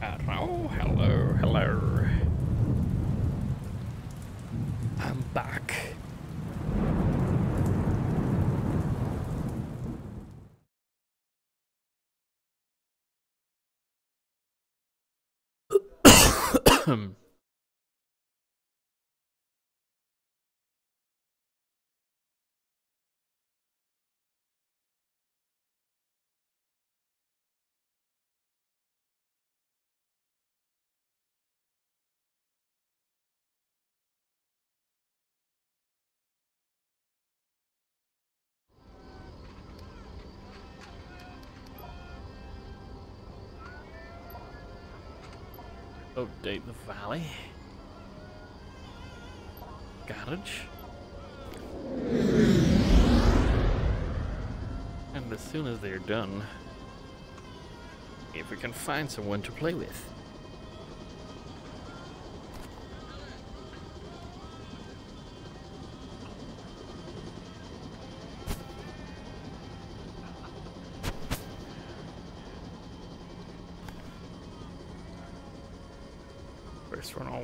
Hello, hello, hello. I'm back. Update the valley. Garage. And as soon as they're done, if we can find someone to play with.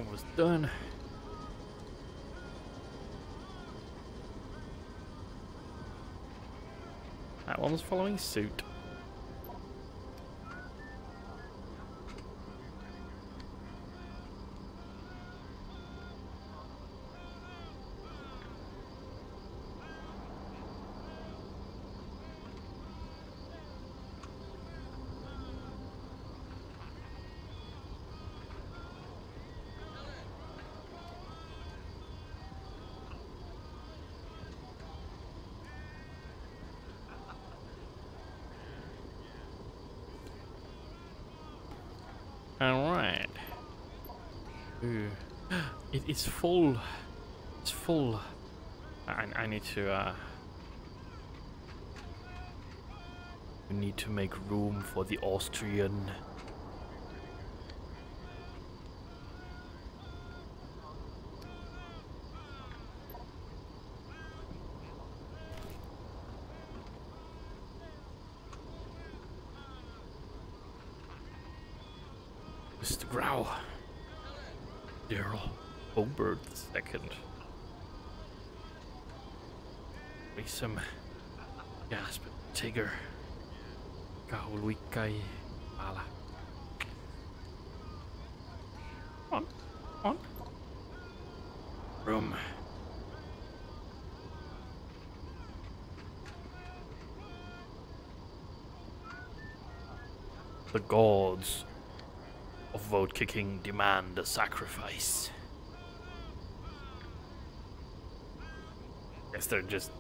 Almost done. That one's following suit. It, it's full. It's full. I, I need to, uh... We need to make room for the Austrian. Mr. Growl. Daryl Obert the second. Be some gasp Tigger. Kauluikai Ala. On. On. Room. The gods of vote kicking demand a sacrifice. Guess they're just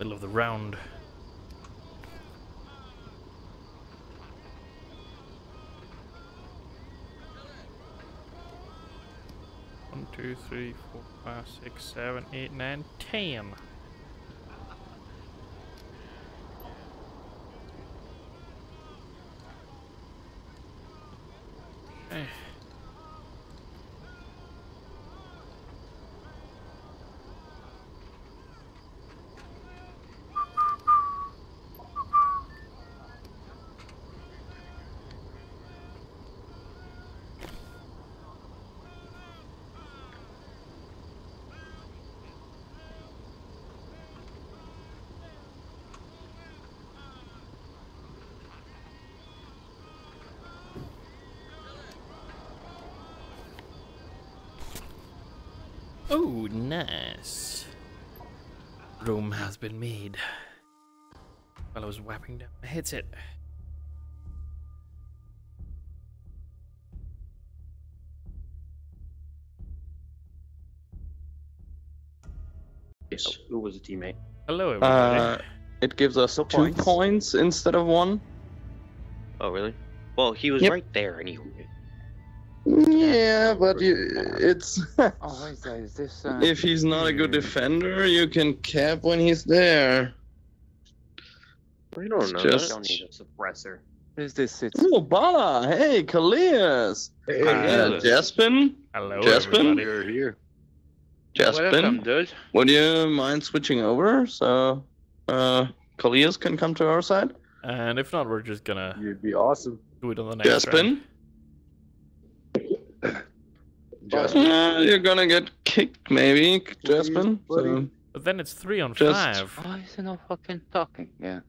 middle of the round. One, two, three, four, five, six, seven, eight, nine, ten. Room has been made. While I was wiping down my headset. Yes. Who was a teammate? Hello, everybody. Uh, it gives us No two points. points. instead of one. Oh, really? Well, he was Yep. right there anyway. Yeah, but you, it's Oh, wait, so is this? Uh, if he's not a good defender, you can cap when he's there. We don't know. just- Don't need a suppressor. is this? It's Oh, Bala! Hey, Kalias! Hey, yeah, yeah. Jaspin? Hello, Jaspin? everybody. You're here. Jaspin? dude. Would you mind switching over so uh, Kalias can come to our side? And if not, we're just gonna You'd be awesome. do it on the next round. Jaspin? Uh, you're gonna get kicked, maybe, Jasmine. So, But then it's three on Just- five. Why is he not fucking talking? Yeah.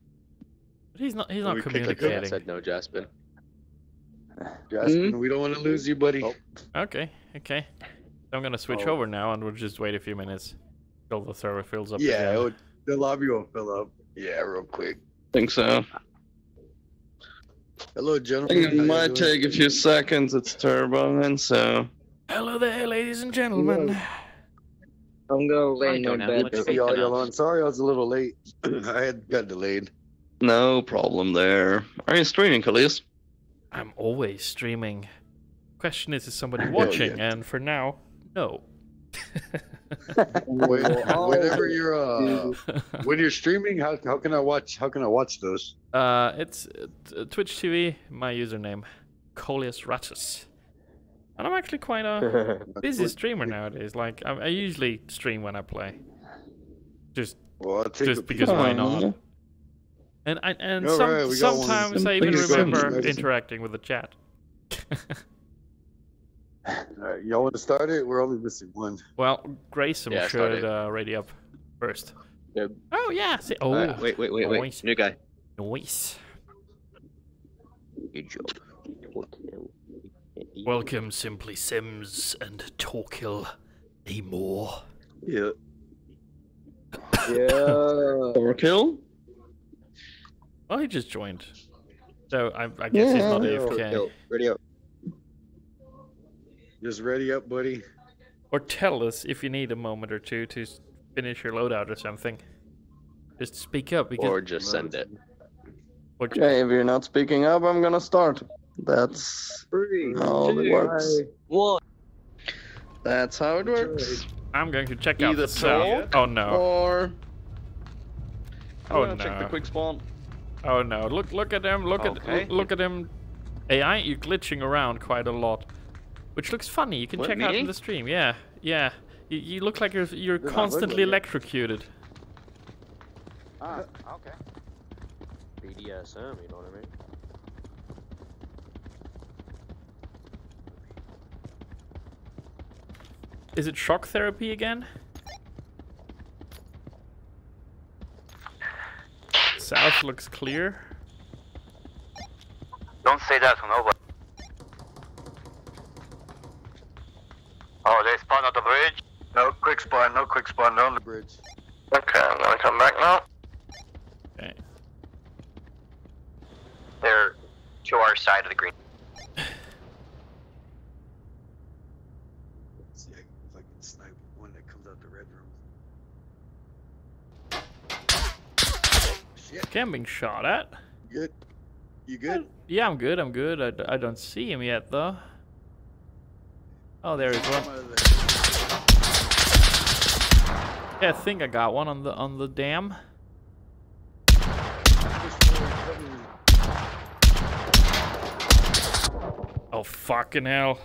But he's not. He's Well, not we kicked. I communicating. said no, Jaspin. Jasmine, we don't want to lose you, buddy. Oh. Okay. Okay. I'm gonna switch Oh. over now, and we'll just wait a few minutes till the server fills up. yeah, again. would- the lobby will fill up. Yeah, real quick. think so. Hello, gentlemen. it might take a few seconds. It's turbo, and so. Hello there, ladies and gentlemen. I'm gonna lay I don't no have bed. much for- faith Y'all, in y'all on. Sorry, I was a little late. I had got delayed. No problem there. Are you streaming, Coleus? I'm always streaming. Question is, is somebody Hell watching? yeah. And for now, no. When, whenever you're uh, when you're streaming, how, how can I watch? How can I watch those? uh, it's uh, Twitch TV. My username, Coleus Rattus. And I'm actually quite a busy streamer nowadays. Like I, I usually stream when I play. Just Well, Just because why not? And I, and some, right, we got one. sometimes I even remember interacting with the chat. All right, y'all want to start it? We're only missing one. well, Grayson Yeah, start should it. uh, ready up first. Yep. Oh yeah. See, oh, Uh, wait, wait, wait, wait. Nice. New guy. nice. Good job. Welcome, Simply Sims and Torkil Amor. Yeah. yeah. Overkill? Oh, he just joined. So I, I guess he's not AFK. Ready up. Just ready up, buddy. Or tell us if you need a moment or two to finish your loadout or something. Just speak up because Or just send it. or- Okay, if you're not speaking up, I'm gonna start. That's Three, how it works. one. That's how it works. I'm going to check out Either the sound. Oh no. Or. Oh, I'm Oh, gonna check the quick spawn. Oh no! Look! Look at him! Look Okay. at look at him! AI, you're glitching around quite a lot, which looks funny. You can What, check out in the stream. Yeah, yeah. You, you look like you're you're not constantly looking. electrocuted. Ah, okay. BDSM, you know what I mean? Is it shock therapy again? South looks clear. Don't say that to nobody. Oh, they spawned on the bridge? No quick spawn. No quick spawn they're on the bridge. Okay, I'm gonna come back now. Okay. They're to our side of the green. Let's see if I can snipe one that comes out the red room. Shit. Okay, I'm being shot at. Good. You good? Uh, yeah, I'm good. I'm good. I, d- I don't see him yet though. Oh, there is one. Come out of there. Yeah, I think I got one on the on the dam. Push forward, cover me. Oh fucking hell.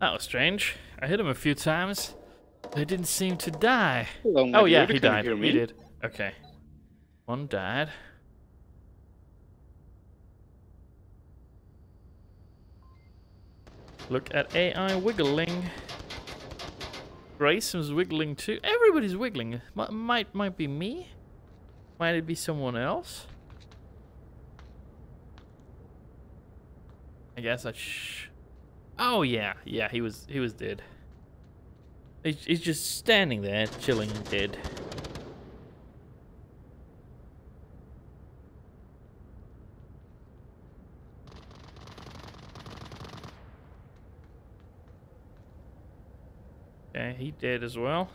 That was strange. I hit him a few times. They didn't seem to die. Hello, Oh yeah, he died. He did. Okay. One died. Look at AI wiggling. Grayson's wiggling too. Everybody's wiggling. M- might might be me. Might it be someone else? I guess I sh. Oh yeah, yeah. He was he was dead. He's, he's just standing there, chilling, dead. Okay, he dead as well.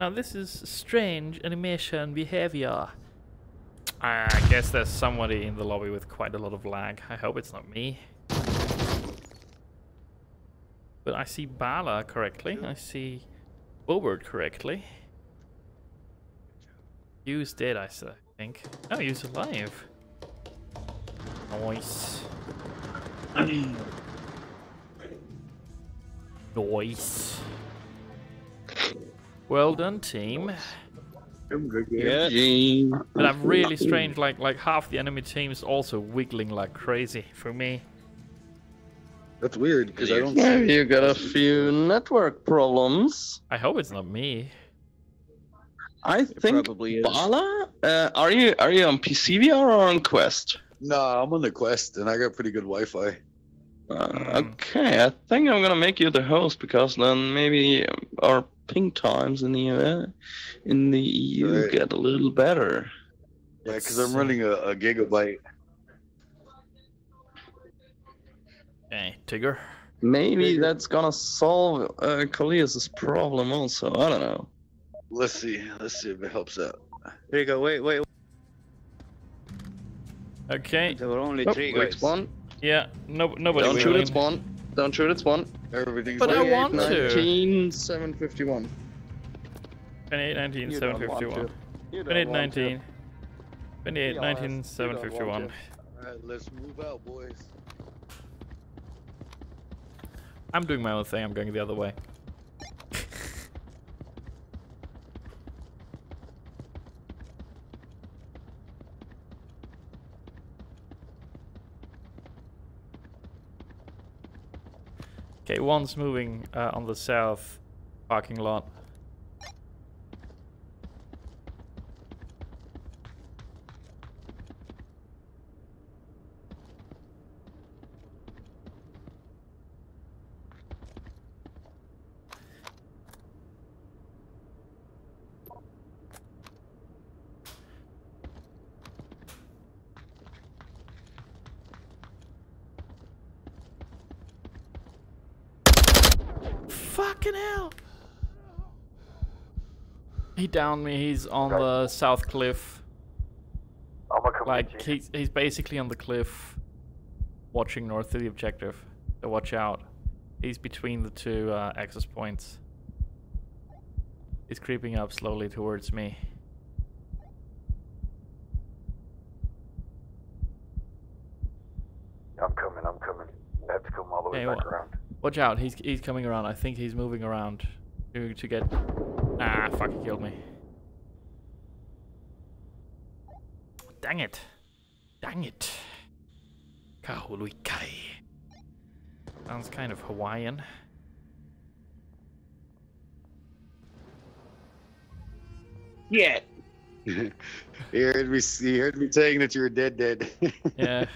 Now this is strange animation behavior. I guess there's somebody in the lobby with quite a lot of lag. I hope it's not me. But I see Bala correctly. I see Bobert correctly. Yu's dead, I think. Oh, Yu's alive. Nice. nice. Well done, team. game. Good game. Yeah. But I'm really strange. Like like half the enemy team's also wiggling like crazy for me. That's weird because I don't. Maybe you got a few network problems. I hope it's not me. I think probably is. Bala, uh, are you are you on PCVR or on Quest? No, I'm on the quest and I got pretty good Wi-Fi. Uh, okay, I think I'm gonna make you the host because then maybe our ping times in the uh, in the EU Right. get a little better. Yeah, because I'm running a, a gigabyte. Hey, Tigger. Maybe that's gonna solve uh, Coleus's problem also. I don't know. Let's see. Let's see if it helps out. There you go. Wait, wait. Okay. There were only Oh, three wait, guys. spawn. Yeah. No. Nobody. Don't shoot wiggling. it, spawn. Don't shoot it, spawn. Everything's But I working. want to. 19, 751. 28, 19, You don't want 751. to. You don't 28, 19. 28, Be 19, honest, you don't want 751. All right, let's move out, boys. I'm doing my own thing. I'm going the other way. Okay, one's moving uh, on the south parking lot. Fucking hell! He downed me. He's on the south cliff. I'm gonna come Like he's he's basically on the cliff, watching north of the objective. So watch out. He's between the two uh, access points. He's creeping up slowly towards me. I'm coming, I'm coming. I have to come all the way Hey, back around. Watch out. He's he's coming around. I think he's moving around to to get. Ah, fuck! He killed me. Dang it! Dang it! Kahuluikai. Sounds kind of Hawaiian. Yeah. you heard me. You heard me saying that you were dead, dead. Yeah.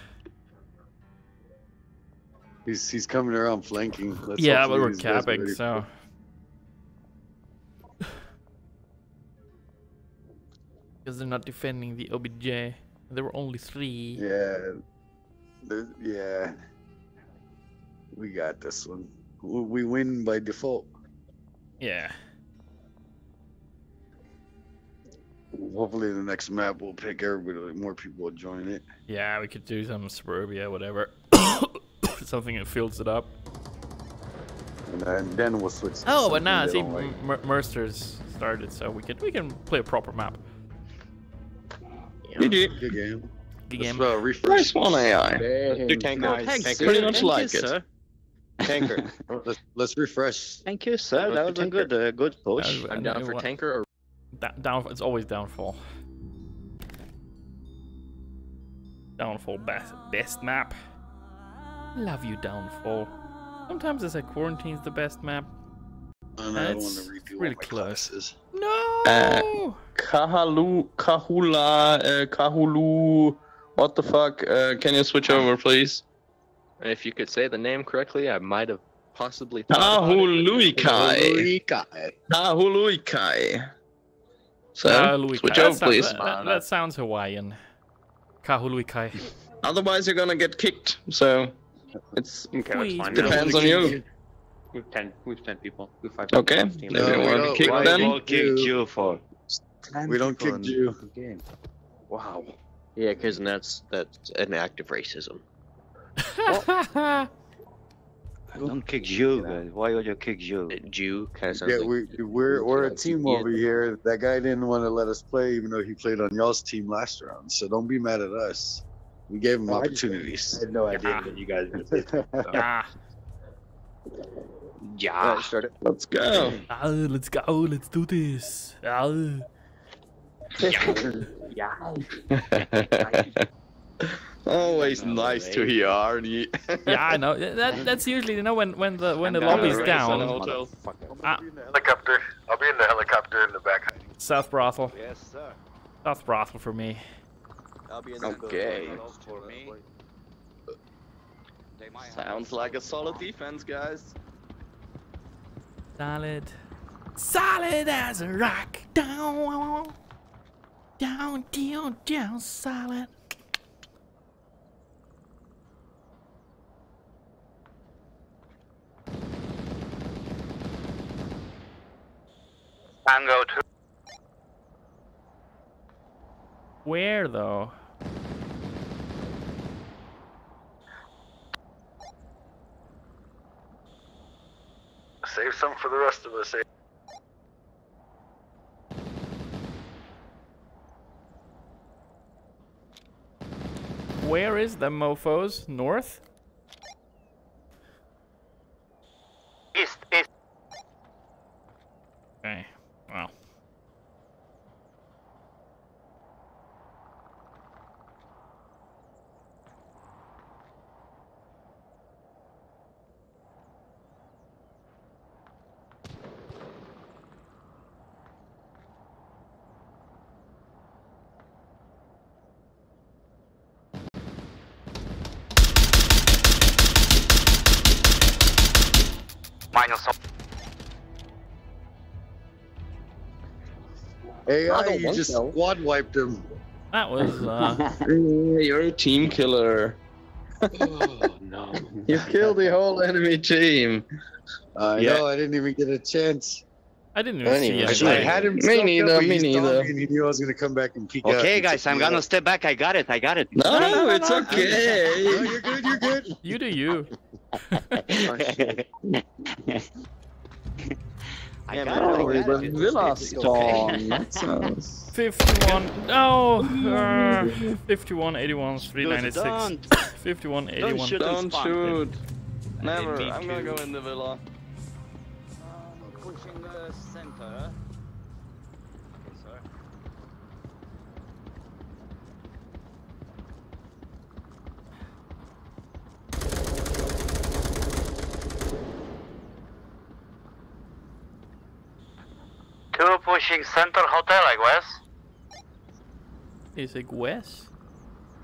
he's he's coming around flanking. Let's yeah, but we're these guys are capping, ready so. Because they're not defending the OBJ. There were only three. Yeah. Yeah. We got this one. We win by default. Yeah. Hopefully, the next map will pick everybody. More people will join it. Yeah, we could do some suburbia, whatever. Something that fills it up. And then, then we'll switch. Oh, but now see, like. Mercer's started, so we can we can play a proper map. GG. Good game. Good Let's game. uh, refresh. Nice one, AI. Do tanker. Nice. Tanker. Thanks, Pretty much Thank like you, it. sir. Tanker. Let's, let's refresh. Thank you, sir. That was a good, uh, good push. Uh, I'm down for what- tanker or Da- down. It's always downfall. Downfall best best map. Love you, downfall. Sometimes I say quarantine's the best map. And I don't want to redo really all my close. classes. No. Kahalu, Kahula, uh, Kahulu. What the fuck? Uh, can you switch over, please? if you could say the name correctly, I might have possibly thought about it. Kahuluikai. Kahuluikai. So, Uh, Louis switch over, That sounds- please. That, that- that sounds Hawaiian. Kahuluikai. Otherwise, you're gonna get kicked. So, it's Okay, that's Please, depends on you. We've ten. We've ten people. We've five. Okay. People. Team. If you No, want no, kick, why then won't you- you for? We don't kick you. Game. Wow. Yeah, because that's that's an act of racism. I don't kick you, guys. Why would you kick you? Jew kind of sounds Yeah, like we we're we're a team Indian. over here. That guy didn't want to let us play, even though he played on y'all's team last round. So don't be mad at us. We gave him Oh, I just- opportunities. I had no idea Yeah. that you guys were gonna say that. Yeah. yeah. start it. let's go. Ah, let's go. Let's do this. Ah. Always No nice to hear Arnie. Yeah, I know. That, that's usually you know when when the when the lobby's down. Ah, Helicopter. I'll be in the helicopter in the back. South Brothel. Yes, sir. South Brothel for me. I'll be in Okay. For me. They might have Sounds like a solid defense, guys. Solid. Solid as a rock. Down. Down, down, down, solid. Tango 2. Where though? Save some for the rest of us. eh? Where is the mofos? North? East, east. Okay. Well. Minus one. AI, you just squad wiped him. That was uh You're a team killer. Oh, no. You killed the whole enemy team. I Yeah. know, I didn't even get a chance. I didn't even Anyway. see I, it. I had him. Me stuffed up, neither, but me neither. me And he knew I was gonna come back and peek out. Okay, He guys, I'm gonna step back. I got it. I got it. No, no, no, it's no. No, okay. you're good. You're good. You do you. I Yeah, got but it. I got it. Villa It's- it's okay. spawn. That sounds- 51. No! Uh, 51, 81, Dude, 396. Don't, 51, don't 81. shoot and Don't spawn. shoot. I Never. didn't I'm gonna to. go in the villa. Um, pushing the center. Okay, sir. Two pushing center hotel, I guess. Is it Wes?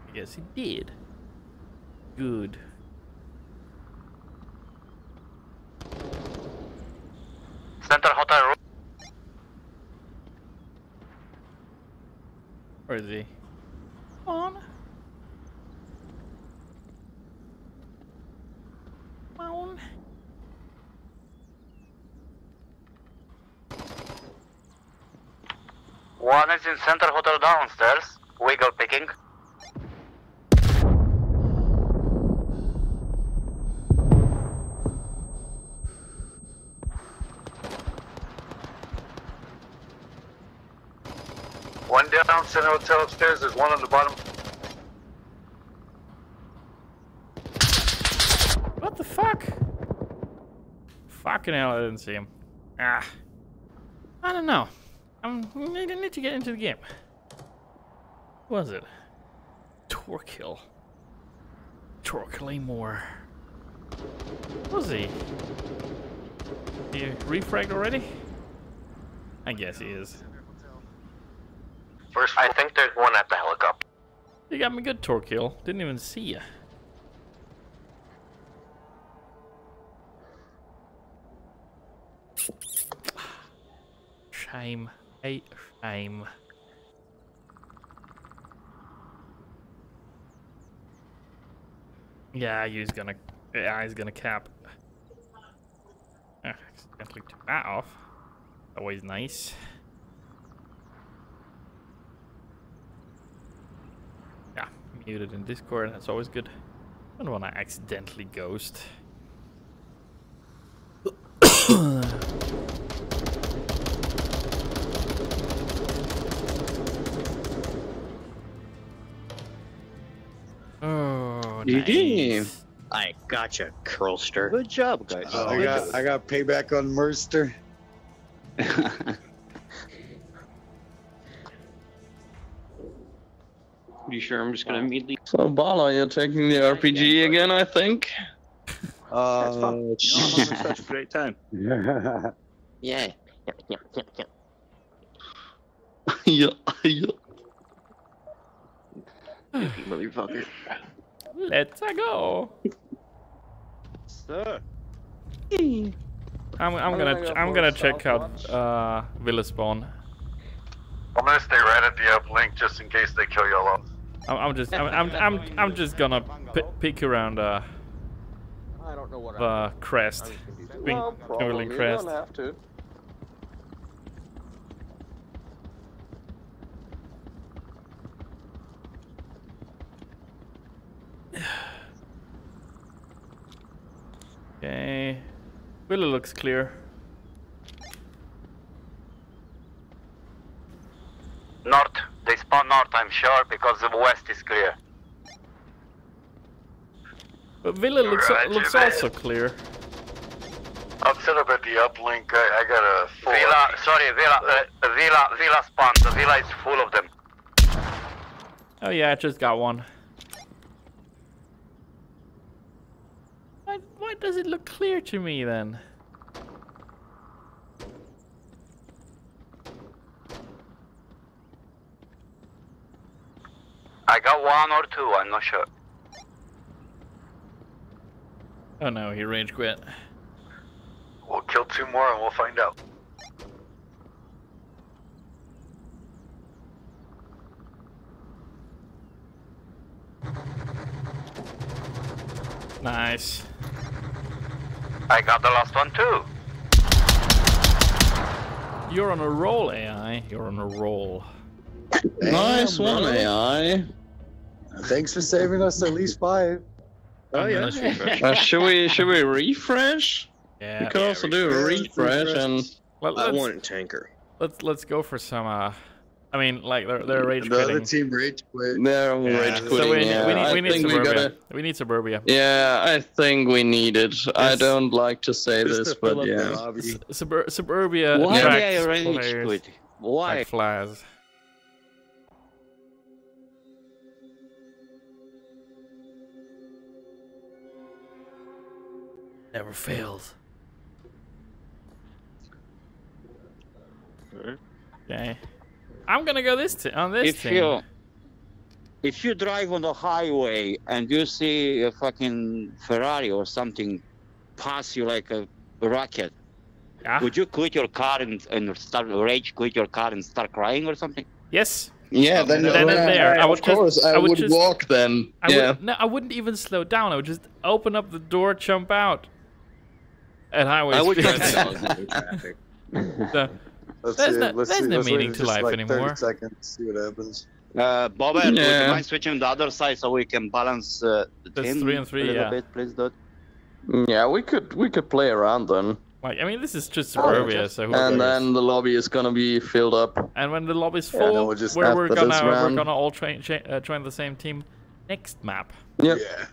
I guess he did. Good. Center hotel room. Where is he? On. On. One is in center hotel downstairs. Wiggle picking. One down center hotel upstairs. There's one on the bottom. What the fuck? Fucking hell, I didn't see him. Ah. I don't know. I'm, I need need to get into the game. What was it? Torquil more. Was he? He refragged already? I guess he is. First, I think there's one at the helicopter. You got me good, Torquil. Didn't even see you. Shame. Hey, shame. Yeah, he's gonna. Yeah, he's gonna cap. Ah, accidentally took that off. Always nice. Yeah, muted in Discord. That's always good. I don't want to accidentally ghost. Oh, GG. nice. I gotcha, Curlster. Good job, guys. Uh, I got I got payback on Merster. Pretty sure I'm just gonna immediately. So Bala, you're taking the RPG again, I think. Uh, That's fun. no, I'm having such a great time. Yeah. yeah, yeah. You motherfucker. Let's go. Sir. I'm, I'm gonna gonna go I'm gonna check out Watch. uh Villa Spawn. I'm gonna stay right at the uplink just in case they kill y'all off. I'm, I'm just I'm I'm I'm, I'm just gonna p- peek around uh I don't know what the crest. Bing- No Kimberlin problem. You crest. don't have to. Okay. Villa looks clear. North. They spawn north, I'm sure, because the west is clear. But Villa looks Roger looks also clear. I'm set up at the uplink. I, I got a full. Villa, sorry, Villa, uh, Villa, Villa spawn. The Villa is full of them. Oh yeah, I just got one. Why, why does it look clear to me then? I got one or two. I'm not sure. Oh no, he rage quit. We'll kill two more and we'll find out. Nice. I got the last one too. You're on a roll, AI. You're on a roll. Nice Damn, one, bro. AI. Thanks for saving us at least five. Oh yeah. Uh, should we should we refresh? Yeah. we could also do a refresh. refresh and Let, I let's, want tanker. let's let's go for some. Uh, I mean, like they're they're rage The other quitting. team rage quit. they're Yeah, rage so quitting. we, need- yeah. we need I we need think we suburbia. gotta. We need suburbia. Yeah, I think we need it. I don't like to say Just this, to fill but up the yeah. lobby. Subur- suburbia Why attracts they arrange players quit? Why? like flies. Never fails. Okay. I'm gonna go this t- on this if team. you if you drive on the highway and you see a fucking Ferrari or something pass you like a rocket, Yeah. would you quit your car and, and start rage quit your car and start crying or something? Yes. Yeah, then, Then- then then there, I of would just- course I, I would would, just- walk then. I yeah. would no, I wouldn't even slow down. I would just open up the door, jump out. At highway I would speed. just- So, Let's There's see, no- let's there's see, no let's meaning to life like anymore. 30 seconds, see what happens. Uh, Bobert, would you mind switching the other side so we can balance uh, the That's team three and three, a little yeah. bit, please, dude? yeah, we could we could play around then, like, I mean, this is just Oh, suburbia, just- so who and cares? then the lobby is gonna be filled up. And when the lobby's Yeah, full, then we'll just where we're gonna we're gonna all train uh, join the same team. Next map. Yep, Yeah.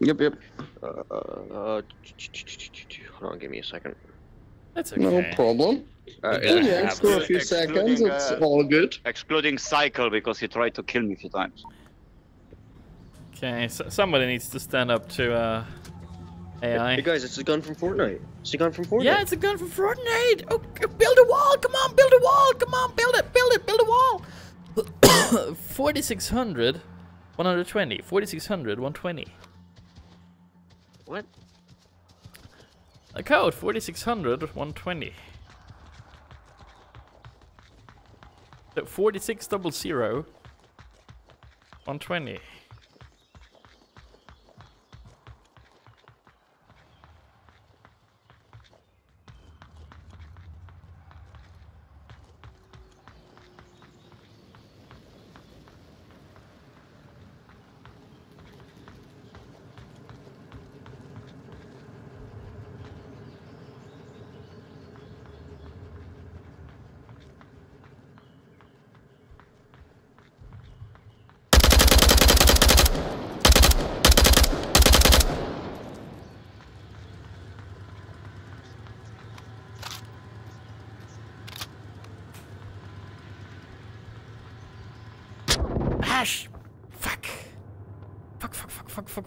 yep, yep. Uh, uh, hold on, give me a second. That's No problem. Uh, Yeah, yeah. yeah, for a few seconds, it's uh, all good. Excluding Cycle because he tried to kill me a few times. Okay, so somebody needs to stand up to uh, AI. Hey guys, it's a gun from Fortnite. It's a gun from Fortnite. Yeah, it's a gun from Fortnite. Oh, build a wall. Come on, build a wall. Come on, build it, build it, build a wall. 4600, 120. 4600, 120. What? A code 4600, 120. So 4600, 120.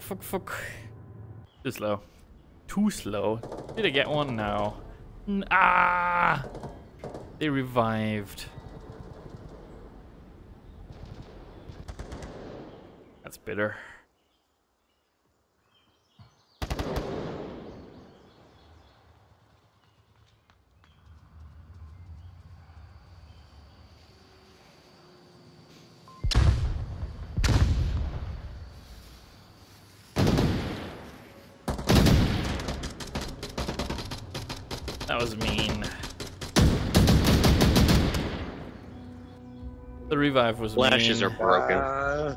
Fuck, fuck, fuck. Too slow. Too slow. Did I get one? No. N- ah! They revived. That's bitter. Revive was Flashes mean. are broken. Uh,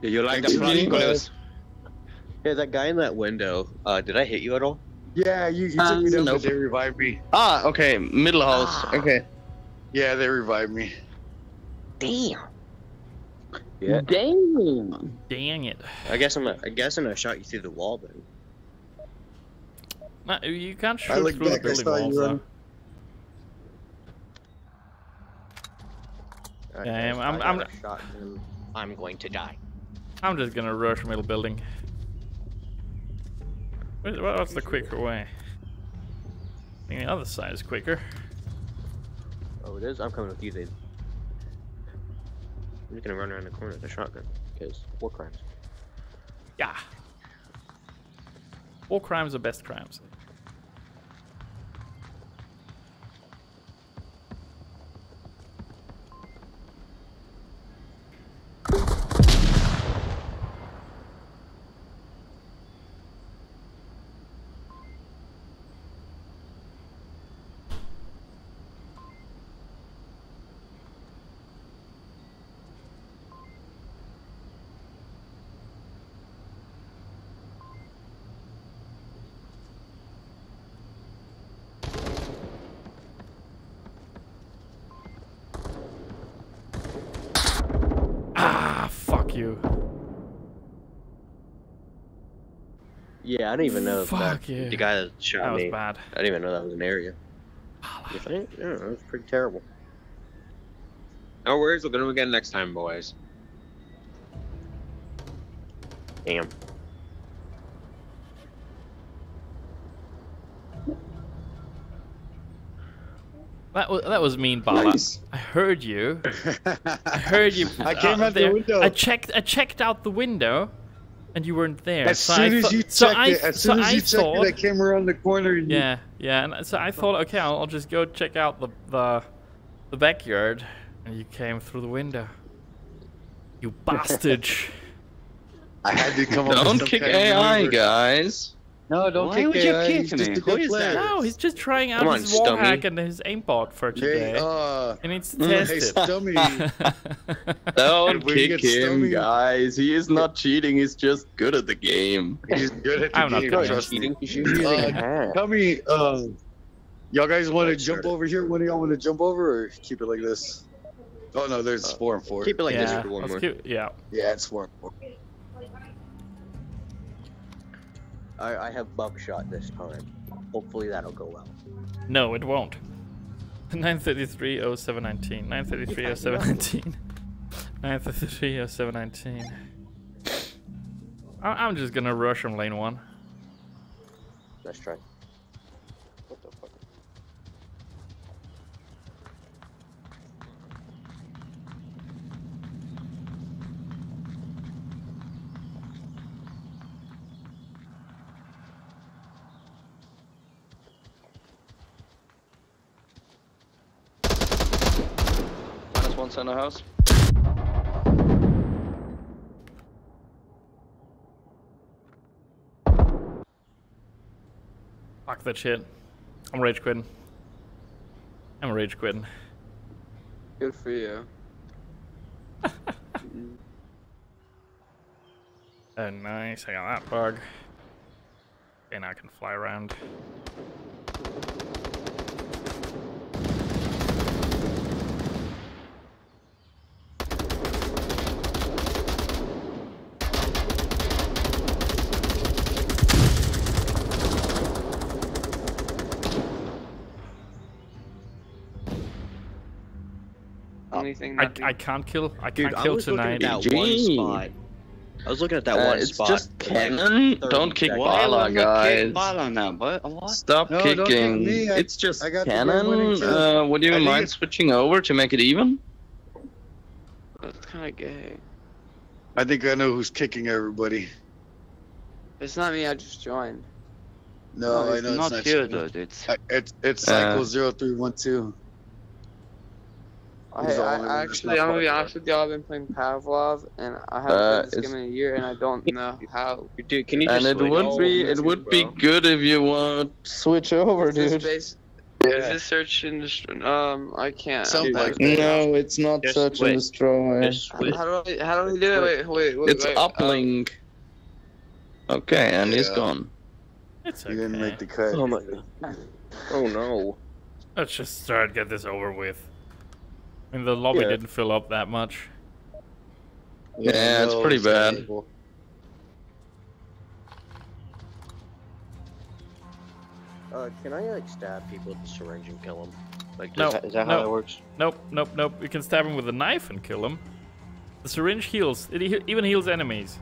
Do you like Thanks the for flash? Hey, that guy in that window. Uh, did I hit you at all? yeah, you, you Uh, took me down, nope. they revived me. Ah, okay, middle house. Okay. Yeah, they revived me. Damn. Yeah. Damn. Dang it. I guess I'm. I guess I'm gonna shot you through the wall then. No, you can't shoot look through the back, I building saw you walls though. run. Alright, Yeah, guys, I'm- I I'm- got a shotgun. I'm going to die. I'm just gonna rush middle building. What's the quicker way? I think the other side is quicker. Oh, it is. I'm coming with you, then. I'm just gonna run around the corner with a shotgun because war crimes. Yeah. All crimes are best crimes. Ah, fuck you. Yeah, I didn't even know Fuck that you. the guy that shot That was me. bad. I didn't even know that was an area. You think? Yeah, that was pretty terrible. No worries, we'll do it again next time, boys. Damn. That was that was mean, Bala. Nice. I heard you. I heard you. I came out the window. I checked. I checked out the window, and you weren't there. As so soon I as thought- you so checked I, it, as so soon as I you checked thought, it, I came around the corner. And you- Yeah, yeah, and so I thought, okay, I'll, I'll just go check out the the the backyard, and you came through the window. You bastard! I had to come up with Don't some kick kind of AI, guys. No, don't Why kick would you kick He's just me? a Who good is player. that? no, he's just trying out on, his wall Stummy. hack and his aimbot for Hey, today. uh, he needs to Mm, hey. Stummy. Don't When kick him, stomach- guys. He is not cheating. He's just good at the game. He's good at the I'm not game, gonna trust me. Cheating? You should using a Uh, hat. Tell me, uh, y'all guys want to jump over here? One of y'all want to jump over or keep it like this? Oh no, there's Uh, four and four. Keep it like this yeah, for one more. keep- yeah. Yeah, it's four and four. I, I have buckshot this time. Hopefully that'll go well. No, it won't. 933 0719. 933 0719. 933 0719. I- I'm just gonna rush from lane one. Let's try. Minus one center house. Fuck that shit. I'm rage quitting. I'm rage quitting. Good for you. Oh, nice. I got that bug. And I can fly around. Only thing I, that I can't kill. I Dude, can't I kill was looking tonight. at that one spot I was looking at that Uh, one it's spot. just for like cannon. Don't kick seconds. Why Bala, would guys. Bala now? What? What? Stop No, don't kick kicking. me, I- it's just I got the cannon. Uh, would you I mind need- switching over to make it even? That's kind of gay. I think I know who's kicking everybody. It's not me. I just joined. No, I it's know it's not not you, you. dude. It's I- It's it's Uh, cycle zero three one two. I, He's the I, only one that's actually, not I'm gonna be honest with y'all. I've been playing Pavlov, and I haven't Uh, played this it's- game in a year, and I don't know how. Dude, can you just And it would be it YouTube, would be bro. good if you want switch over, Is this dude. base? Yeah. Is this search and dest- Um, I can't. Something like. No, it's not Just such a switch. destroy. How do I? How do we do it? Wait, wait, wait. It's wait. um, uplink. Okay, and he's gone. It's You didn't make the cut. Oh my god. Oh no. Let's just start get this over with. I mean, the lobby Yeah. didn't fill up that much. Yeah, it's pretty bad. terrible. Uh, can I like stab people with the syringe and kill them? Like, No, is that, is that no. how that works? Nope, nope, nope. You can stab him with a knife and kill him. The syringe heals. It he- even heals enemies,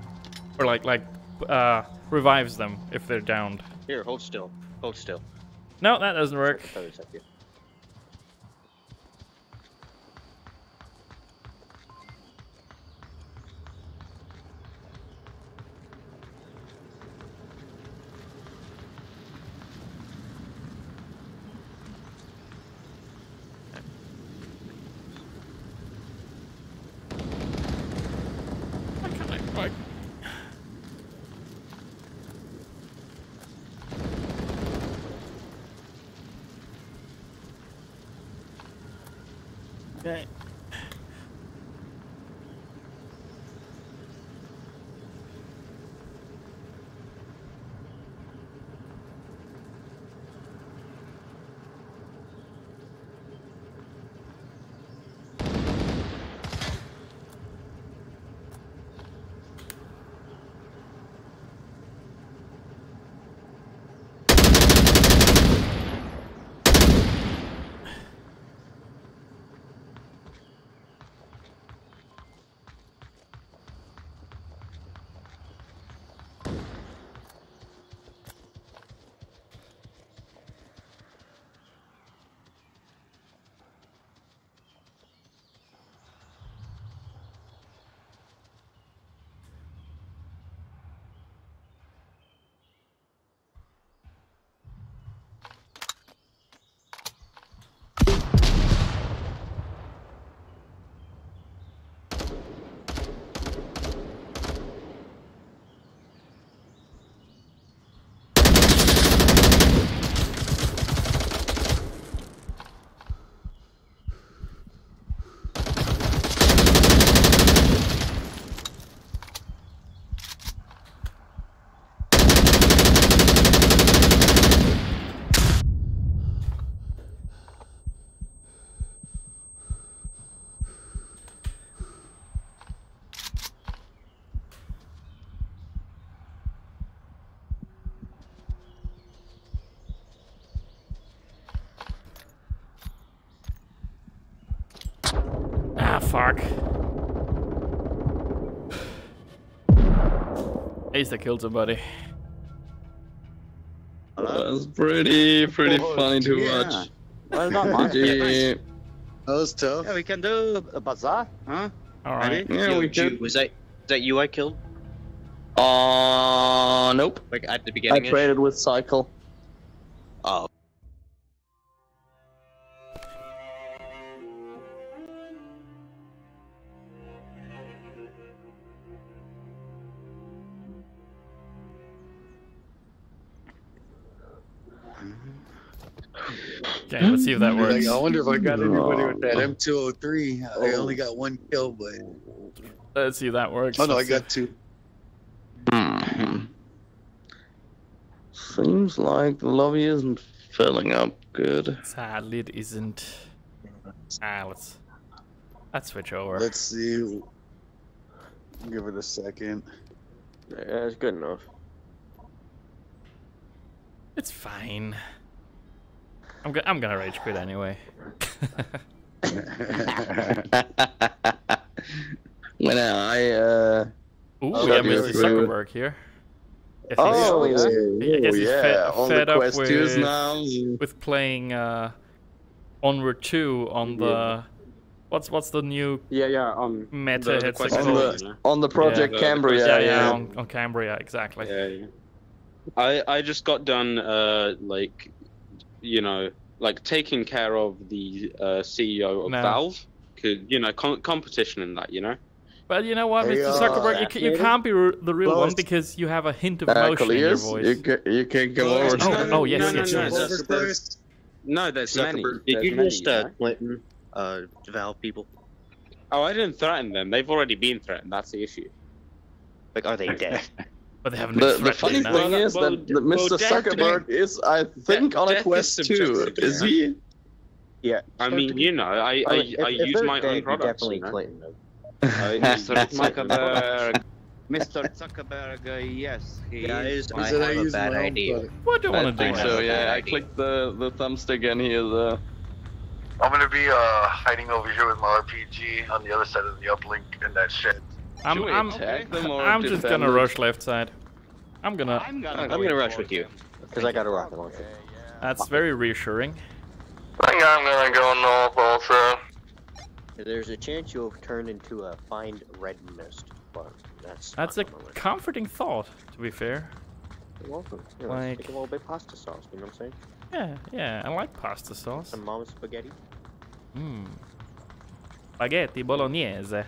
or like like uh, revives them if they're downed. Here, hold still. Hold still. No, that doesn't work. Least I killed somebody. That's pretty pretty Oh, funny to yeah. watch. Well done, man. GG. That was tough. Yeah, we can do a bazaar, huh? Alright. Yeah, Yo, we Ju- could. Was that is that you I killed? Uh, nope. Like at the beginning. I beginning? traded with Cycle. Let's see if that works. Like, I wonder if I got anybody with that M203. I only got one kill, but Let's see if that works. oh no, I Let's see. got two. Hmm. Seems like the lobby isn't filling up good. Sadly, it isn't. Ah, let's let's switch over. Let's see. Give it a second. Yeah, it's good enough. It's fine. I'm go- I'm gonna rage quit anyway. when I uh Ooh, Oh, we have yeah, Mr. yeah. Zuckerberg here. Guess Oh, he's, yeah, I guess he's yeah. fed, on fed the up with, now. with playing uh, Onward 2 on the... What's what's the new Yeah, yeah. On meta the, the headset Quest On the on the Project the- the Cambria. yeah, yeah, yeah, on, on Cambria, exactly. Yeah, yeah. I I just got done uh like you know like taking care of the uh, CEO of No. Valve. Could you know com- competition in that you know? But you know what, Hey, Mr. uh, Zuckerberg, you, ca- you can't be r- the real one because you have a hint of Uh, emotion in your voice. you can, you can come Oh, over. Oh, no, oh, yes, no, yes, no, yes. no, Over Zuckerberg. No, there's many. Did There's you many, just uh, know? threaten uh, Valve people? Oh, I didn't threaten them. They've already been threatened. That's the issue. Like, are they dead? But they haven't The, the funny enough. thing is Well, that, that well, Mr. death- Zuckerberg is, I think, on a death is Quest 2. subjective, Is he? yeah. I mean, you know, I I, if, I if use my own you products. definitely You know? Clinton. Mr. Zuckerberg. Mr. Zuckerberg, uh, yes, he Guys, is. I have a bad my own idea. product. What do you I want to do think so, yeah. I clicked the, the thumbstick and he is, uh... I'm gonna be uh hiding over here with my RPG on the other side of the uplink in that shed. I'm, I'm, attack them or I'm just gonna rush left side. I'm gonna. I'm gonna, I'm go gonna rush with you. Because I got a rocket launcher. That's very reassuring. I think I'm gonna go north also. There's a chance you'll turn into a find red mist, but that's That's a not on my list. comforting thought, to be fair. You're welcome. You know, like- take a little bit of pasta sauce, you know what I'm saying? Yeah, yeah, I like pasta sauce. Some mom's spaghetti. Mmm. Spaghetti bolognese.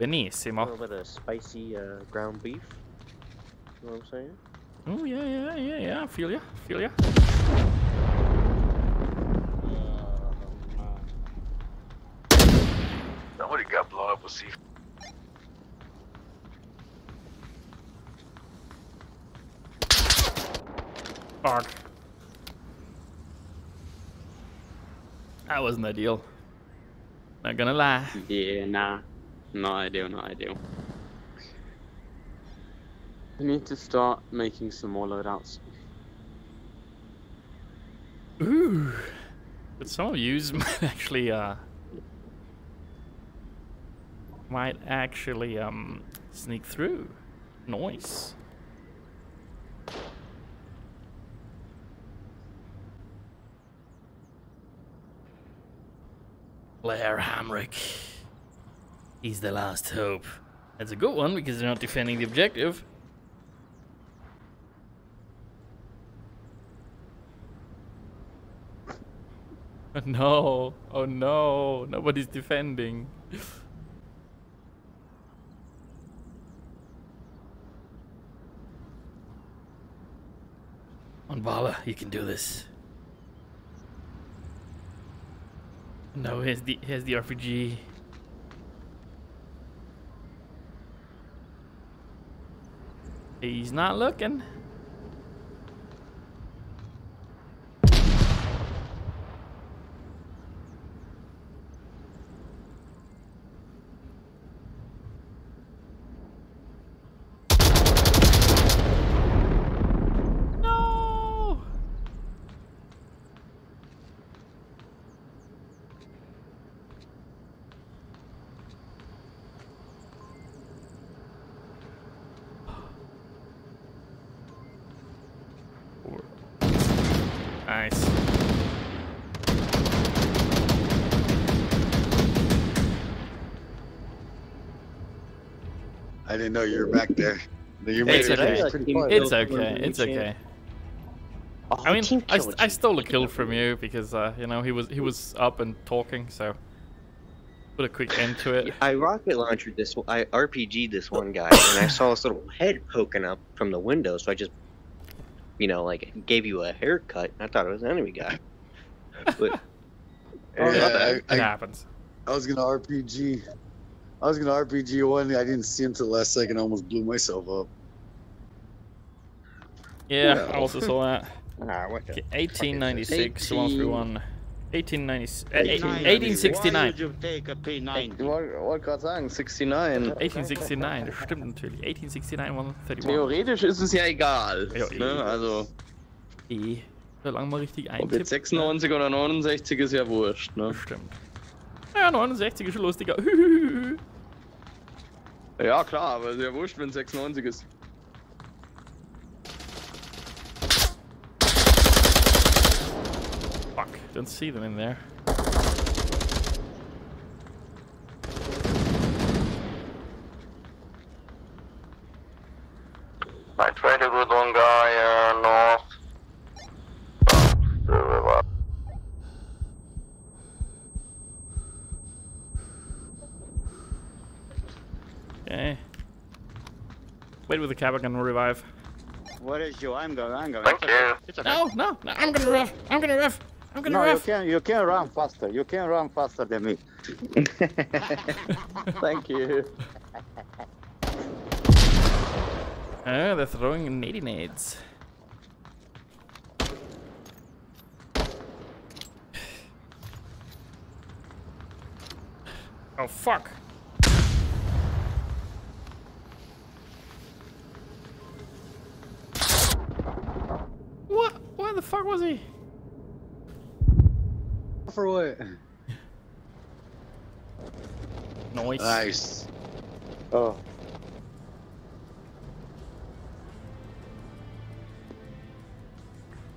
A little bit of spicy uh, ground beef. You know what I'm saying? Oh, yeah, yeah, yeah, yeah. I feel ya. Feel ya. Somebody got blown up with C. Fuck. That wasn't ideal. Not gonna lie. Yeah, nah. Not ideal, not ideal. We need to start making some more loadouts. Ooh. But some of yous might actually, uh... Might actually, um, sneak through. Nice. Blair Hamrick. He's the last hope. That's a good one because they're not defending the objective. Oh no, oh no, nobody's defending. On Bala, you can do this. No, here's the here's the RPG. He's not looking. No. Nice. I didn't know you were back there. You It's made it okay. It's far. It's Kill okay. It's okay. Oh, I mean, I, st- I stole a kill from you because uh, you know he was he was up and talking, so put a quick end to it. I rocket launched this. I RPG'd this one guy, and I saw this little head poking up from the window. So I just, you know, like gave you a haircut. I thought it was an enemy guy. But Oh, Yeah, yeah, It I, I, happens. I was gonna RPG. I was gonna RPG one. I didn't see him till the last second. I almost blew myself up. Yeah, Well. I also saw that. ah, what Okay, fuck is this? 1896, 131. 1890, uh, 1890. 1869. Why would you take a P90? Ich wollte wollt gerade sagen, 69. 1869, das stimmt natürlich. 1869, 131. Theoretisch ist es ja egal. Ja, eh. ne? Also, Eh, solange man richtig ob eintippt. jetzt 96 oder 69 ist ja wurscht, ne? Stimmt. Ja, 69 ist schon lustiger. Ja, klar, aber ist ja wurscht, wenn 96 ist. Fuck, didn't see them in there. I tried the cab, I'm gonna revive. What is you? I'm going. I'm going. Thank It's okay. you. It's okay. No, no, no, I'm gonna rev. I'm gonna rev. I'm gonna No, you can you can run faster. You can run faster than me. Thank you. Oh, they're throwing nady nades. Oh fuck. What? Where the fuck was he? For what? Noise. Nice. Oh.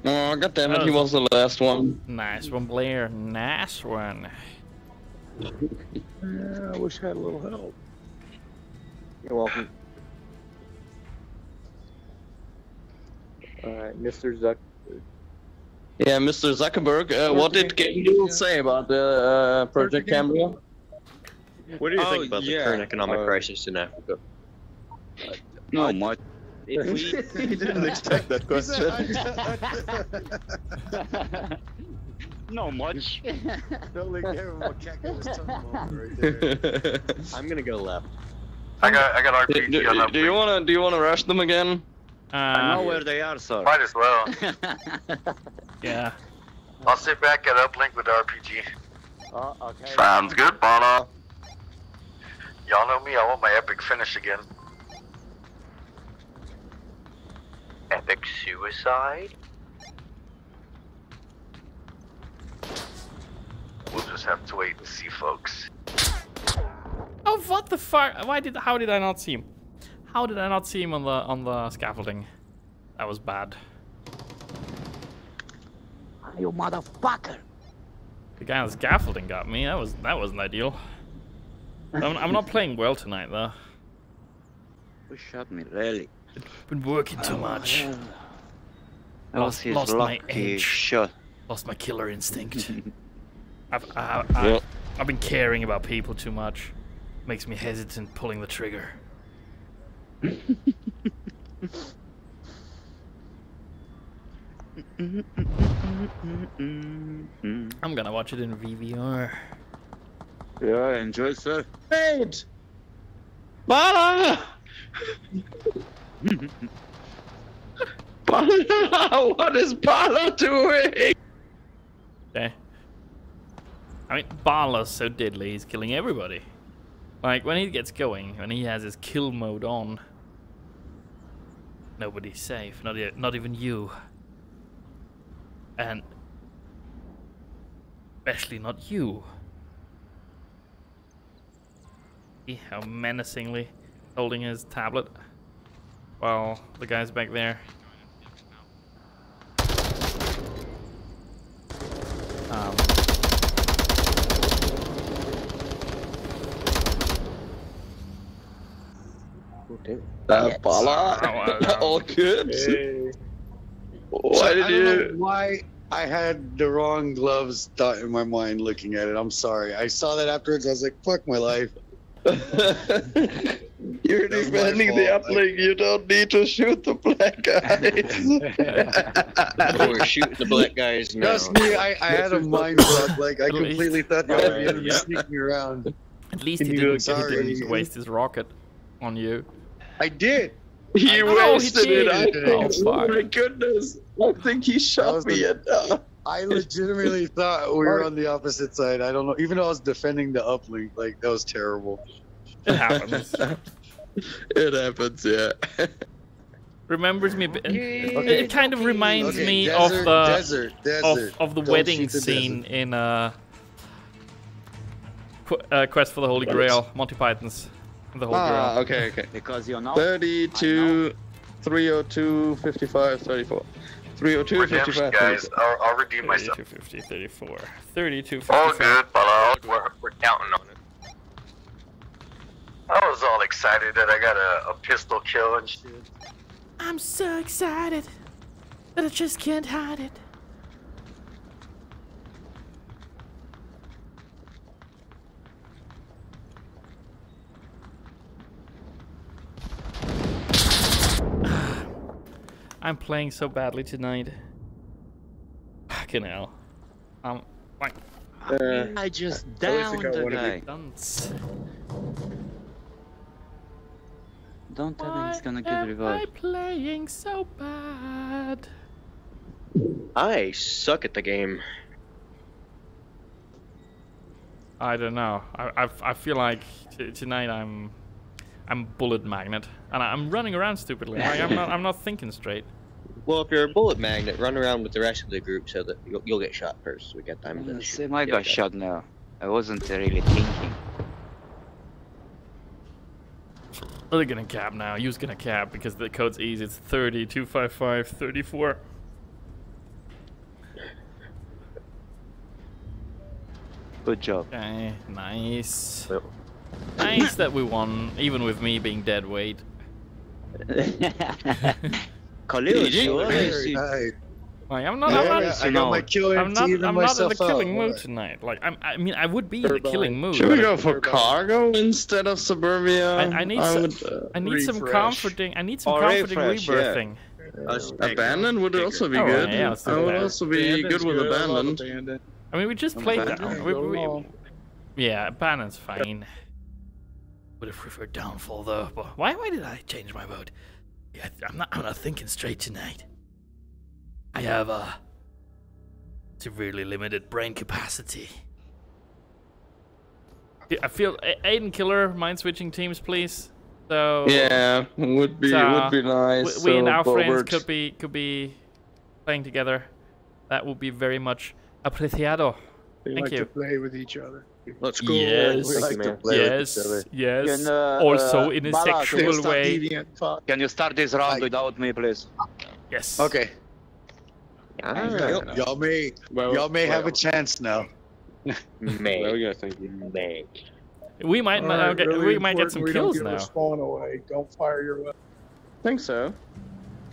Oh, god damn it, he was the last one. Nice one, Blair. Nice one. Yeah, I wish I had a little help. You're welcome. Alright, Mr. Zuck. Yeah, Mr. Zuckerberg, uh, what did Gabriel say about the uh, Project Cambria? What do you Oh, think about yeah, the current economic uh, crisis in Africa? No much. If we, he didn't expect that question. no much. totally gave him a kick in his right there. I'm gonna go left. I got I got do, RPG do- on that. do you wanna do you wanna rush them again? I know Uh, where they are, sir. Might as well. yeah. I'll sit back at uplink with RPG. Oh, okay. Sounds good, Bono. Y'all know me. I want my epic finish again. Epic suicide. We'll just have to wait and see, folks. Oh, what the fuck? Why did? How did I not see him? How did I not see him on the on the scaffolding? That was bad. You motherfucker. The guy on the scaffolding got me. That was that wasn't ideal. I'm, I'm not playing well tonight though. Who shot me, really? Been working too much. That was Lost, lost my edge. shot. Lost my killer instinct. I've, I, I, Yep. I've been caring about people too much. Makes me hesitant pulling the trigger. I'm gonna watch it in VVR. Yeah, enjoy, sir. Wait! Bala! Bala! What is Bala doing? Okay. I mean, Barla's so deadly, he's killing everybody. Like, when he gets going, when he has his kill mode on, nobody's safe, not, not even you. And especially not you. See how menacingly holding his tablet while the guy's back there. Um, Uh, Bala? Oh, All good? Hey. Why So, did I don't know you... why I had the wrong gloves thought in my mind looking at it. I'm sorry. I saw that afterwards. I was like, fuck my life. You're That's defending the fault. uplink. You don't need to shoot the black guys. We're shooting the black guys now. Trust me, I, I had a mind fuck. Like, I At least. completely thought that was the enemy Yeah. sneaking around. At least he didn't, he didn't waste his rocket on you. I did. He Oh, he wasted it. I did. think. Oh, Oh, my goodness. I think he shot me. the- At, uh, I legitimately thought we were on the opposite side. I don't know. Even though I was defending the uplink, like, that was terrible. It happens. it happens, yeah. Remembers me. a bit- Okay. It kind of reminds Okay, me desert, of the desert, desert. of, of the Don't wedding the scene desert. in uh, Qu- uh, Quest for the Holy What? Grail, Monty Python's. The whole Ah, drill. okay, okay. Because you know. 32, 302, 55, 34. 302, Redemption, 55, guys. 34. I'll, I'll redeem myself. 3250, 34. 32 All good, but uh, we're, we're counting on it. I was all excited that I got a, a pistol kill and shit. I'm so excited that I just can't hide it. I'm playing so badly tonight. Fucking hell. Um, like, I just I downed the guy. dunce. Don't tell him he's gonna Why am I playing so bad? I suck at the game. I don't know. I I, I feel like t- tonight I'm I'm bullet magnet and I'm running around stupidly. Like I'm not I'm not thinking straight. Well, if you're a bullet magnet, run around with the rest of the group so that you'll, you'll get shot first. So we got time to shoot. I the got shot now. I wasn't really thinking. They're gonna cap now. You's gonna cap because the code's easy. It's 30 255 34. Good job. Okay, nice. Nice that we won, even with me being dead weight. Khalil, you always Very see- nice. Like I'm not, Yeah, I'm not, I got my killer I'm not, I'm not in the myself out. killing mood Alright. tonight. Like I'm, I mean, I would be in the killing mood. Should we go for cargo instead of suburbia? I, I need some, would, uh, I need some comforting, I need some Or comforting refresh, yeah. rebirthing. Us abandoned would also be Oh, good. yeah, let's I would that. also be good with abandoned. abandoned. I mean, we just played that. We, we, yeah, abandon's fine. Would have preferred downfall though. But why, why did I change my vote? Yeah, I'm not, I'm not thinking straight tonight. I have a severely limited brain capacity. I feel Aiden Killer mind switching teams, please. So Yeah, would be So, would be we, nice. we and so our friends could be could be playing together. That would be very much apreciado. They Thank like you. to play with each other. Let's go. Yes. We like to play yes, yes. Can, uh, also uh, in a Balak, They'll sexual stop way. Can you start this round Like- without me, please? Yes. Okay, y'all may Well, y'all may have a chance now. man. There we. Thank you. Man. We might All not get, really we might get some we don't kills give now. spawn away. Don't fire your weapon. think so.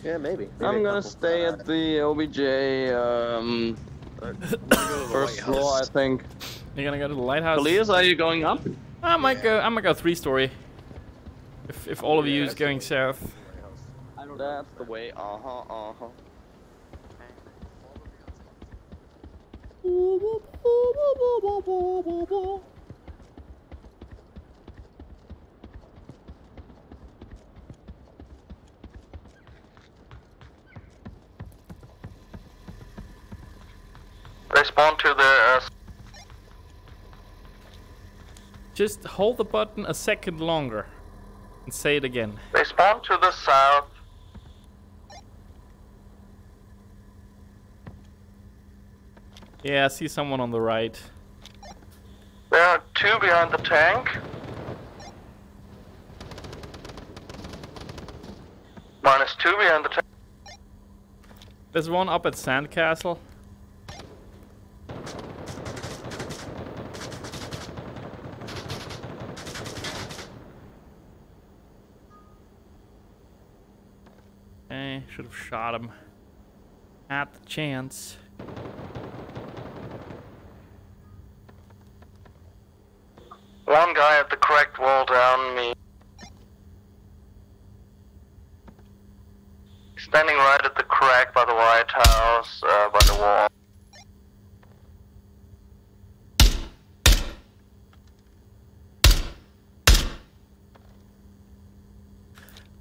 Yeah, maybe. Maybe I'm gonna stay at the OBJ um, first floor, I think. You're gonna go to the lighthouse. Elias, are you going up? I might go. I might go three story. If if all of you is going south. That's the way. Uh huh. Uh huh. Respond to the. Uh, Just hold the button a second longer, and say it again. respond to the south. Yeah, I see someone on the right. There are two behind the tank. Minus two behind the tank. There's one up at Sandcastle. Okay, should have shot him. At the chance. One guy at the correct wall down me. Standing right at the crack by the White House, uh, by the wall.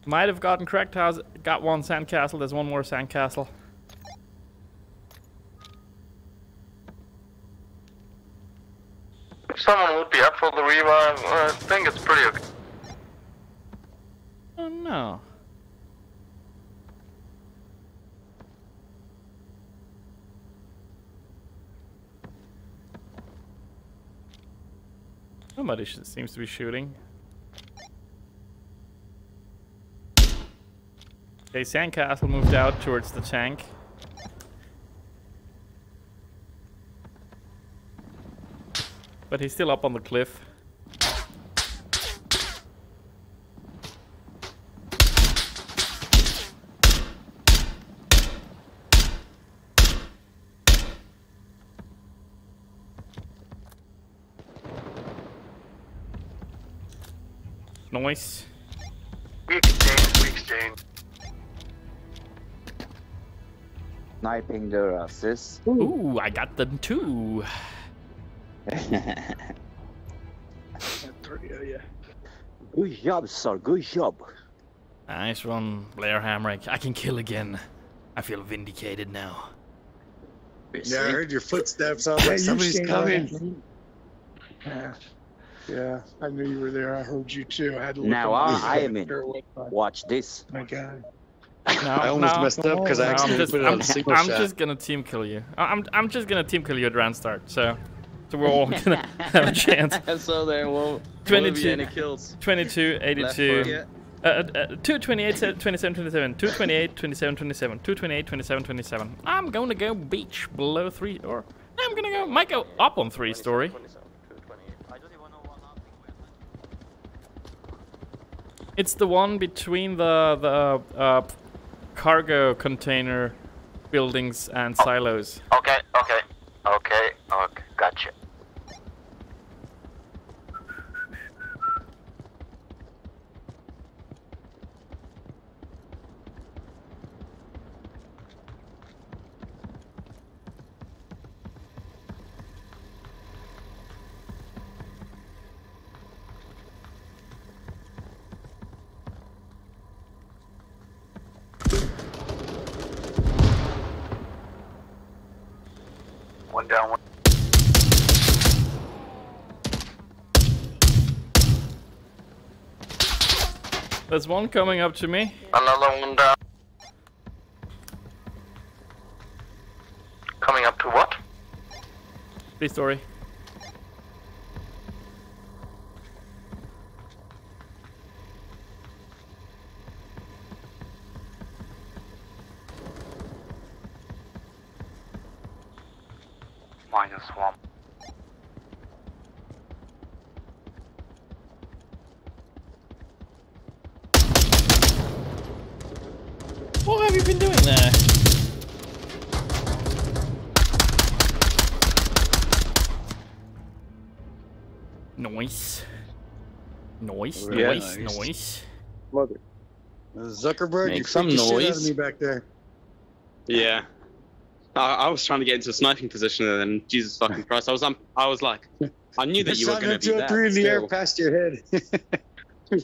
Might have gotten correct house. Got one sandcastle. There's one more sandcastle. If someone would be up for the revive, uh, I think it's pretty okay. Oh no. Somebody sh- seems to be shooting. Okay, Sandcastle moved out towards the tank. But he's still up on the cliff. Noise. We exchange, we exchange. Sniping their asses. Ooh, I got them too. Three oh, of. Good job, sir. Good job. Nice one, Blair Hamrick. I can kill again. I feel vindicated now. Yeah, I heard your footsteps. I was like, somebody's coming. Yeah. Yeah, I knew you were there. I heard you too. I had to look Now on I, I am in. sure what time. Watch this. My God. No, I almost no, messed up because I no, I'm accidentally just, put it I'm, on single I'm shot. just gonna team kill you. I- I'm, I'm just gonna team kill you at round start. So, so we're all gonna have a chance. And so there won't, won't 22, any kills. 22, 82. Left foot. Uh, uh, uh, 228, 27, 27, 228, 27, 27, 228, 27, 27. I'm gonna go beach below three, or I'm gonna go, might go up on three story. It's the one between the the uh, cargo container buildings and silos. Okay, okay, okay, okay, gotcha. One down, one. There's one coming up to me. Another one down. Coming up to what? Three story. Minus one. What have you been doing there? Noise. Noise, Yeah, noise, nice. noise. Mother. Zuckerberg, Make you some freaked the shit out of noise. me back there. Yeah. I, I was trying to get into a sniping position, and then Jesus fucking Christ, I was um, I was like, I knew that you were going to be two there. three in the air past your head.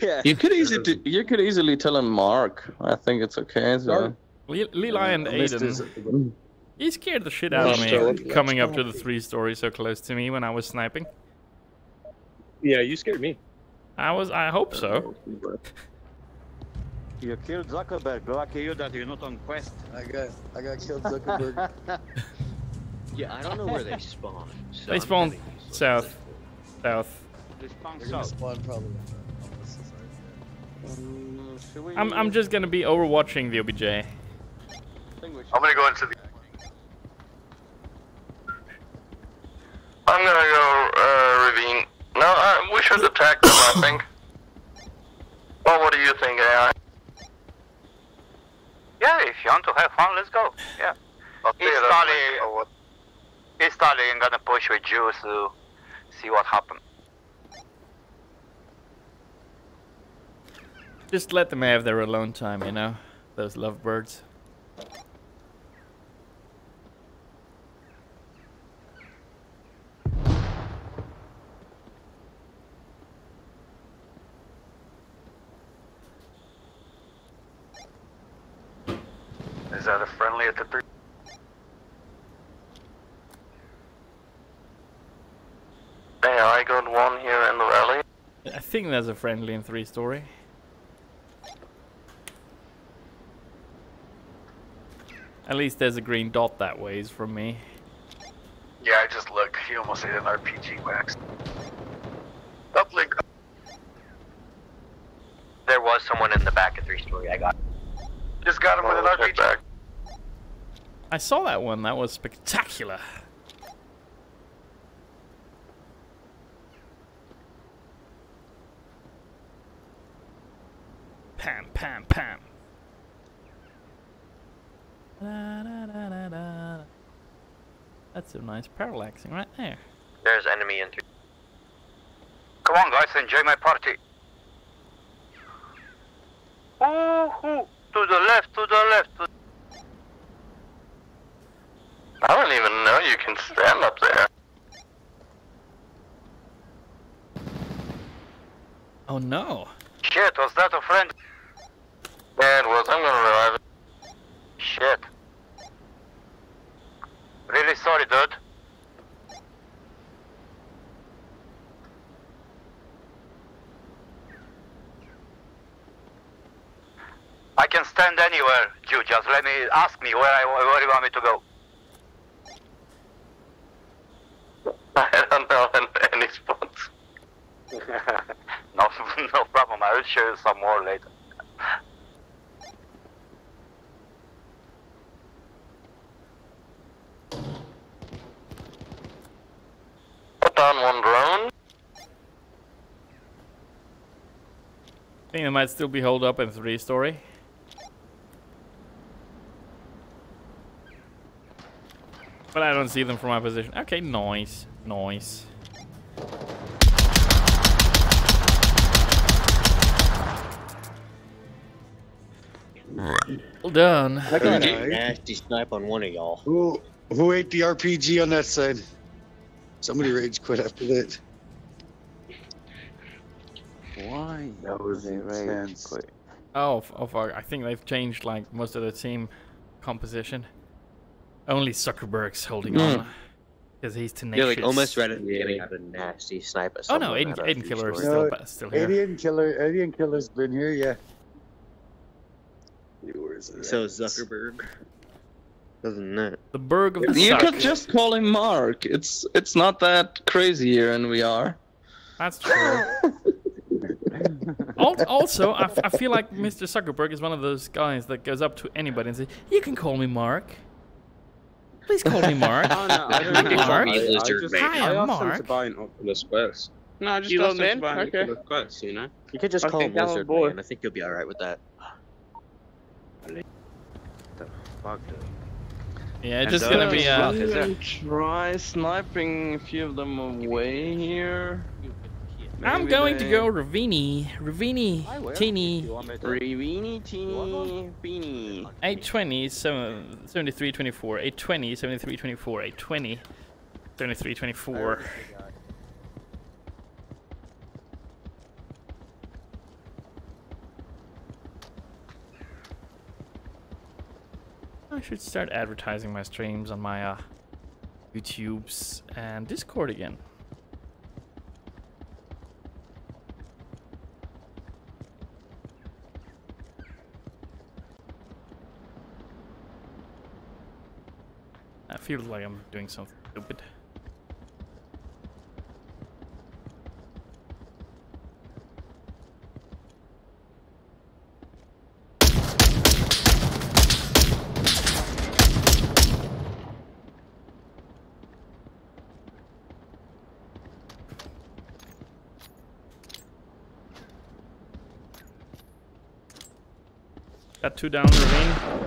Yeah. You could easily you could easily tell him Mark. I think it's okay. So. Le- Levi and Missed Aiden. his- He scared the shit out of me coming up to the three story so close to me when I was sniping. Yeah, you scared me. I was, I hope so. You killed Zuckerberg. Lucky you that you're not on quest. I got, I got killed Zuckerberg. Yeah, I don't know where they spawn. So They spawn south. South. This punk They're gonna south. spawn probably. Um, I'm, I'm just gonna be overwatching the OBJ. I'm gonna go into the. I'm gonna go uh, ravine. No, uh, we should attack them. I think. Well, what do you think, AI? Yeah, if you want to have fun, let's go. Yeah. He's starting. He's starting. Gonna push with Juice to see what happens. Just let them have their alone time, you know? Those lovebirds. Is that a friendly at the three? AI got one here in the valley. I think there's a friendly in three story. At least there's a green dot that ways from me. Yeah, I just looked. He almost hit an RPG wax. Uplink. There was someone in the back of three story. I got. Just got him with an oh, RPG. I saw that one. That was spectacular. Pam, pam, pam. Da, da, da. That's a nice parallaxing right there. There's enemy entry. Come on, guys, enjoy my party. Ooh, ooh, to the left, to the left. To I don't even know you can stand up there. Oh no. Shit, was that a friend? It was. I'm gonna revive it. Shit. Really sorry, dude. I can stand anywhere, you just let me ask me where I where you want me to go. I don't know in any spots. no, no problem. I will show you some more later. Put down one drone. I think they might still be holed up in three story. But I don't see them from my position. Okay, nice. Nice. Well done. I got a nasty snipe on one of y'all. Who who ate the RPG on that side? Somebody rage quit after that. Why? That was they rage intense. quit? Oh, oh fuck. I think they've changed like most of the team composition. Only Zuckerberg's holding Hmm. on. Because he's tenacious. You're like almost ready to getting out a nasty snipe at Oh no, someone Aiden, Aiden Killer is still, No, still here. Alien killer, alien killer's been here, yeah. So Zuckerberg. Doesn't that. The Berg of the You Suck. could just call him Mark. It's it's not that crazy here, and we are. That's true. Al- also, I, f- I feel like Mr. Zuckerberg is one of those guys that goes up to anybody and says, "You can call me Mark. Please call me Mark." Oh, no, I don't I'm Mark. I, I just, Hi, I I'm asked him Mark. to buy an Oculus Quest. No, I just You asked want him to buy an Okay. Oculus Quest, you know? You could just call him down Lizard. Man. I think you'll be alright with that. The fuck, dude. Yeah, it's And just gonna be uh, Is there- Even try sniping a few of them away here. I'm Maybe going to go Ravini, Ravini, I will. Teeny, You want me to? Reweenie teeny beanie. 820, 7, 73, 24, 820, 73, 24, 820, 73, 24. I should start advertising my streams on my uh, YouTubes and Discord again. Feel like I'm doing something stupid. Got two down ravine.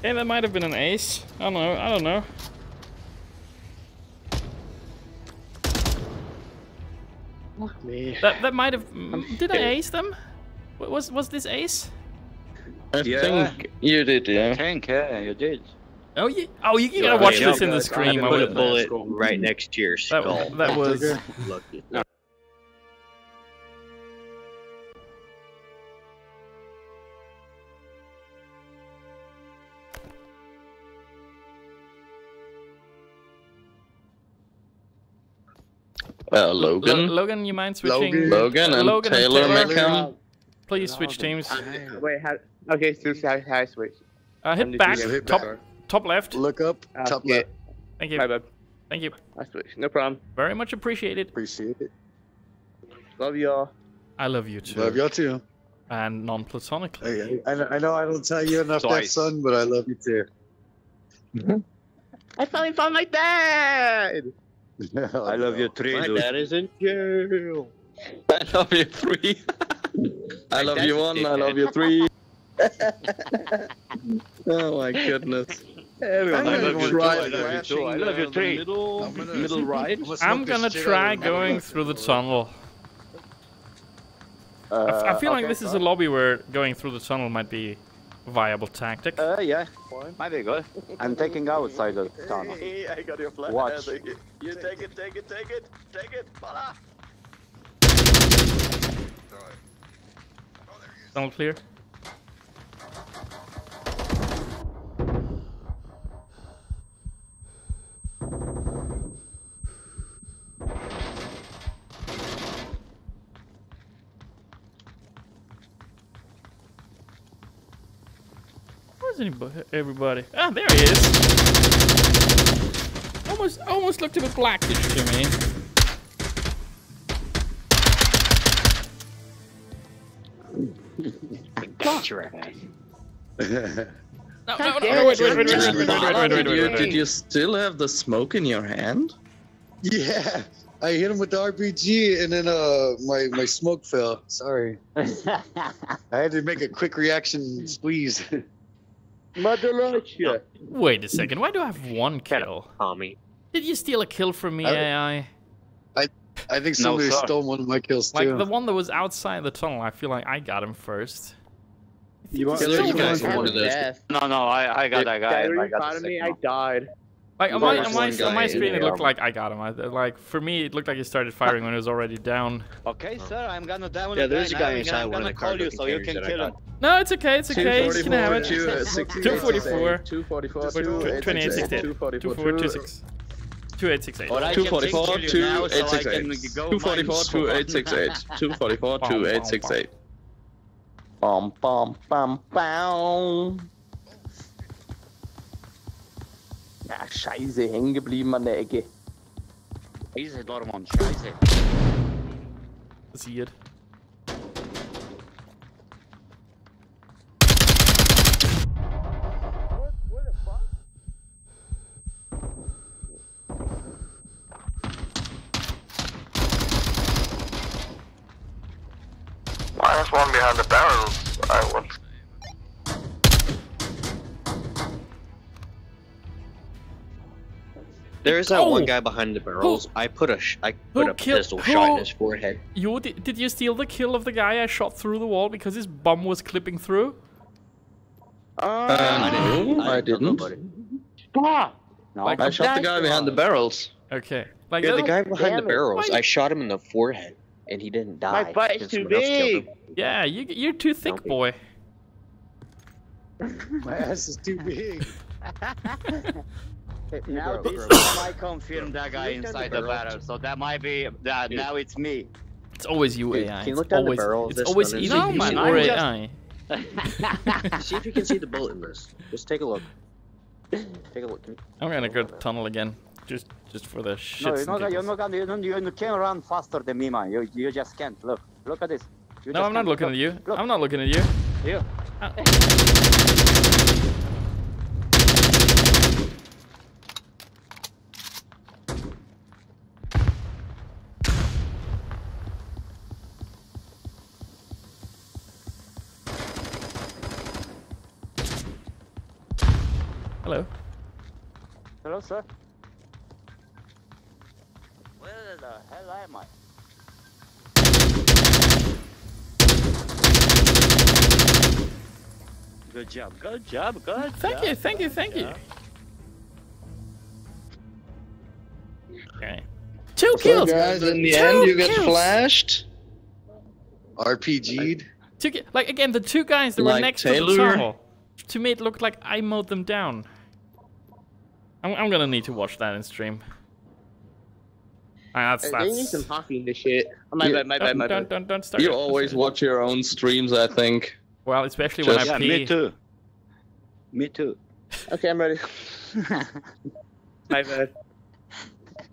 Hey, that might have been an ace. I don't know. I don't know. Fuck me. That that might have. mm, Did I ace them? Was was this ace? I Yeah. think you did, I yeah. think, yeah, you did. Oh, you, oh, you, you Yeah, gotta watch yeah, this in the guys, I stream. haven't Put a bullet right next to your skull. that, that was. Lucky. Uh, Lo- Logan. Logan, you mind switching? Logan. Logan and Logan and Taylor Taylor. make. Please switch teams. Wait, how? Okay, so how, how I switch? Uh, hit Yeah, back, hit top, back. top left. Look up, Ah, top yeah. left. Thank you. My bad. Thank you. Absolutely. No problem. Very much appreciated. Appreciate it. Love y'all. I love you too. Love y'all too. And non-platonically. I, I, I know I don't tell you enough that, son, but I love you too. I finally found my dad. I love you three, My dude. dad is in jail. I love you three. I love you one. I love you three. oh my goodness. Everyone, I'm gonna love you too. try I love you crashing, too. I love uh, you three. Middle, gonna- middle right. I'm gonna try going through the tunnel. I feel like this is a lobby where going through the tunnel might be a viable tactic. Uh, yeah. Might be good. I'm taking outside the tunnel. I got your flag. Watch. You take it, take it, take it, take it. Voila. Tunnel clear. Where's anybody? Everybody? Ah, there he is. Almost, almost looked a bit blackish to me. Got your ass. No, no, no, no, wait, wait, wait, wait, wait, wait, wait, wait, wait, wait, Did you, did you still have the smoke in your hand? Yeah, I hit him with the RPG, and then uh, my my smoke fell. Sorry, I had to make a quick reaction squeeze. Mother Russia. Wait a second. Why do I have one kill? Tommy. Did you steal a kill from me, I- AI? I think somebody sir. stole one of my kills Like too. the one that was outside the tunnel. I feel like I got him first. You want Yeah, you guys to wanted this. death. No, no, I, I got that guy. Dad, I you got found the me. I died. Like on my on my, on my screen, it looked like I got him. I, like for me, it looked like he started firing when he was already down. Okay, sir, I'm gonna down Yeah, there's a guy and inside I'm one of gonna the call you so you can containers that I kill him. No, it's okay. It's okay. You can have it. 244, 244, 244, 2868, 244, 2426, 2868. Or I can 244, kill you now, so I 2868. can go 244, mine. 2868. 244, Bum, bum, 2868. Bum, bum, bum, bum. Ja, scheiße, hängen geblieben an der Ecke. Scheiße, Dortmund, scheiße. Passiert. Minus one behind the barrels. I want. There is that Oh! one guy behind the barrels. I put a sh- I put Who a killed- pistol who- shot in his forehead. You did, did you steal the kill of the guy I shot through the wall because his bum was clipping through? Uh, no, I didn't. Stop! No, Like- I shot the guy behind the barrels. Okay. Like Yeah, the guy behind the barrels. I shot him in the forehead, and he didn't die. My butt is too someone else killed big. Yeah, you you're too thick, Don't be- boy. My ass is too big. Now Bro, this bro. time I confirmed that guy Look at the inside the barrel, so that might be that. Dude. Now it's me. It's always you, Dude, AI. can you look it's down the always, barrel it's always either see- you No, man, or I'm AI. See if you can see the bullet in this. Just take a look. Take a look. I'm gonna go tunnel again, just just for the shits No, you're not, you're not gonna, you, don't- you can run faster than me, man. You, you just can't. Look, look at this. You No, I'm not looking Look, at you. Look, I'm not looking at you. Here. Ah. Hello. Hello, sir. Where the hell am I? Good job, good job, good Thank job. you, thank you, thank you. Okay. Two So kills. guys, in the Two end, you get kills. flashed. RPG'd. Two like again, the two guys that were Like next to the tunnel. To me, it looked like I mowed them down. I'm, I'm gonna need to watch that in stream. That's that's. They need some coffee in this shit. Oh, my You- bad, my bad, my don't, bad. don't, don't start. You it. always watch your own streams, I think. Well, especially when I Yeah, pee. me too. Me too. Okay, I'm ready. My bad.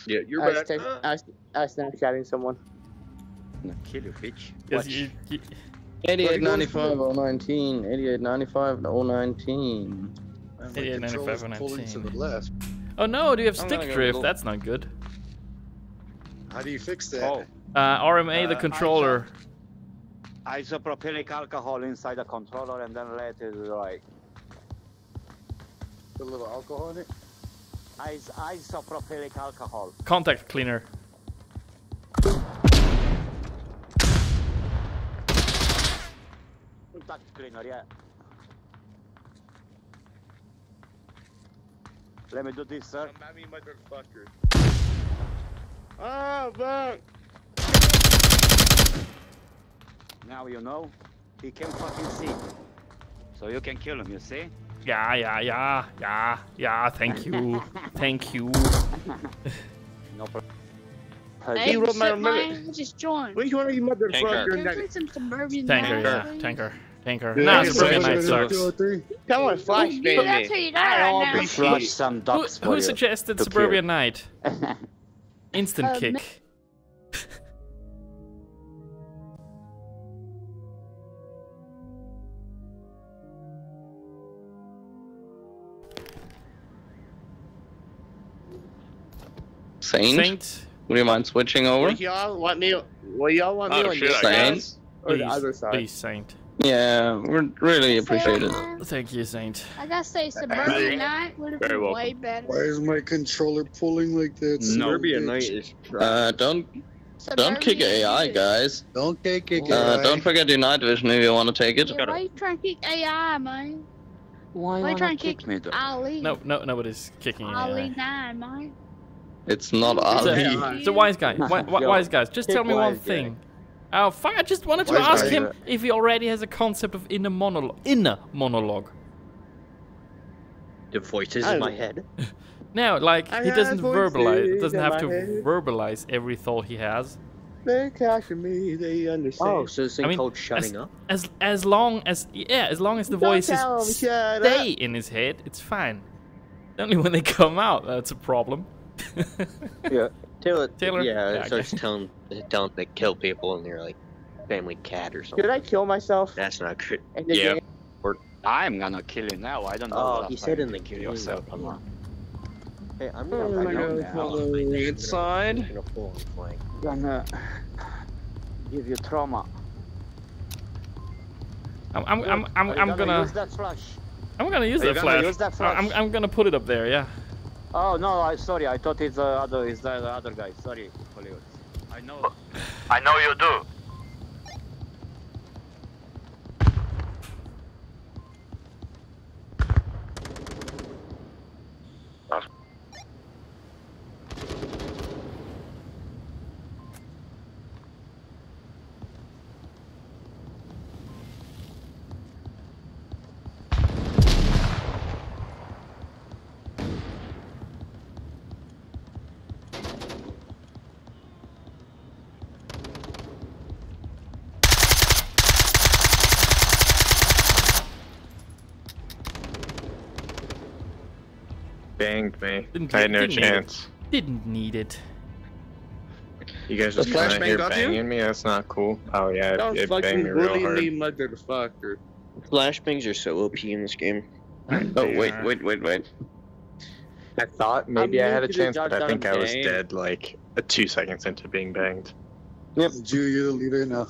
Yeah, you're I was, back. text- I was, I was Snapchatting someone. No, kill you, bitch. Yes, Watch. you, you, 8895 019. 8895 019. And my 88, controller's 95, pulling to the left. oh no, do you have I'm stick gonna go drift? That's not good. How do you fix that? Oh, Uh, RMA, the Uh, controller. isopropylic alcohol inside the controller and then let it dry. Put a little alcohol in it. Is isopropylic alcohol. Contact cleaner. Contact cleaner, yeah. Let me do this, sir. Come at me, motherfucker. Oh, fuck. Now you know. He can fucking see. So you can kill him, you see? Yeah, yeah, yeah, yeah, yeah. Thank you, thank you. No problem. Hey, Hey, wrote my shit, remember- man, I just joined. Which one of you motherfucker? Can I play some suburban Tanker, Nights, yeah, please? tanker, tanker. Yeah, Nah, it's Suburban like- Night sucks. Two three. Come on, flash Dude, bang I'll me. tell you that right now. Flush some Who, ducks for who you. suggested to Suburbia Night? Instant Uh, kick. Saint? Saint, Would you mind switching over? What y'all want me? What y'all want me Oh, on shit, this I side guess. or the other side? please, Saint. Yeah, we'd really appreciate it. Thank you, Saint. I gotta say, suburban night would have Very been welcome. way better. Why is my controller pulling like that? No. Suburbia Bitch. Night is Uh, don't don't kick AI, guys. Don't kick it, Uh, guy. don't forget your night vision if you want to take it. Yeah, why you trying to kick AI, man? Why Why you trying to kick kick me though? Ali? No, no, nobody's kicking Ali AI. 9, man. It's not It's Ali. a, it's a wise guy. Wi- wi- wise guys, just kick tell me one wise guy. thing. Oh fuck! I just wanted to Wise ask guy. him if he already has a concept of inner monologue. Inner monologue. The voices I in oh. my head. No, like I he doesn't verbalize. Doesn't have to head. verbalize every thought he has. They're catching me. They understand. Oh, so this thing I mean, called shutting as, up? As as long as yeah, as long as the Don't voices tell 'em, shut stay up. in his head, it's fine. Only when they come out, that's a problem. Yeah. Taylor, Taylor? Yeah, Yeah, it starts telling, telling them to kill people and they're like family cat or something. Did I kill myself? That's not good. in the Yeah. game? I'm gonna kill you now. I don't know. Oh, what he the said in the you kill game, yourself. though. Come on. Hey, I'm Oh gonna, my I'm God, gonna follow follow the I'm inside. gonna pull on flank. Gonna give you trauma. I'm I'm I'm I'm, Are you I'm gonna use that flash. I'm gonna use that gonna flash. use that I'm? I'm gonna put it up there. Yeah. Oh no, I sorry. I thought it's the uh, other. Is the uh, other guy? Sorry, Hollywood. I know. I know you do. Banged me. Didn't I had no didn't need chance. Didn't need it. You guys The just kind of here got you? banging me? That's not cool. Oh yeah, Don't it, it fucking banged me real bully hard. me, motherfucker. Flashbangs are so OP in this game. Oh, wait, wait, wait, wait. I thought maybe I had a chance, but I think I was dead like uh, two seconds into being banged. Drew, you're the leader now.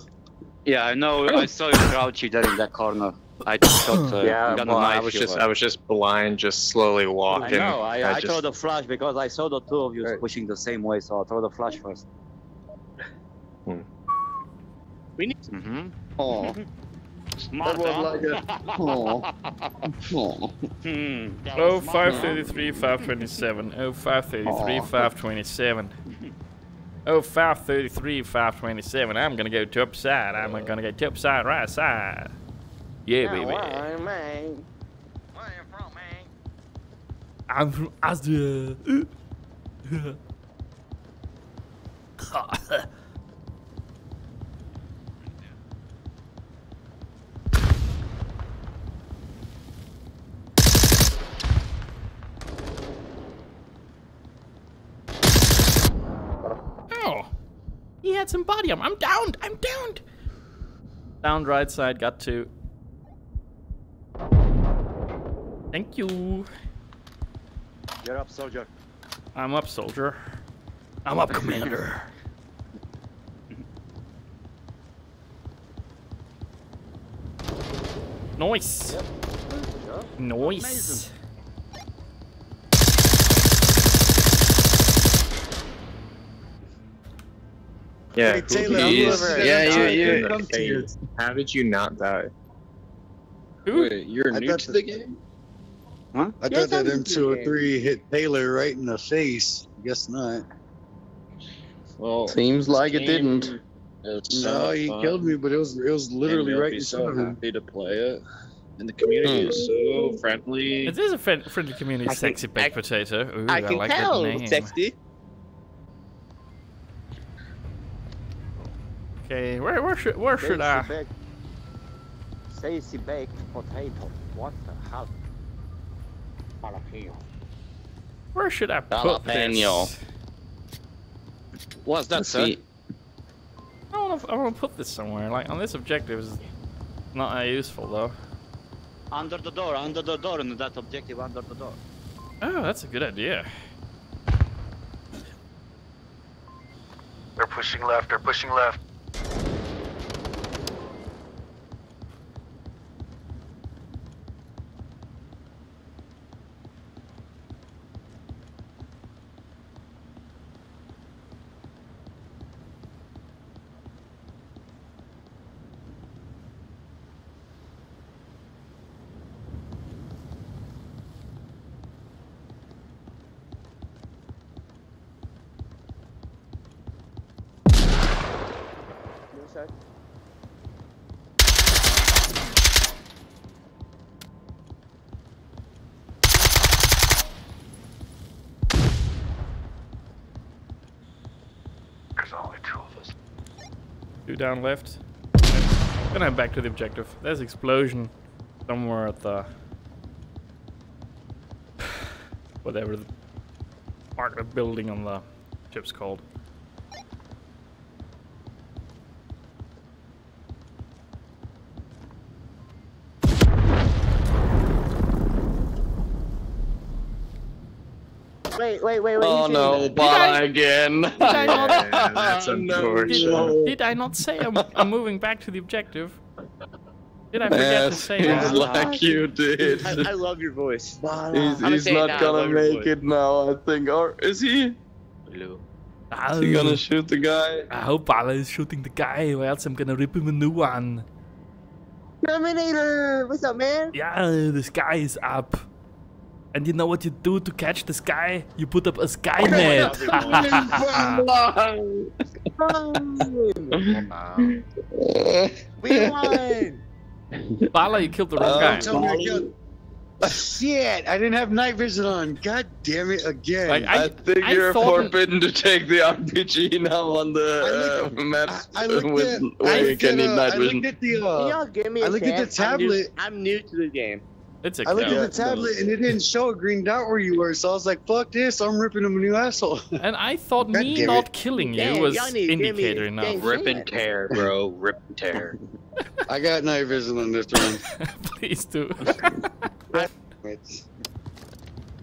Yeah, I know. I saw you crouchy there in that corner. I just thought. Uh, yeah, gonna well, I was just but- I was just blind, just slowly walking. I walking. know. I, I, just, throw the flash because I saw the two of you pushing the same way, so I throw the flash first. We need. Mm-hmm. Oh. Smart, That was huh? like a- Oh. Oh. Hmm, that Oh, was smart, huh? 533, 527. Oh, 533, Aw. 527. Oh, 533, 527. I'm gonna go top side. I'm gonna go top side, right side. Yeah, baby. Where you from, man? I'm from Austria. oh. He had some body armor. I'm downed. I'm downed. Downed right side, got two. Thank you. You're up, soldier. I'm up, soldier. I'm up, commander. Nice. Nice. Yeah, Hey, Taylor, did I'm you- over yeah, yeah, yeah. you. How did you not die? Wait, you're I new to the- the game? Huh? I Yes, thought that I'm M203 hit Taylor right in the face. Guess not. Well, Seems like it didn't. No, he fun, killed me, but it was it was literally you'll right be in so front of him. happy to play it. And the community is hmm. so friendly. It is a friend, friendly community. I can- Sexy baked I- potato. Ooh, I can like tell, that name. sexy. Okay, where where should where should I? Stacy baked- Stacy baked potato. What the hell? Jalapeno. Where should I put Jalapeno. this? What's that, sir? See, I want to I want to put this somewhere. Like on this objective is not that useful though. Under the door, under the door, and that objective under the door. Oh, that's a good idea. They're pushing left. They're pushing left. Blue side. There's only two of us. Two down left. Gonna head back to the objective. There's explosion somewhere at the whatever the part of the building on the ship's called. Wait, wait, wait, wait. Oh no, saying that? Bala again. Did I not, Yeah, that's unfortunate. no. did I not say I'm, I'm moving back to the objective? Did I forget to Yes, say seems that? like you did. I, I love your voice. He's, he's not now, gonna make it now, I think. Or is he? Hello. Is he gonna shoot the guy? I hope Bala is shooting the guy, or else I'm gonna rip him a new one. Terminator! What's up, man? Yeah, the sky is up. And you know what you do to catch the sky? You put up a sky net. we won! Bala, you killed the wrong Oh, guy. tell me I Shit! I didn't have night vision on. God damn it again. Like, I, I- think I you're thought- forbidden to take the RPG now on the uh, map I looked with at, where you can at, need uh, night I vision. looked at the Can uh, y'all give me a I looked at the chance? I'm new- tablet. I'm new, to the game. It's a I looked at the tablet and it didn't show a green dot where you were, so I was like, "Fuck this! I'm ripping him a new asshole." And I thought God me not killing you Damn, was y'all need to give me- indicator enough. damn. Rip and tear, bro. Rip and tear. I got night vision on this one. Please do.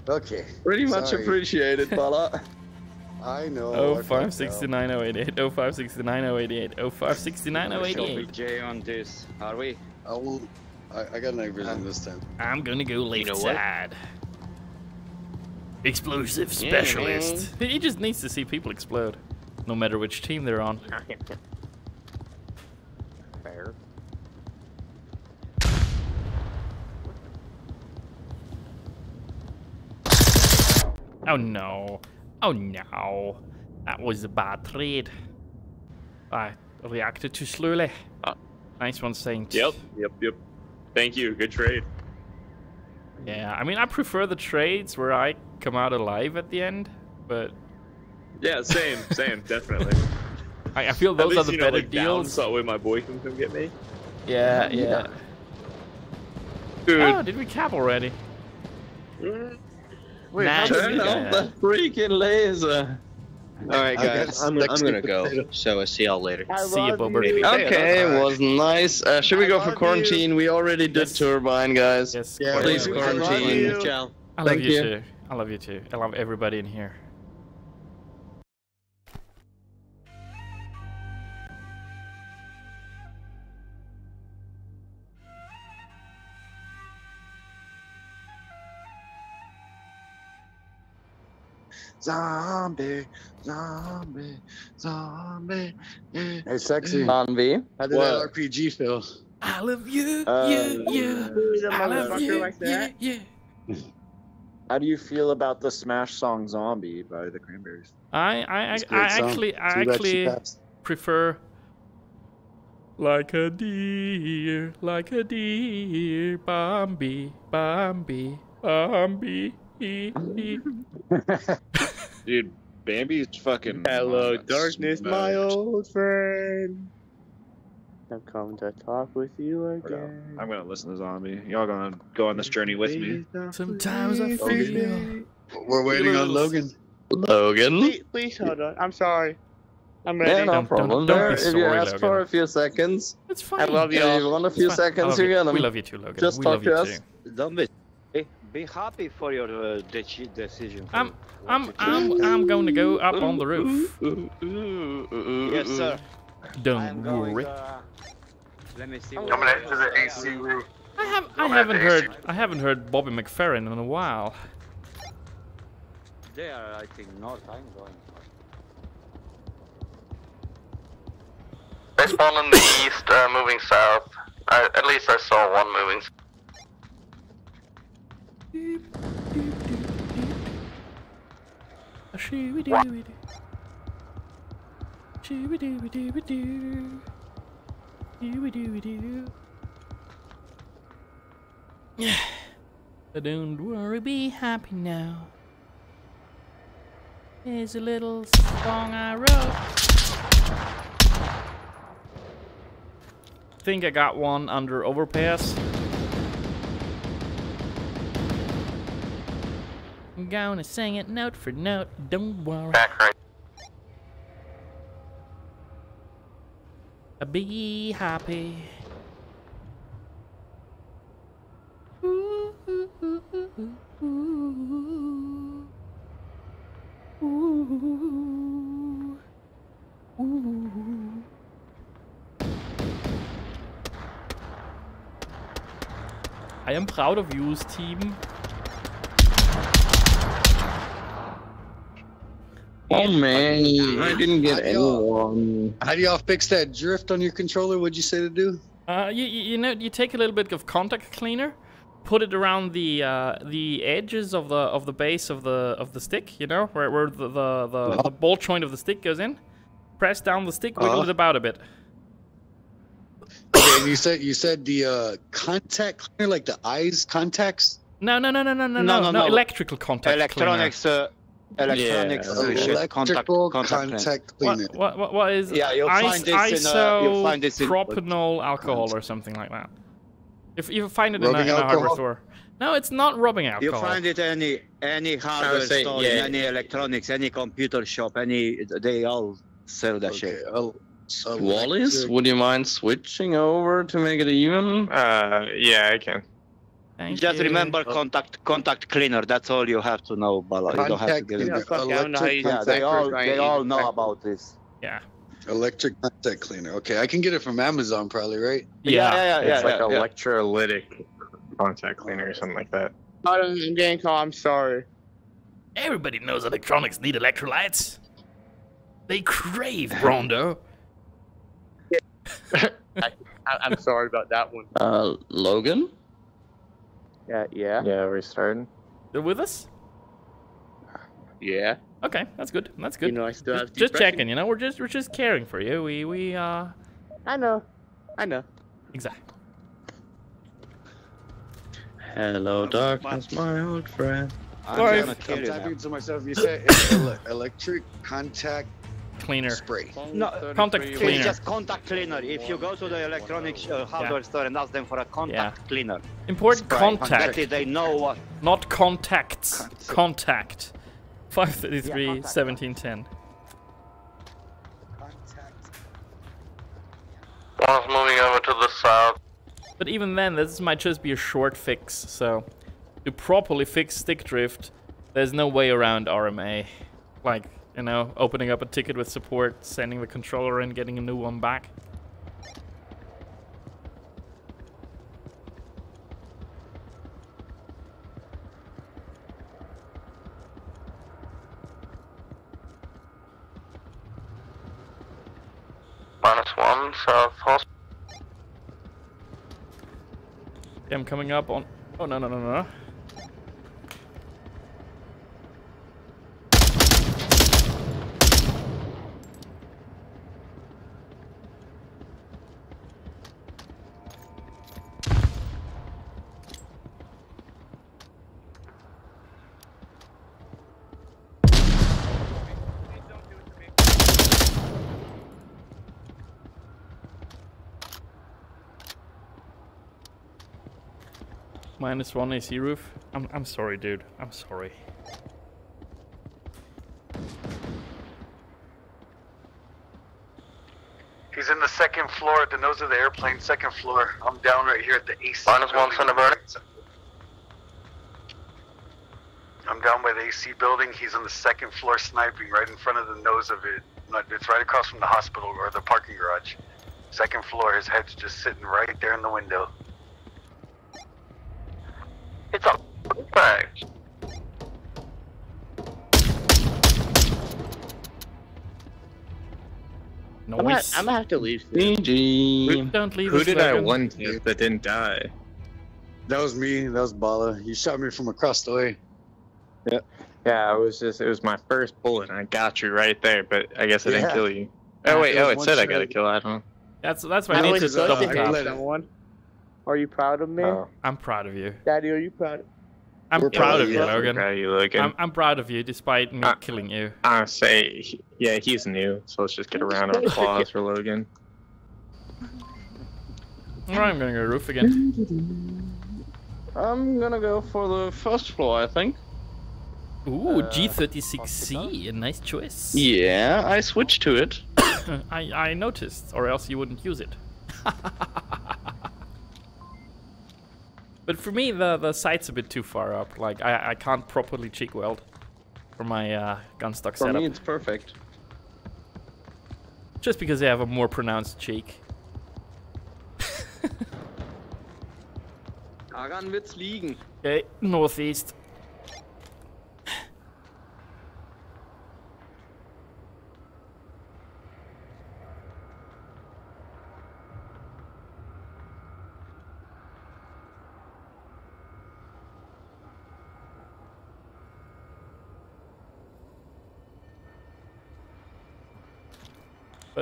Okay. Pretty much Sorry. appreciated, Bala. I know. Oh I five fucked sixty up. nine oh eighty eight. Oh five sixty nine oh eighty eight. Oh five sixty nine oh eighty eight. J on this, are we? I won't. I, I got night vision this time. I'm gonna go left know what? side. Explosive Yeah, specialist. he just needs to see people explode, no matter which team they're on. Fair. Oh no. Oh no. That was a bad trade. I reacted too slowly. Ah. Nice one, Saint. Yep, yep, yep. Thank you. Good trade. Yeah, I mean, I prefer the trades where I come out alive at the end, but Yeah, same, same, definitely. I, I feel At those least, are the you know, better like, down deals. so that way my boy can come get me. Yeah, yeah. Dude, Oh, did we cap already? Mm. Wait, Nice. turn Yeah. off that freaking laser. Right, I guys, I'm, I'm gonna go. So I'll see y'all later. See you, Bobber. Okay, it was nice. Uh, should we I go for love quarantine? We already did turbine, guys. Yes. Yeah, Please we- I love quarantine. Ciao. I love Thank you, you. too. I love you too. I love everybody in here. Zombie, zombie, zombie. Yeah. Hey, sexy. Zombie. How did What? that RPG feel? I love you, Uh, you, you. I love motherfucker you, like yeah, that. yeah. How do you feel about the Smash song "Zombie" by the Cranberries? I, I, I, It's a great I actually, I Too bad she actually prefer. Like a deer, like a deer, Bambi, Bambi, Bambi. Dude, Bambi's fucking. Hello, That's darkness, my old friend. I've come to talk with you again. I'm gonna listen to Zombie. Y'all gonna go on this journey with me? Sometimes I feel. We're waiting on Logan. Logan. Please, please hold on. I'm sorry. I'm Yeah, no Don't- don't- problem. don't there. be if you ask Logan. for a few seconds, It's fine. I love you if all. you want a few seconds, you you. get them. We love you too, Logan. Just we talk love you to us. too. Zombie, be, be happy for your uh, de- decision. for I'm, I'm, I'm. I'm going to go up on the roof. Yes, sir. Don't am going. worry. Uh, let me see. Coming into the AC roof. I have, I haven't heard, I haven't heard Bobby McFerrin in a while. They are, I think, north. I'm going. They spawn in the east, uh, moving south. I, at least I saw one moving. S- A shoo-wee-doo-wee-doo. Shoo-wee-doo-wee-doo-wee-doo. Shoo-wee-doo-wee-doo. But don't worry, be happy now. Here's a little song I wrote. Think I got one under overpass. Gonna sing it note for note, don't worry. Back right. Be happy. I am proud of you, team. Oh man, I didn't get do anyone. How do y'all fix that drift on your controller? What'd you say to do? Uh, you, you, you know, you take a little bit of contact cleaner, put it around the uh, the edges of the of the base of the of the stick. You know, where where the the, the, the ball joint of the stick goes in. Press down the stick, wiggle Uh-huh. it about a bit. Okay, and you said you said the uh, contact cleaner, like the eyes contacts. No, no, no, no, no, no, No, no, no, no. no. Electrical contact Electronics, uh, electronics, Uh, uh, shit, contact, electrical contact, contact cleaner. cleaner. What, what, what is Yeah, you'll is- find this in, uh, you'll find this in- isopropanol alcohol or something like that. If you find it in a, Rubbing in a hardware alcohol? store. No, it's not rubbing alcohol. You alcohol. find it any any hardware saying, store, yeah. in any electronics, any computer shop, any they all sell that Okay, shit. I'll- I'll Wallace, electric- would you mind switching over to make it even? Uh, yeah, I can. Thank Just you. remember contact contact cleaner. That's all you have to know, Bala. You don't have to Contact get cleaner, it. fuck, I don't know how you electric, Yeah, they Exactly, all right, they all know about this. Yeah. electric contact cleaner. Okay, I can get it from Amazon probably, right? Yeah. yeah, yeah, yeah. it's like yeah, yeah. electrolytic contact cleaner or something like that. I don't I'm getting call. I'm sorry. Everybody knows electronics need electrolytes. They crave Brawndo. I, I'm sorry about that one. Uh, Logan? Yeah, yeah. Yeah, we're starting. They're with us? Yeah. Okay, that's good. That's good. You know, I still have just, just depression. checking, you know, we're just we're just caring for you. We we uh I know. I know. exactly. Hello, darkness, my old friend. I'm, Sorry. I'm, I'm typing to myself. You said electric contact cleaner. Spray. No, contact cleaner. It's just contact cleaner. If you go to the electronics uh, hardware yeah. store and ask them for a contact yeah. cleaner. Important Spray. contact. Exactly, they know what. Not contacts. Contact. 533 yeah, contact. 1710. Moving over to the south. But even then, this might just be a short fix, so... To properly fix stick drift, there's no way around RMA. Like, you know, opening up a ticket with support, sending the controller in, getting a new one back. Minus one, south hospital. I'm coming up on... Oh, no, no, no, no. Minus one AC roof. I'm I'm sorry, dude. I'm sorry. He's in the second floor at the nose of the airplane, second floor. I'm down right here at the AC. Minus one, building. center burning. I'm down by the AC building. He's on the second floor sniping right in front of the nose of it. It's right across from the hospital or the parking garage. Second floor, his head's just sitting right there in the window. It's a bag. I'm gonna, I'm gonna have to leave. GG. Don't leave Who us, did I Logan. one to that didn't die? That was me. That was Bala. You shot me from across the way. Yeah. Yeah, it was just it was my first bullet and I got you right there, but I guess I didn't kill you. Oh wait, oh it said I got a kill, I don't. That's that's why I I need to double to tap. someone. Are you proud of me? Oh. I'm proud of you. Daddy, are you proud? I'm We're proud proud of of you, you. Logan. Proud of you, Logan. I'm, I'm proud of you, despite me Uh, killing you. I say, yeah, he's new, so let's just get a round of applause for Logan. Alright, I'm gonna go roof again. I'm gonna go for the first floor, I think. Ooh, Uh, G36C, a nice choice. Yeah, I switched to it. I, I noticed, or else you wouldn't use it. but for me, the, the sight's a bit too far up. Like, I, I can't properly cheek weld for my uh, gun stock For setup. me, it's perfect. Just because they have a more pronounced cheek. Daran wird's liegen. Okay, northeast.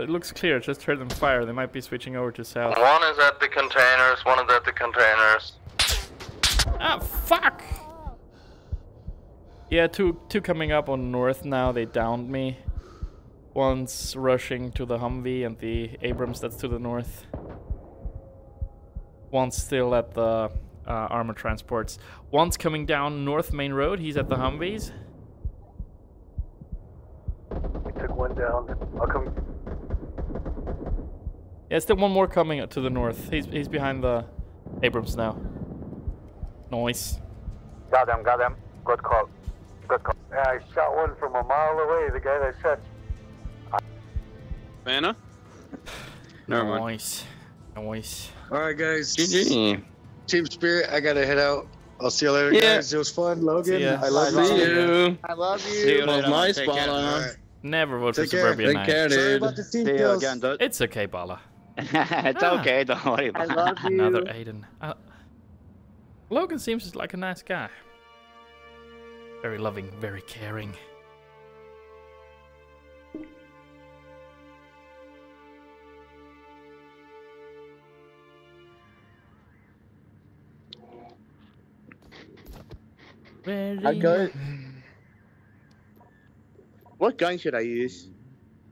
But it looks clear, just heard them fire. They might be switching over to south. One is at the containers, one is at the containers. Ah, fuck! Yeah, two two coming up on north now. They downed me. One's rushing to the Humvee and the Abrams that's to the north. One's still at the uh, armor transports. One's coming down North Main Road. He's at the Humvees. We took one down. I'll come. Yeah, still one more coming to the north. He's he's behind the Abrams now. Nice. Got them, got them. Good call. Good call. Yeah, I shot one from a mile away. The guy that shot. Banner? Never mind. Nice. Nice. All right, guys. GG. Team Spirit, I gotta head out. I'll see you later, Yeah. guys. It was fun, Logan. See ya. I love See you. you. I love you. See you later. nice, Take care. Bala. All right. Never vote for Take care. Suburbia Take Night. care, Sorry dude. about the team See you again. Don't- It's okay, Bala. it's Ah. okay. Don't worry I about it. love you. Another Aiden. Uh, Logan seems like a nice guy. Very loving, very caring. I got. What gun should I use?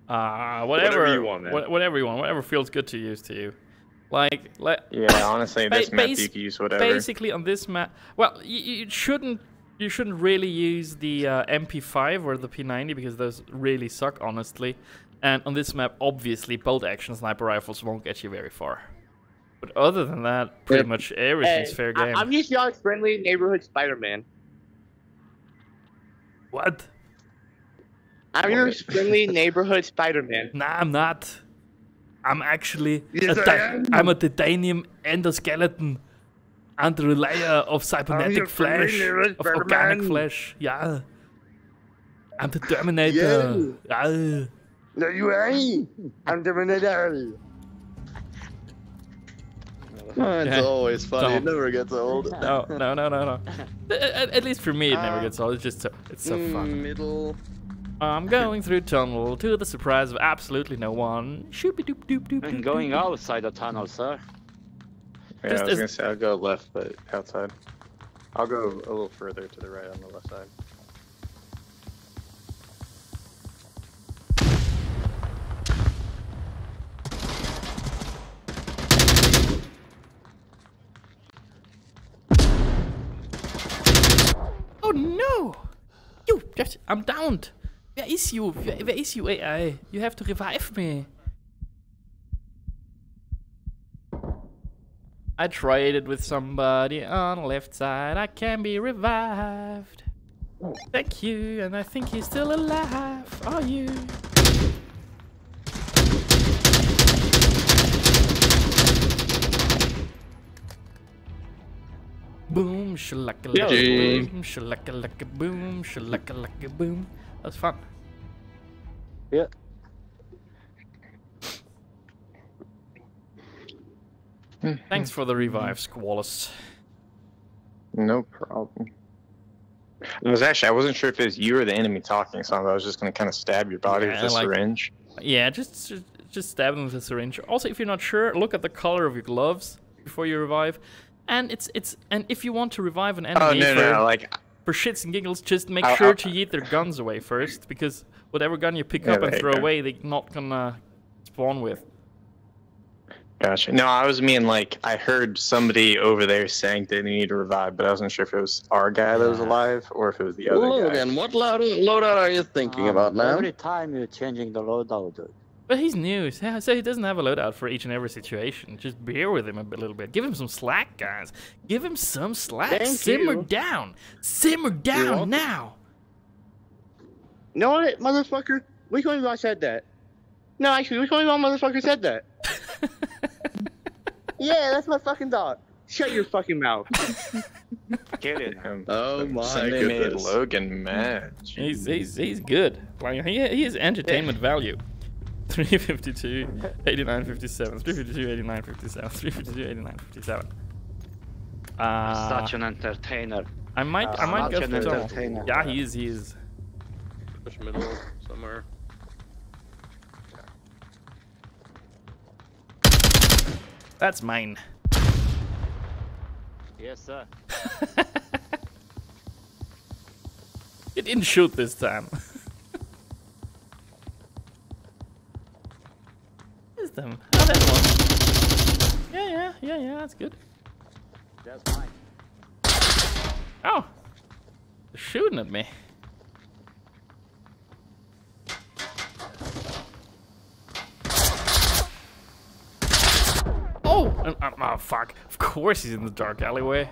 Uh, whatever, you want, man. wha- whatever you want, whatever feels good to use to you. Like, let, Yeah, honestly, this map bas- you can use whatever. basically on this map, well, you, you shouldn't you shouldn't really use the uh, MP5 or the P90 because those really suck, honestly. And on this map, obviously, bolt action sniper rifles won't get you very far. But other than that, pretty much everything's Hey, fair I- game. I'm just your friendly neighborhood Spider-Man. What? I'm your friendly neighborhood Spider-Man. Nah, I'm not. I'm actually Yes, a I am. I'm a titanium endoskeleton under a layer of cybernetic flesh, of organic Spider-Man. flesh. Yeah. I'm the Terminator. Yeah. No, you ain't. I'm Terminator. It's Yeah. always funny. It Don't. never gets old. No, no, no, no, no. At, at least for me, it never uh, gets old. It's just so, it's so mm, fun. Middle. I'm going through tunnel to the surprise of absolutely no one. Shoopy doop doop doop. I'm doop, going outside the tunnel, sir. Yeah, Just I was as- gonna say I'll go left, but outside. I'll go a little further to the right on the left side. Oh no! You, just, I'm downed. Where is you? Where, where is you, AI? You have to revive me. I traded with somebody on the left side. I can be revived. Thank you, and I think he's still alive. Are you? Boom, shalaka Yeah. boom, shalaka laka boom, shalaka laka boom. That's fun. Yeah. Hmm. Thanks for the revive, Squalus. No problem. It was actually I wasn't sure if it was you or the enemy talking, so I was just gonna kind of stab your body Yeah, with a like- syringe. Yeah, just, just just stab them with a syringe. Also, if you're not sure, look at the color of your gloves before you revive. And it's it's and if you want to revive an enemy Oh no, for, no, no, like for shits and giggles, just make I'll- sure I'll- to yeet their guns away first, because whatever gun you pick Yeah, up and throw go. away, they're not gonna spawn with. Gotcha. No, I was mean like I heard somebody over there saying they need to revive, but I wasn't sure if it was our guy that was alive or if it was the other guy. Logan, what load- loadout are you thinking Um, about now? Every time you're changing the loadout, dude. But he's new, so so he doesn't have a loadout for each and every situation. Just bear with him a bit- little bit. Give him some slack, guys. Give him some slack. Thank Simmer you. down. Simmer down welcome. now. No, what, motherfucker? Which one of y'all said that? No, actually, which one of y'all motherfucker said that? yeah, that's my fucking dog. Shut your fucking mouth. Get it. Oh my Somebody made goodness. Logan mad. He's, he's, he's good. Like, he, he is entertainment value. 352, 89, 57, 352, 89, 57, 352, 89, 57. Uh, Such an entertainer. I might, I uh, might go such for an Yeah, he is, he is. Push middle somewhere. That's mine. Yes, sir. It didn't shoot this time. Where's them? Oh, there's one. Yeah, yeah, yeah, yeah, that's good. That's mine. Oh! They're shooting at me. Oh! oh, fuck. Of course he's in the dark alleyway.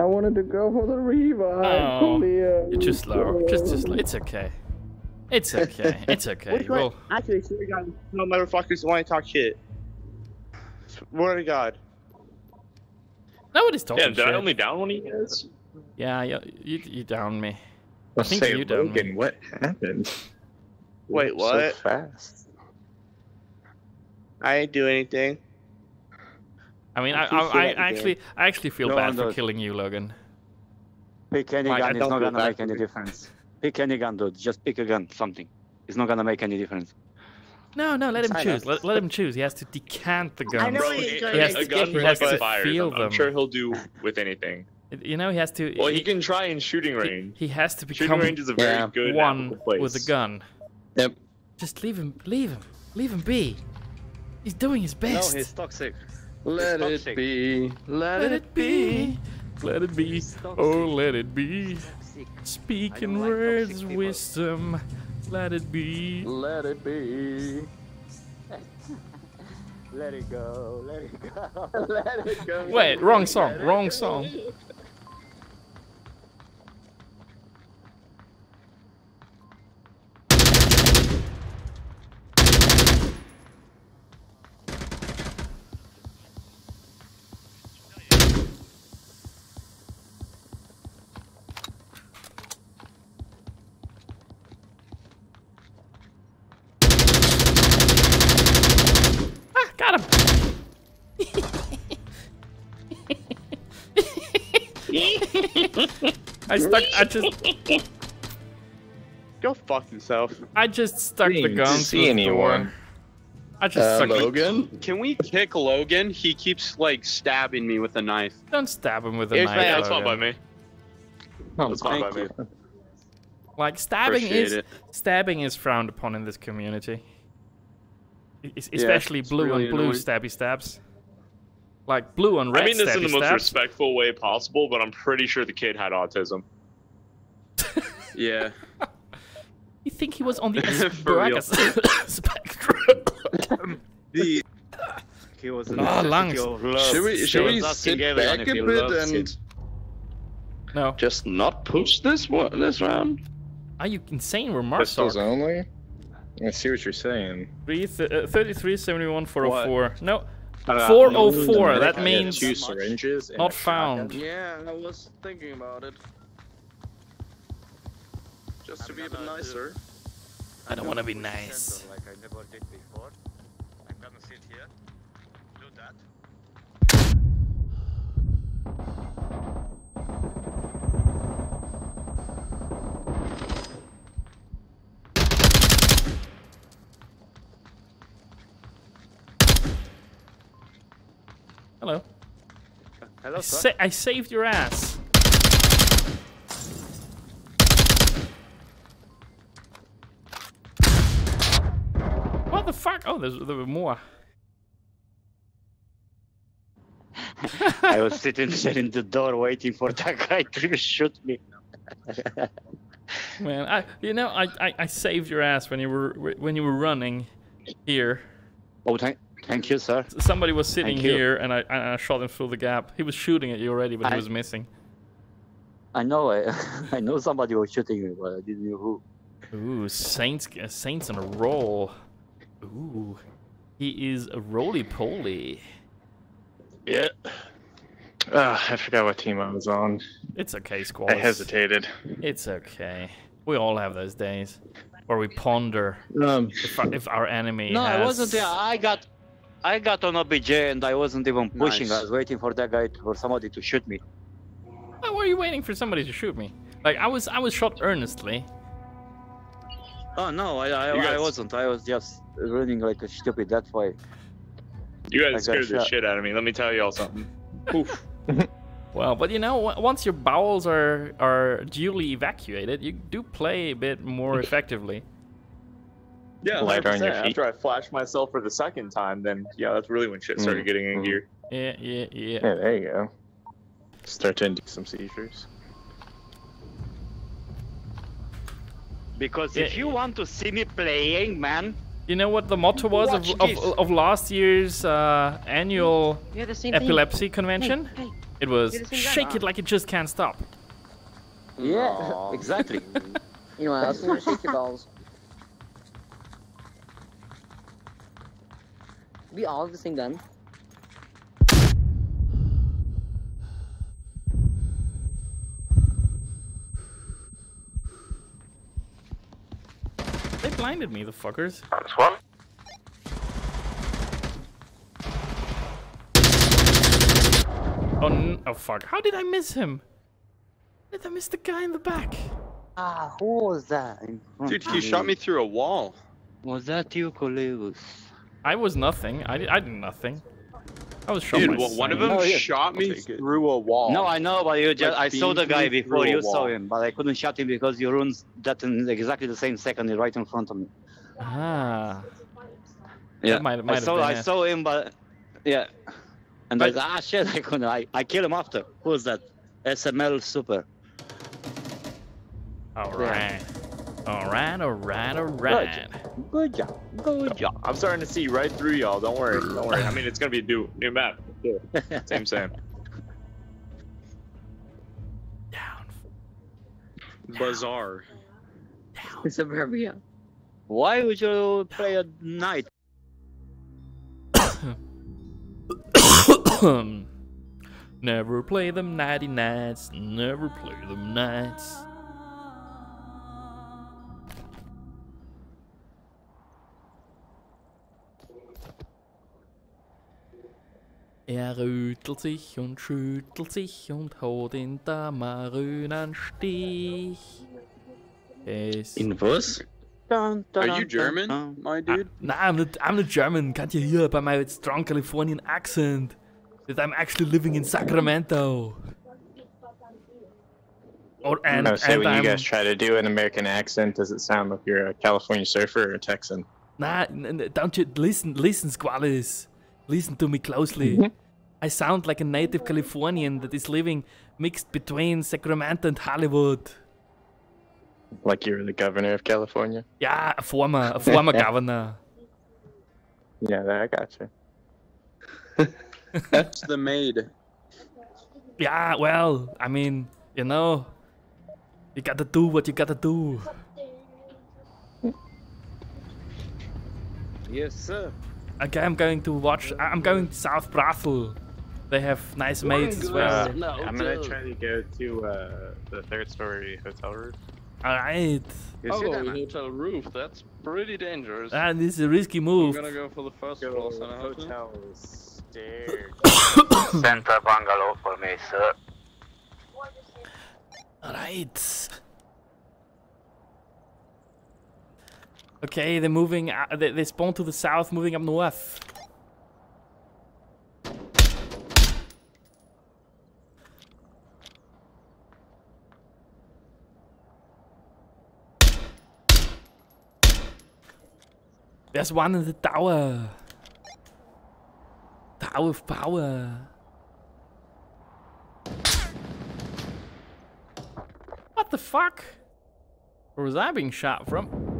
I wanted to go for the revive. Oh, Leah. you're too slow. Just, just, it's okay. It's okay. It's okay. Well, Actually, swear to God, no motherfuckers want to talk shit. Swear to God. nobody's talking Yeah, did I only down one of you guys? Yeah, yeah, you, you down me. I Let's think say you down me. What happened? Wait, what? So what? fast. I didn't do anything. I mean, I, I I, I actually, I actually feel No bad for does. killing you, Logan. Pick any Mike, gun, it's don't gonna bad make any difference. Pick any gun, dude. Just pick a gun, something. It's not gonna make any difference. No, no, let him I choose. Let, let him choose. He has to decant the guns. I know Bro, he's gonna He has a to- gun he has to fires. feel I'm, I'm sure he'll do with anything. You know, he has to. Well, he, he can try in shooting range. he has to Shooting become range is a very Yeah. good one place. with a gun. Yep. Just leave him. Leave him. Leave him be. He's doing his best. No, he's toxic. Let it toxic. be. Let, Let it it be. Let it be. Oh, let it be. Speaking words, wisdom. Let it be. Let it be. Let it go, let it go. Let it go. Wait, wrong song. Wrong song. I stuck. I just. Go fuck yourself. I just stuck the Didn't gun see through the door. anyone. I just uh, stuck the- Logan? Can we kick Logan? He keeps like stabbing me with a knife. Don't stab him with a Here's knife. my- Logan. that's fine by me. Oh, that's fine by me. Like stabbing Appreciate is it. stabbing is frowned upon in this community. E- es- Yeah, Especially blue really on blue annoying. stabby stabs. Like blue on red I mean this in the most stabs. respectful way possible, but I'm pretty sure the kid had autism. Yeah. You think he was on the For spectrum? The he was in Ah, the lungs. city of love. Should we, He should was we sit back a bit and it. No. just not push this one this round? Are you insane? We're Pistols Marsark. only? I see what you're saying. Three th- uh, 33, 71, 404. No. Uh, 404. That means two syringes not found. Yeah, I was thinking about it. Just to be a bit nicer. I don't want to be nice. Like I never did Hello. Hello, I, sir. sa- I saved your ass. What the fuck? Oh, there's there were more. I was sitting there in the door waiting for that guy to shoot me. Man, I you know I, I, I saved your ass when you were when you were running here. Oh, thank, thank you, sir. Somebody was sitting Thank here and I, and I shot him through the gap. He was shooting at you already, but he was missing. I know, I, I know somebody was shooting me, but I didn't know who. Ooh, Saints uh, Saints on a roll. Ooh, he is a roly poly. Yeah. Ah, I forgot what team I was on. It's okay, squad. I hesitated. It's okay. We all have those days where we ponder Um, if, our, if our enemy No, has... I wasn't there. I got, I got on OBJ and I wasn't even pushing. Nice. I was waiting for that guy, to, for somebody to shoot me. Why were you waiting for somebody to shoot me? Like I was, I was shot earnestly. Oh no, I, I, You I wasn't. I was just running like a stupid. That's why. You I got guys scared the shot. shit out of me. Let me tell y'all something. Oof. Well, but you know, once your bowels are are duly evacuated, you do play a bit more effectively. Yeah, Light on your feet. After I flashed myself for the second time, then yeah, that's really when shit started Mm. getting in gear. Yeah, yeah, yeah. Yeah, there you go. Start to induce some seizures. Because if you want to see me playing, man, You know what the motto was of, of, of last year's uh, annual Yeah, the same thing. epilepsy convention? Hey, hey. It was You're the same guy. shake it like it just can't stop. yeah, exactly. You know? I'm gonna shake your balls. We all have the same gun. They blinded me, the fuckers. That's one. Oh, n- oh fuck! How did I miss him? How did I miss the guy in the back? Ah, who was that? in Dude, of he shot me through a wall. Was that you, Coleus? I was nothing. I did, I did nothing. I was shot Dude, well, one of them Oh, yeah. shot me I'll take it. through a wall. No, I know, but you just, Like I saw the guy before you saw him, but I couldn't shot him because you ruined that in exactly the same second right in front of me. Ah. Yeah, might- might I saw been I it. saw him, but yeah, and I But- was ah shit, I couldn't. I, I killed him after. Who's that? SML Super. All right. All right, all right, all right. Good job. Good job. I'm starting to see right through y'all. Don't worry. Don't worry. I mean, it's gonna be a new new map. Yeah. Same, same. Bazaar. Suburbia. Uh, Why would you play at night? never play them nighty nights. Never play them nights. Er rüttelt sich und schüttelt sich und haut in der marönen Stich. Es In was? Dun, Are you German, my dude? Nah, I'm not. I'm not German. Can't you hear by my strong Californian accent that I'm actually living in Sacramento? Or and, no, so and when I'm, you guys try to do an American accent, does it sound like you're a California surfer or a Texan? Nah, n- n- don't you listen? Listen, Squallis. Listen to me closely. Mm-hmm. I sound like a native Californian that is living mixed between Sacramento and Hollywood. Like you're the governor of California? Yeah, a former, a former governor. Yeah, I got you. That's the maid. Yeah, well, I mean, you know, you gotta do what you gotta do. Yes, sir. Okay, I'm going to watch. I- I'm going to South Brothel. They have nice maids as well. Uh, I'm gonna try to go to uh, the third story hotel roof. All right. Oh, hotel roof. That's pretty dangerous. Ah, this is a risky move. I'm gonna go for the first floor. Son of a- Hotel stairs. Center bungalow for me, sir. All right. Okay, they're moving. Uh, they, they spawn to the south, moving up north. There's one in the tower. Tower of power. What the fuck? Where was I being shot from?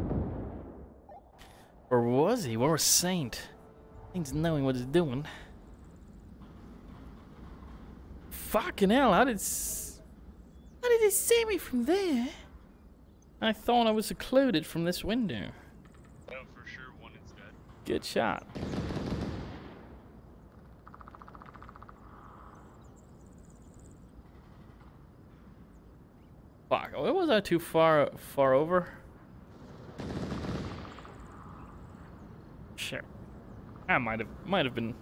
Where was he? Where was Saint? Saint's knowing what he's doing. Fucking hell, how did... s- How did he see me from there? I thought I was secluded from this window. Oh, for sure, one is dead. Good shot. Fuck, was I too far far over? Shit. I might have might have been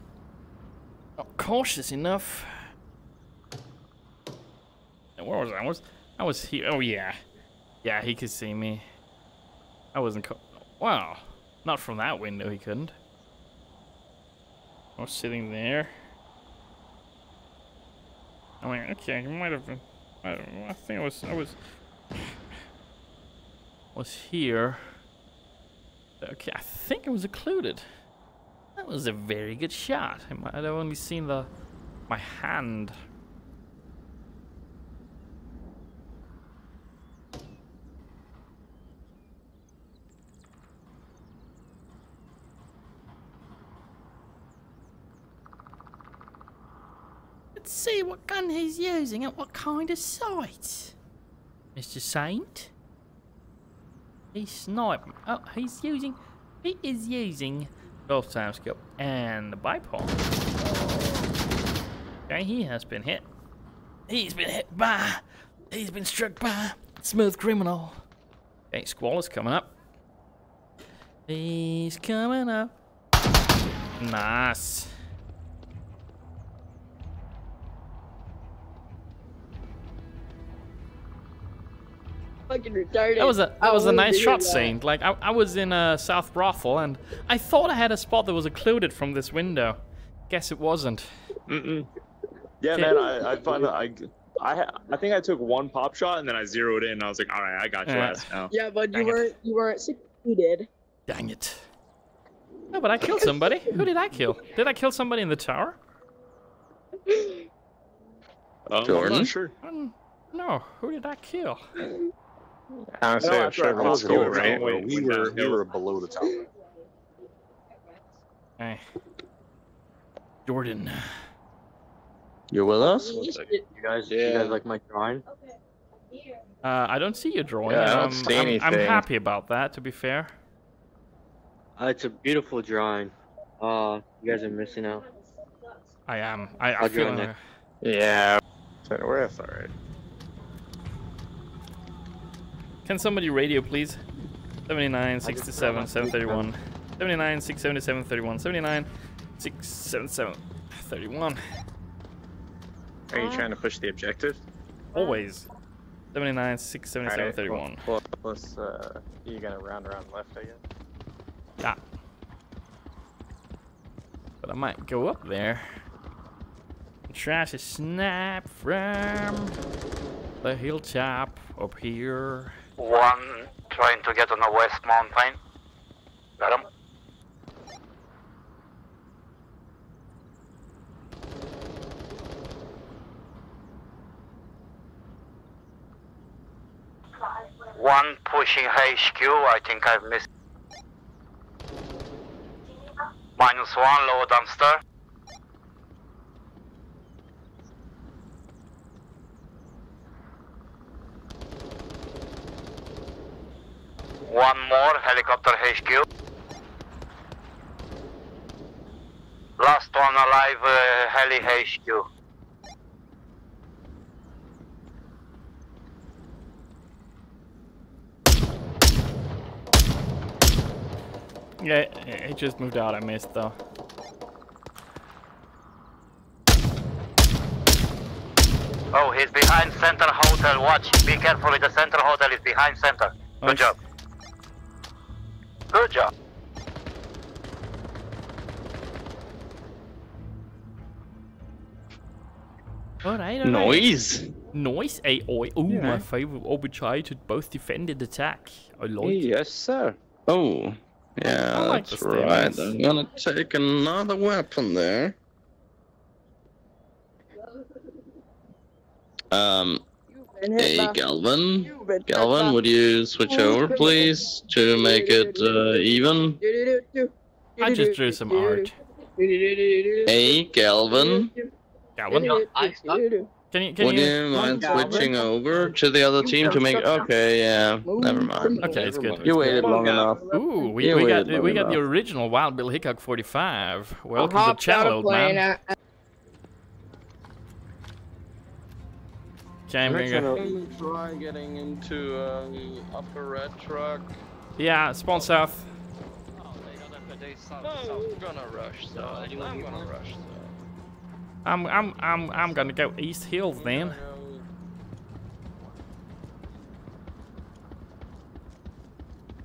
not cautious enough. And where was I? I was I was here. Oh yeah. Yeah, he could see me. I wasn't Wow. Not from that window he couldn't. I was sitting there. I mean, okay, he might have been. I don't know. I think I was. I was. Was here. Okay, I think I was occluded. That was a very good shot. I might have only seen the my hand. Let's see what gun he's using at what kind of sight. Mr. Saint? He's sniping. Oh, he's using. He is using both time scope and the bipod. Okay, he has been hit. He's been hit by. He's been struck by smooth criminal. Okay, Squall is coming up. He's coming up. Nice. Fucking retarded. That was a that I was a nice shot that. scene. Like I, I was in a South Brothel and I thought I had a spot that was occluded from this window. Guess it wasn't. Mm-mm. Yeah, Okay. man. I I find that I. I, I think I took one pop shot and then I zeroed in. And I was like, all right, I got your Yeah. ass now. Yeah, but Dang you it. weren't you weren't secluded. Dang it. No, but I killed somebody. Who did I kill? Did I kill somebody in the tower? Um, I'm not sure. Um, no, who did I kill? Honestly, No, I'm after sure I it was school, over, right? we we were we were below the top. Hey. Jordan. You with us? You guys, you guys like my drawing? Uh, I don't see your drawing. Yeah, I don't um, see I'm, I'm happy about that, to be fair. Uh, it's a beautiful drawing. Uh, you guys are missing out. I am. I, I I'll feel. join uh. Yeah. So we're that's alright. Can somebody radio, please? 79, 67, 731. 79, 677, 31. 79, 677, 31. Are you trying to push the objective? Always. 79, 677, Alright, 31. Well, well, let's, uh, you gonna round around left, I guess. Yeah. But I might go up there and try to snap from the hilltop up here. One trying to get on the west mountain. Got him. One pushing HQ, I think I've missed. Minus one, lower dumpster. One more, helicopter HQ. Last one alive, uh, heli HQ. Yeah, it just moved out. I missed though. Oh, he's behind center hotel. Watch, be careful. The center hotel is behind center. Good Nice. job. Good job. Alright, alright. Noise. Noise? A oi. Ooh, Yeah. my favorite OBJ to both defend and attack. I like it. Yes, sir. Oh, yeah, I like that's the right. stairs. I'm gonna take another weapon there. Um, hey, Galvin. Galvin, would you switch over, please, to make it uh, even? I just drew some art. Hey, Galvin. Galvin? Can you, can Would you... you mind switching over to the other team to make? Okay, yeah. Never mind. Okay, it's good. You waited long enough. Ooh, we, You we got waited long we got the original Wild Bill Hickok 45. Welcome to the hopped channel, old man. Okay, I'm gonna go. I'm gonna try getting into uh, the upper red truck. Yeah, spawn south. No, I'm gonna rush so I'm gonna rush so. I'm I'm I'm I'm gonna go East Hills then.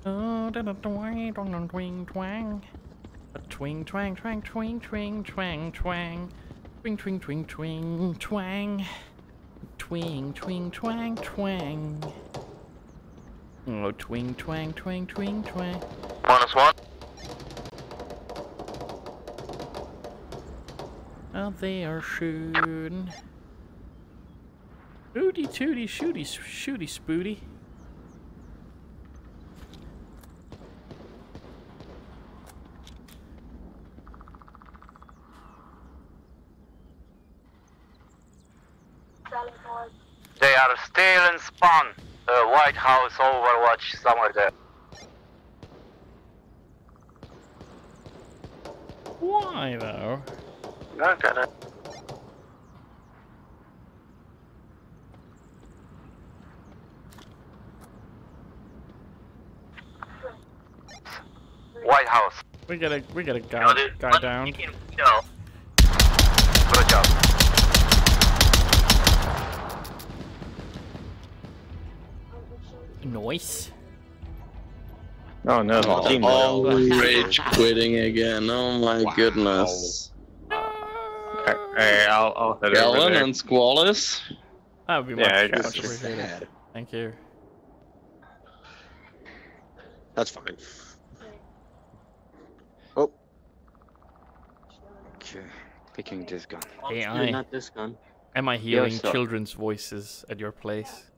Oh, da da twang twang twang twang twang. A twing twang twang twing twing twang twang. Twing twing twing twing twang. Twing twing twang twang. Oh, twing twang twang twing twang. Minus one. Oh, they are shooting. Booty tooty shooty shooty spooty. They are still in spawn. Uh, White House, Overwatch, somewhere there. Why though? Okay. White House. We got a we got a guy No, dude, guy down. you can- No. Good job. Nice. Oh no, Oh, team all rage quitting again. Oh my goodness. Hey, I'll I'll head over Galvin there. and Squalus. That would be much, I much appreciated. Thank you. That's fine. Oh. Okay, picking this gun. AI. Not this gun. Am I hearing children's voices at your place?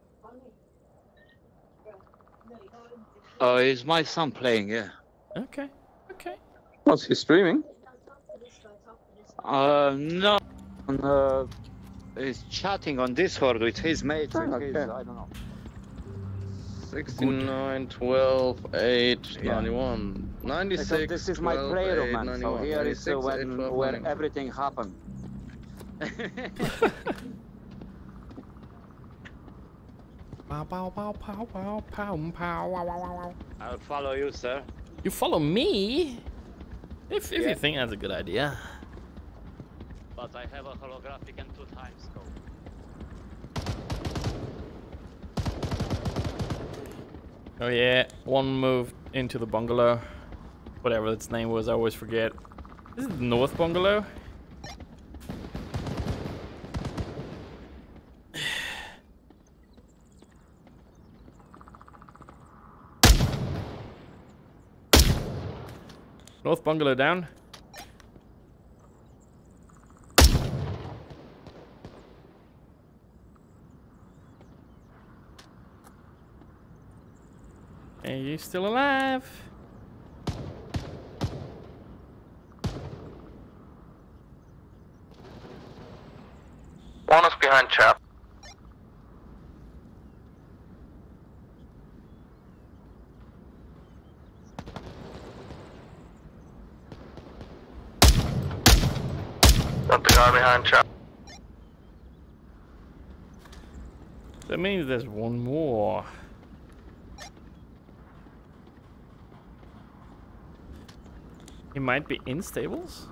Oh, it's my son playing, yeah. Okay. Okay. Was he streaming? Uh, no. Uh, he's chatting on Discord with his mates. with his, okay. I don't know. 69, 12, 8, Yeah. 91, 96. Because this is my 12, playroom, 8, man. So here is uh, 96, 8, 12, where 91. everything happened. Pow, pow, pow, pow, pow, pow, pow, wow, wow, wow, wow. I'll follow you, sir. You follow me? If, if Yeah. you think that's a good idea. But I have a holographic and two times scope. Oh yeah, one move into the bungalow. Whatever its name was, I always forget. This is it the North Bungalow? North Bungalow down. Are you still alive? One is behind chap. Guy behind. That means there's one more. He might be in stables?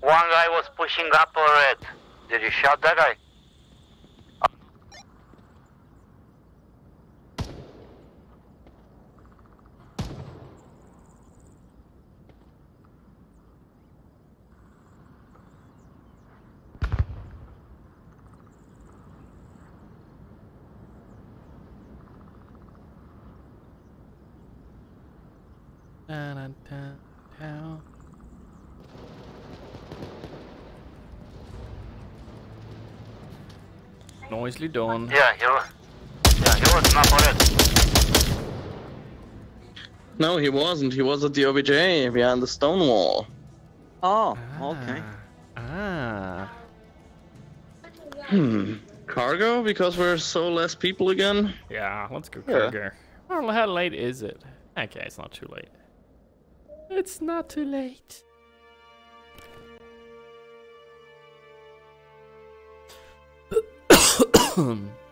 One guy was pushing up a red. Did you shot that guy? Da, da, da, da. Noisily done. Yeah, he was. Yeah, he was not for it. No, he wasn't. He was at the OBJ behind the stone wall. Oh, okay. Ah. Hmm. Cargo? Because we're so less people again? Yeah, let's go Yeah. Kruger. Well, how late is it? Okay, it's not too late. It's not too late.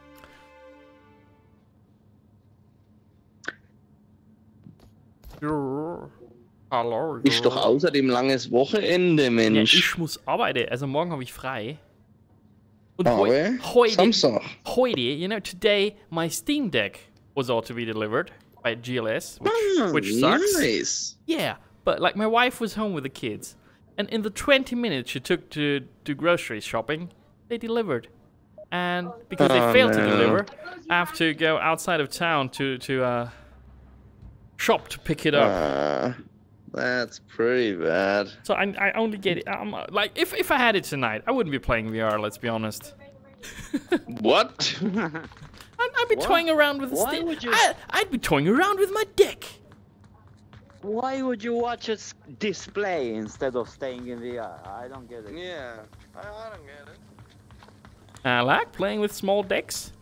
Hallo. Ist ja. doch außerdem langes Wochenende, Ja, Mensch. ich muss arbeiten. Also morgen habe ich frei. Und Aber heu heute, Samstag. heute, you know, today my Steam Deck was all to be delivered by GLS, which, Oh, which sucks. nice. Yeah, but like my wife was home with the kids, and in the 20 minutes she took to do grocery shopping, they delivered. And because they Oh, failed to deliver, I have to go outside of town to to uh, shop to pick it up. Ah, that's pretty bad. So I, I only get it. Um, like if if I had it tonight, I wouldn't be playing VR. Let's be honest. What? I'd, I'd be toying around with the Why sti- would you- I, I'd be toying around with my dick. Why would you watch a s- display instead of staying in VR? I don't get it. Yeah, I, I don't get it. I like playing with small decks.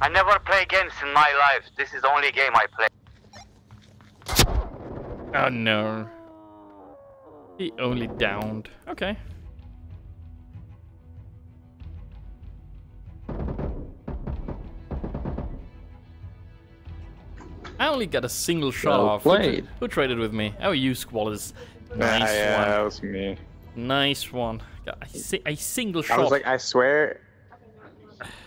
I never play games in my life. This is the only game I play. Oh no. He only downed. Okay. I only got a single shot Well off. Who, played. who traded with me? Oh, you Squallis. Nah, Nice yeah, one. that was me. Nice one. Got a, si- a single shot. I was like, I swear.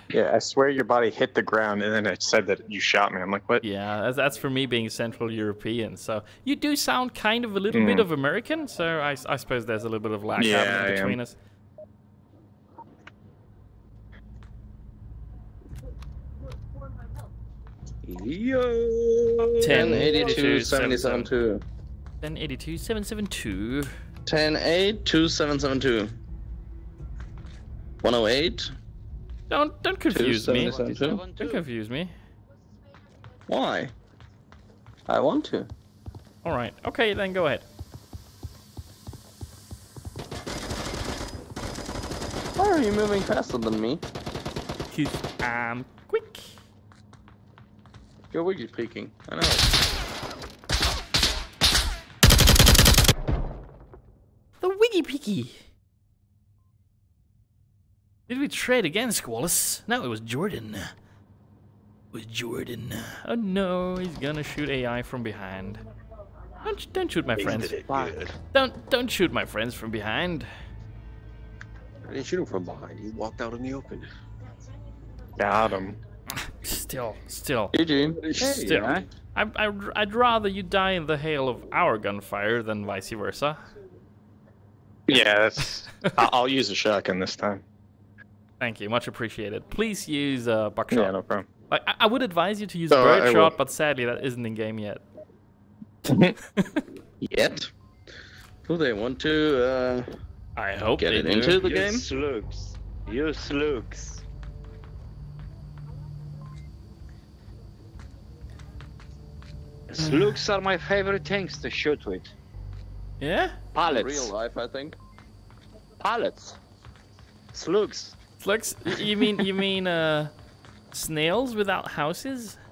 Yeah, I swear your body hit the ground, and then it said that you shot me. I'm like, what? Yeah, that's, that's for me being Central European. So you do sound kind of a little bit Mm. of American. So I, I suppose there's a little bit of lag Yeah, happening between us. Yo. 10, 82, 77, 2. 1082 772. 10, 8, 2, 7, 7, 2. 108. Don't don't confuse me. Don't confuse me. Why? I want to. All right. Okay, then go ahead. Why are you moving faster than me? Cause I'm um, quick. You're wiggy peeking. I know. The Wiggy Piggy. Did we trade again, Squalus? No, it was Jordan. It was Jordan. Oh no, he's gonna shoot AI from behind. Don't, don't shoot my friends. Don't don't shoot my friends from behind. I didn't shoot him from behind. He walked out in the open. Got him. Still, still, GG. still. Hey, I, I, I'd rather you die in the hail of our gunfire than vice versa. Yeah, that's. I- I'll use a shotgun this time. Thank you, much appreciated. Please use uh, buckshot. Yeah, no problem. Like, I, I would advise you to use I- I birdshot, but sadly that isn't in game yet. Yet. Do they want to uh, I hope get they it do. into the You game? slugs. You slugs. Slugs are my favorite things to shoot with. Yeah? Pallets. Real life, I think. Pallets. Slugs. Y- You mean you mean uh, snails without houses?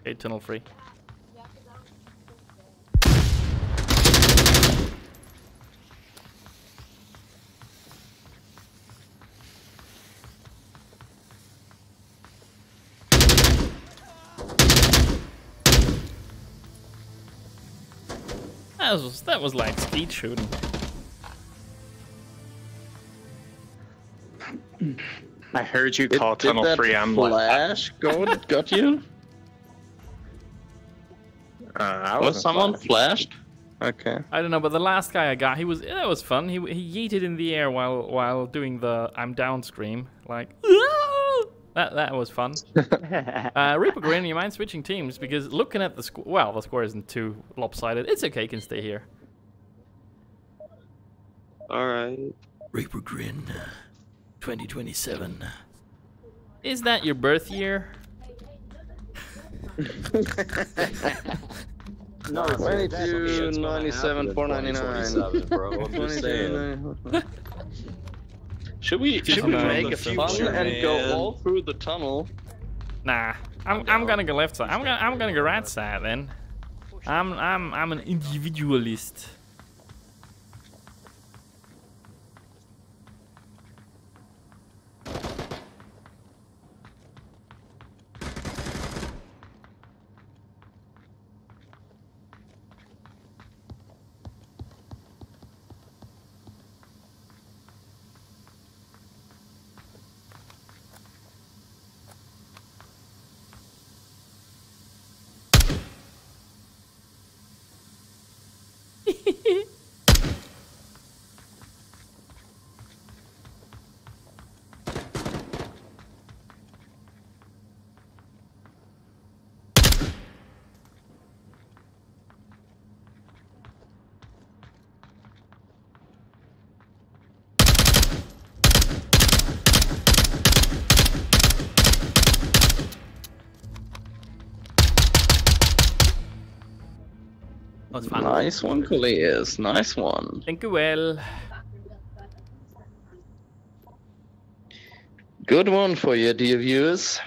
Okay, tunnel free. That was that was like skeet shooting. I heard you call did tunnel that three. I'm like, flash got, got you? uh, I Was someone flashed. flashed? Okay. I don't know, but the last guy I got, he was that was fun. He he yeeted in the air while while doing the I'm down scream, like that that was fun. uh, Reaper Grin, you mind switching teams? Because looking at the score, well, the score isn't too lopsided. It's okay, you can stay here. All right. Reaper Grin, 2027. Is that your birth year? No, 22, 97, 499. bro. I'm just saying. 22, Should we should we make a it the future, and go all through the tunnel? Nah, I'm I'm gonna go left side. I'm gonna I'm gonna go right side then. I'm I'm I'm an individualist. Was fun. Nice one, Coleus. Nice one. Thank you well. Good one for you, dear viewers.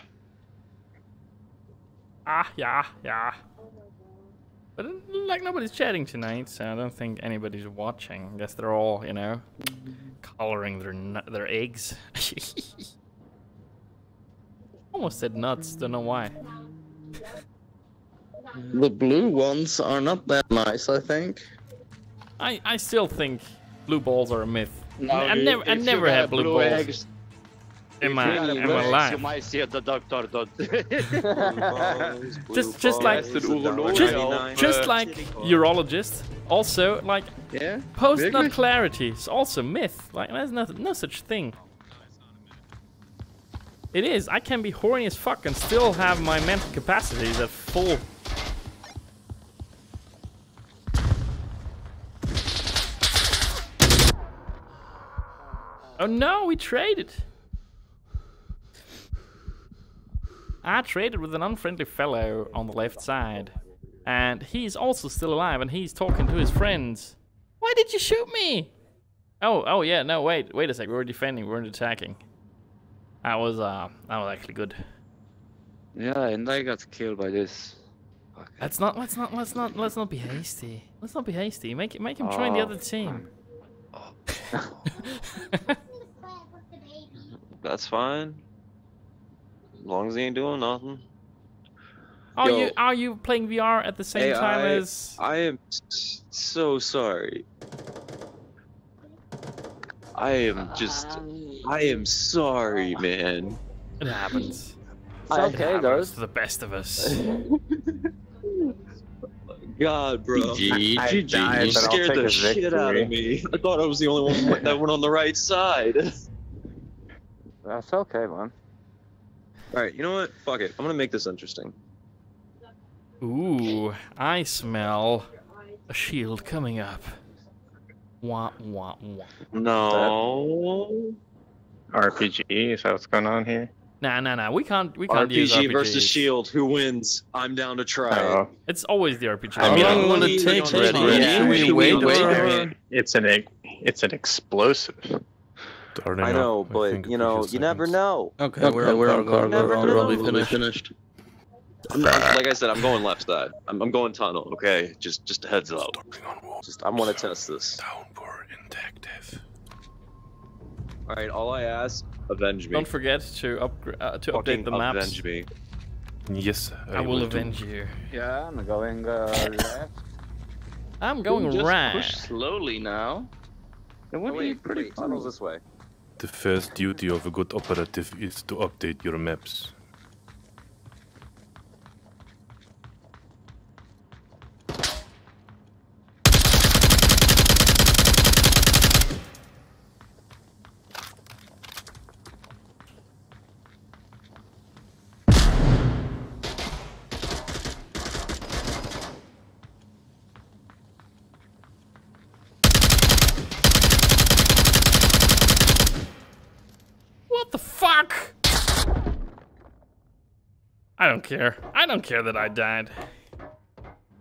Ah, yeah, yeah. But like nobody's chatting tonight, so I don't think anybody's watching. I guess they're all, you know, coloring their their eggs. Almost said nuts. Don't know why. The blue ones are not that nice, I think. I I still think blue balls are a myth. No, I you- never I never had blue, blue balls eggs- in my in my eggs, life. You might see the doctor. Don't. just just like That's just, just like urologist also like yeah post Wirklich? nut clarity is also myth like there's no, no such thing It is. I can be horny as fuck and still have my mental capacities at full. Oh no, we traded. I traded with an unfriendly fellow on the left side. And he's also still alive and he's talking to his friends. Why did you shoot me? Oh, oh yeah, no, wait, wait a sec. We were defending, we weren't attacking. That was, uh, that was actually good. Yeah, and I got killed by this. Let's not, let's not, let's not, let's not be hasty. Let's not be hasty. Make it make him join the Oh. other team. That's fine. As long as he ain't doing nothing. Are Yo. you are you playing VR at the same Hey, time I, as? I am so sorry. I am just. I am sorry, man. It happens. It's okay, it though. happens to the best of us. God, bro. GG. I You died, but I'll scared the a shit out of me. I thought I was the only one that went on the right side. That's okay, man. Alright, you know what? Fuck it. I'm gonna make this interesting. Ooh, I smell a shield coming up. Wah wah wah. No. RPG, is that what's going on here? Nah, nah, nah. We can't. We can't use RPG versus Shield. Who wins? I'm down to try. Oh. It's always the RPG. I mean, I'm will only it take, on the Should we wait I mean, it's an it's an explosive. Starting I know, I but think you know, few you never know. Okay, we're on we're on cargo. cargo. We're We're probably probably finished. I'm, I'm- like I said, I'm going left side. I'm, I'm going tunnel. Okay, just just a heads up. Just I want to test this. All right, all I ask, avenge me. Don't forget to upgrade uh, to Fucking update the maps. avenge me. Yes, I, I will do. avenge you. Yeah, I'm going uh, left. I'm going just right. push slowly now. And what Oh, are you wait, pretty wait, tunnel's this way. The first duty of a good operative is to update your maps. What the fuck? I don't care. I don't care that I died.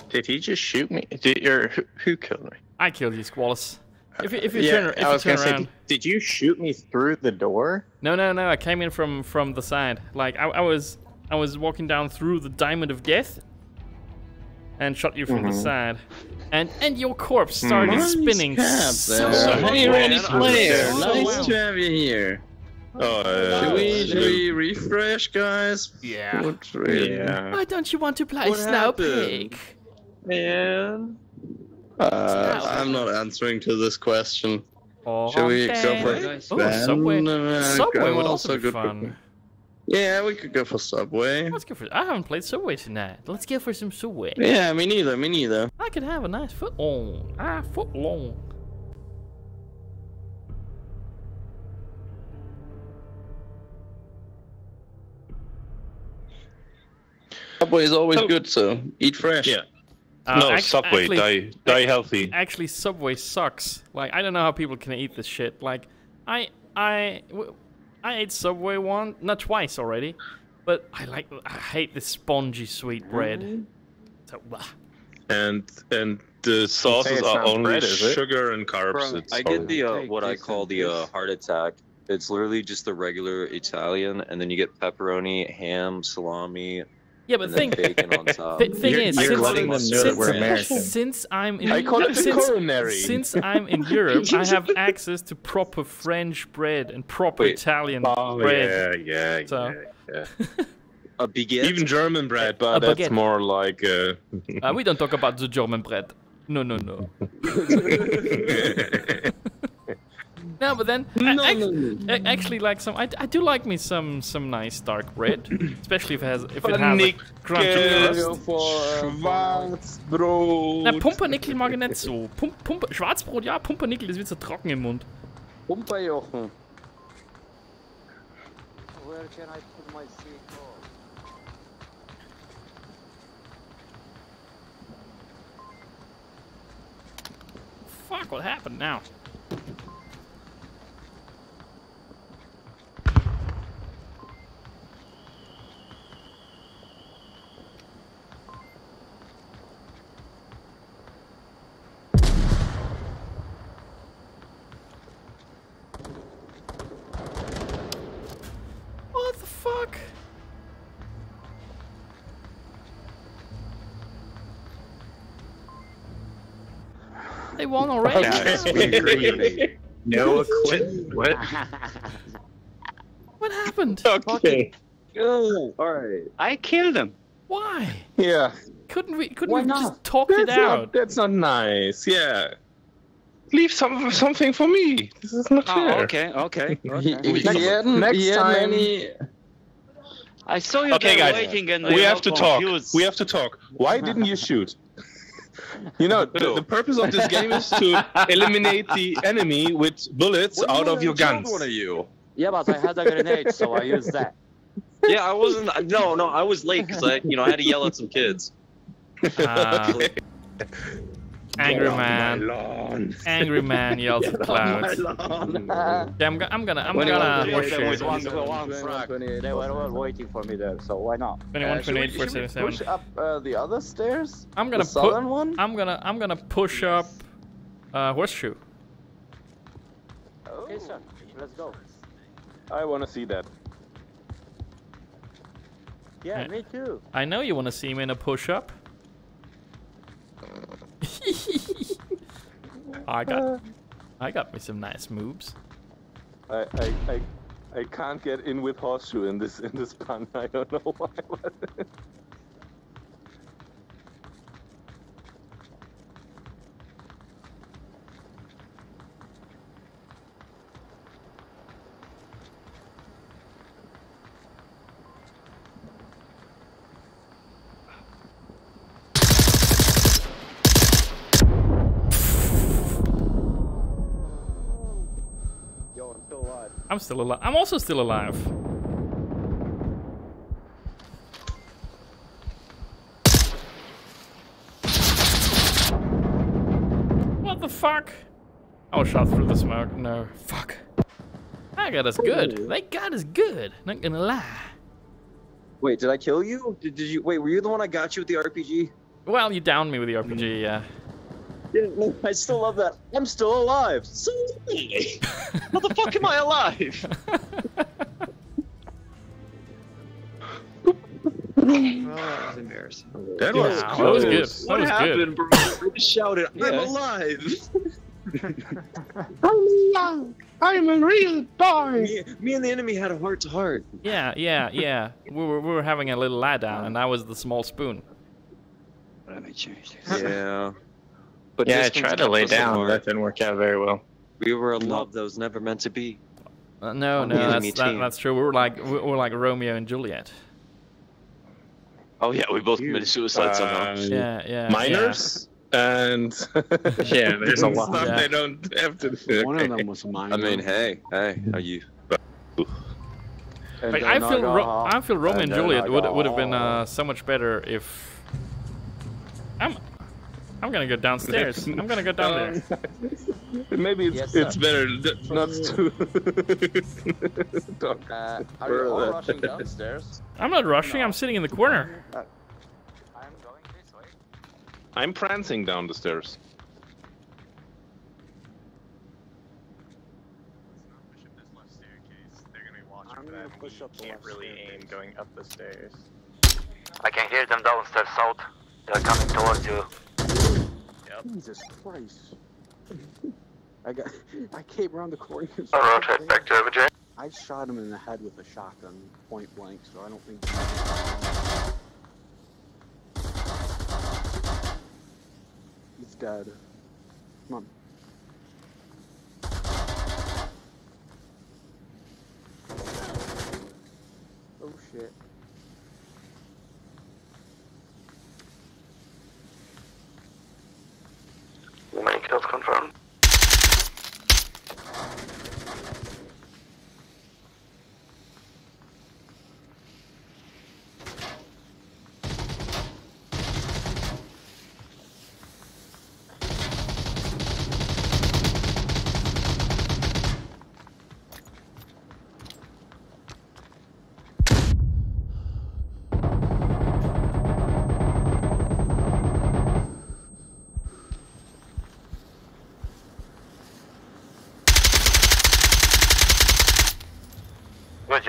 Did he just shoot me? Did, or who, who killed me? I killed you, Squalus. If you, if you yeah, turn, if I you turn gonna around. say, did you shoot me through the door? No, no, no. I came in from from the side. Like I, I was I was walking down through the diamond of death, and shot you from the Mhm. side, and and your corpse started Nice spinning. cap so there. much. Hey, Randy I'm Flair. Nice to have you here. Oh, should we should we refresh, guys? Yeah. What really? Why don't you want to play What Snow? Pig? Man. Uh, I'm not answering to this question. Oh, Should we okay. go for Oh, Ben? Subway. Uh, Subway I'm would also be good fun. Yeah, we could go for Subway. Let's go for. I haven't played Subway tonight. Let's go for some Subway. Yeah, me neither. Me neither. I could have a nice foot long. Ah, foot long. Subway is always good, so eat fresh. Yeah. Uh, no, act- Subway, actually- die, die healthy. Actually, Subway sucks. Like, I don't know how people can eat this shit. Like, I, I, I ate Subway one, not twice already, but I like, I hate this spongy sweet bread. So, blah. And and the sauces it's are not only bread, sugar and carbs. Bro, It's I get the uh, what I call the uh, heart attack. It's literally just the regular Italian, and then you get pepperoni, ham, salami, Yeah, but and thing, bacon on top. th- thing You're- is, you're since, letting them know that we're since- American. since I'm in, I call it since, coronary. since I'm in Europe, I have access to proper French bread and proper Wait. Italian Oh, bread. yeah, yeah, So- yeah, yeah. A baguette. Even German bread, A but that's more like. Uh, Uh, we don't talk about the German bread. No, no, no. no, but then No, ac- no, no. actually, like some, I, I do like me some some nice dark bread, especially if it has if it has a crunchy. Schwarzbrot. Na, Pumpernickel mag ich nicht so. Pum, Pumper, Schwarzbrot, ja, Pumpernickel, das wird so trocken im Mund. Pumperjochen. where can I put my C4? Fuck, what happened now? They won already. Okay. no equipment. What? What happened? Okay. Oh, all right. I killed him. Why? Yeah. Couldn't we? Couldn't Why we not? just talk that's it out? Not, that's not nice. Yeah. Leave some something for me. This is not Oh, fair. okay, okay. Okay. he- he Next he hadn't time- any- I saw you Okay, there guys. waiting and we have all to talk. confused. We have to talk. Why didn't you shoot? You know, the, the purpose of this game is to eliminate the enemy with bullets out of your guns. One of you. Yeah, but I had a grenade, so I used that. Yeah, I wasn't. No, no, I was late because I, you know, I had to yell at some kids. Ah, angry Get man. Angry man yells at clouds. Yeah, I'm, go- I'm gonna. I'm When gonna it was push with it. one, one frag, they were all waiting for me there, so why not? 21, Uh, should we- 28, 477. push up uh, the other stairs? I'm gonna the southern put. one. I'm gonna. I'm gonna push up. Uh, horseshoe. Okay, sir, let's go. I want to see that. Yeah, me too. I know you want to see me in a push up. I got. I got me some nice moves. I, I, I, I can't get in with horseshoe in this in this pun. I don't know why. I'm still alive. I'm also still alive. What the fuck? Oh, I was shot through the smoke. No. Fuck. I got us good. They got us good. Not gonna lie. Wait, did I kill you? Did, did you? Wait, were you the one I got you with the RPG? Well, you downed me with the RPG, yeah. Yeah, I still love that. I'm still alive. So How the fuck am I alive? oh, that was embarrassing. That Yeah, was that was good. close. That What was happened, good. bro? I just shouted, "I'm Yeah. alive!" I'm young. I'm a real boy. me, me and the enemy had a heart to heart. Yeah, yeah, yeah. We were, we were having a little lie down, and I was the small spoon. Let me change this. Yeah. But yeah, I tried to lay down. apart. That didn't work out very well. We were in love that was never meant to be. Uh, no, no, that's that, that's true. We were like we were like Romeo and Juliet. Oh yeah, we both committed suicide somehow. Uh, Yeah, yeah. Minors and yeah, there's a lot. Yeah. They don't have to. One of them was mine. I mean, hey, hey, are you? Like, I feel Ro- I feel Romeo and Juliet would would have been uh, so much better if. I'm. I'm gonna go downstairs. I'm gonna go down there. Maybe it's Yes, it's better not to talk. Uh, are you all further. rushing downstairs? I'm not rushing. I'm sitting in the corner. Uh, I'm going this way. I'm prancing down the stairs. I'm gonna push up the Can't left really aim going up the stairs. I can hear them downstairs south. They're coming towards you. Jesus Christ. I got. I came around the corner. and I'll rotate him. back to over, Jay. I shot him in the head with a shotgun, point blank. So I don't think. He's dead. Come on. Oh shit. Many confirmed?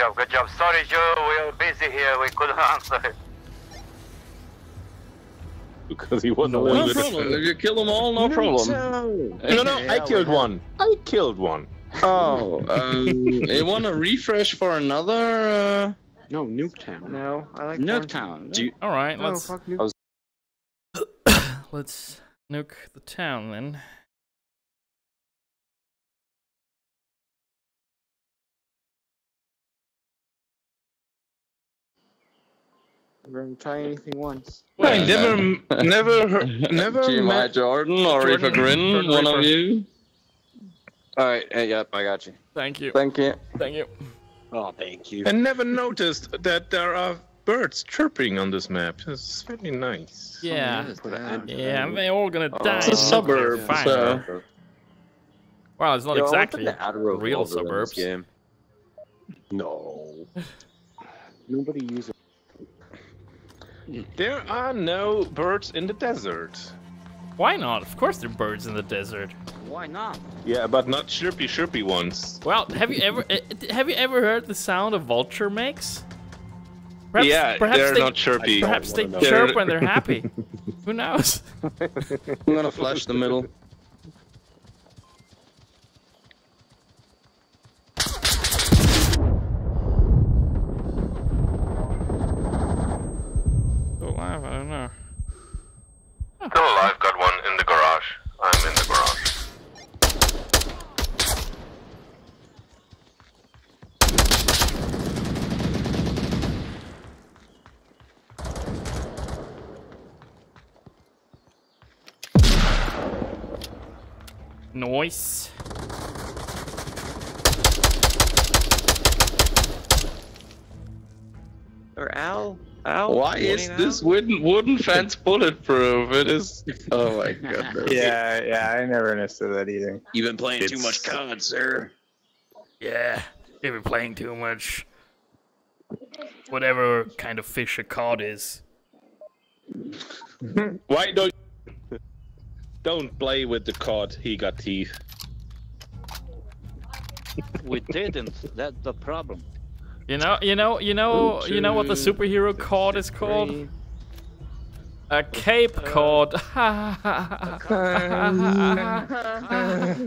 Job, good job. Sorry, Joe, we are busy here. We couldn't answer. Because he wasn't No living with problem. If you kill them all, no problem. No, no, I killed one. I killed one. Oh, um, you want a refresh for another? Uh... No, Nuketown. No, I like Nuketown. Do you... All right, No, let's fuck Nuke. let's nuke the town then. We're gonna try anything once. I never, never, heard- never GMI met Jordan or Jordan, Reaper Grin, Jordan one of you. All right. Hey, yep, I got you. Thank you. Thank you. Thank you. Oh, thank you. I never noticed that there are birds chirping on this map. It's really nice. Yeah. that? Yeah, and they're all gonna oh, die. It's a in suburb, nuclear fire. so Well, it's not Yo, exactly the real Volver in this suburbs. game. No. Nobody uses. There are no birds in the desert. Why not? Of course, there are birds in the desert. Why not? Yeah, but not chirpy chirpy ones. Well, have you ever eh, have you ever heard the sound a vulture makes? Perhaps, yeah, perhaps they're they, not chirpy. Perhaps they They're- chirp when they're happy. Who knows? I'm gonna flash the middle. Still alive? I don't know. Still alive, got one in the garage. I'm in the garage. Noise. Al? Al? Why is Morning, this wooden wooden fence bulletproof? It is. Oh my goodness. Yeah, yeah, I never understood that either. You've been playing too much COD, sir. Yeah, you've been playing too much. Whatever kind of fish a cod is. Why don't don't play with the cod? He got teeth. We didn't. That's the problem. You know, you know, you know, you know what the superhero cod is called? A cape cod.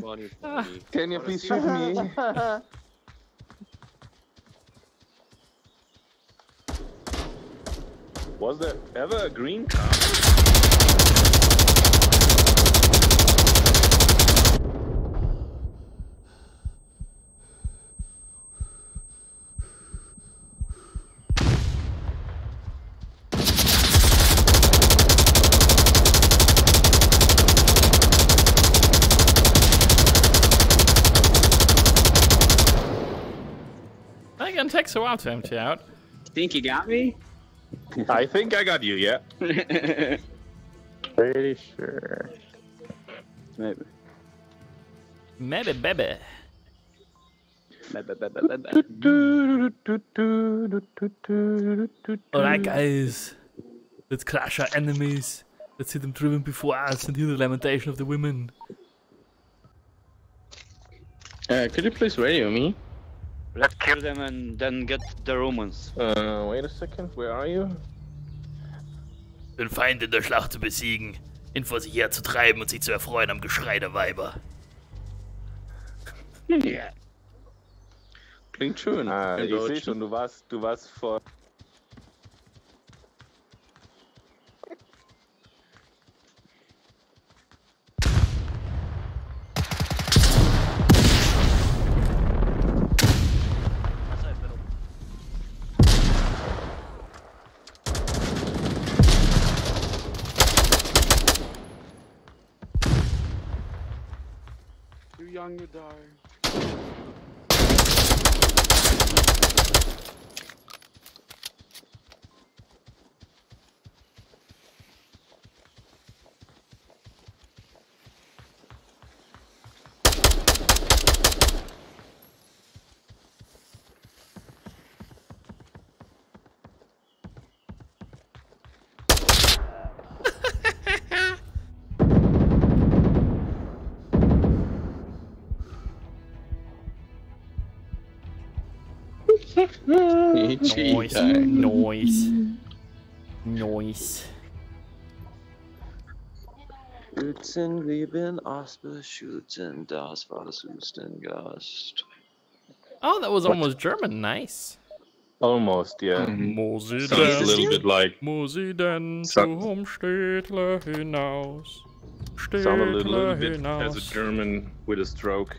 Funny, funny. Can you please shoot me? Was there ever a green car? Again, takes to empty out. Think you got me? I think I got you, yeah. Pretty sure. Maybe. Maybe, baby. Alright, guys. Let's crush our enemies. Let's see them driven before us and hear the lamentation of the women. Uh, could you please radio me? Let's kill them and then get the Romans. Uh, wait a second. Where are you? Den Feind in der Schlacht zu besiegen, ihn vor sich herzutreiben und sich zu erfreuen am Geschrei der Weiber. Ja. Klingt schön. Ah, ich sehe schon, du warst, du warst vor. Young to die. Noise, noise, noise. Schützen, lieben Aspe, schützen, das was uns Gast. Oh, that was almost German. Nice. Almost, yeah. Mosi Sounds a little bit like. Mosi denn Sound- zum Städtler hinaus. Sound a little, little bit hinaus. as a German with a stroke.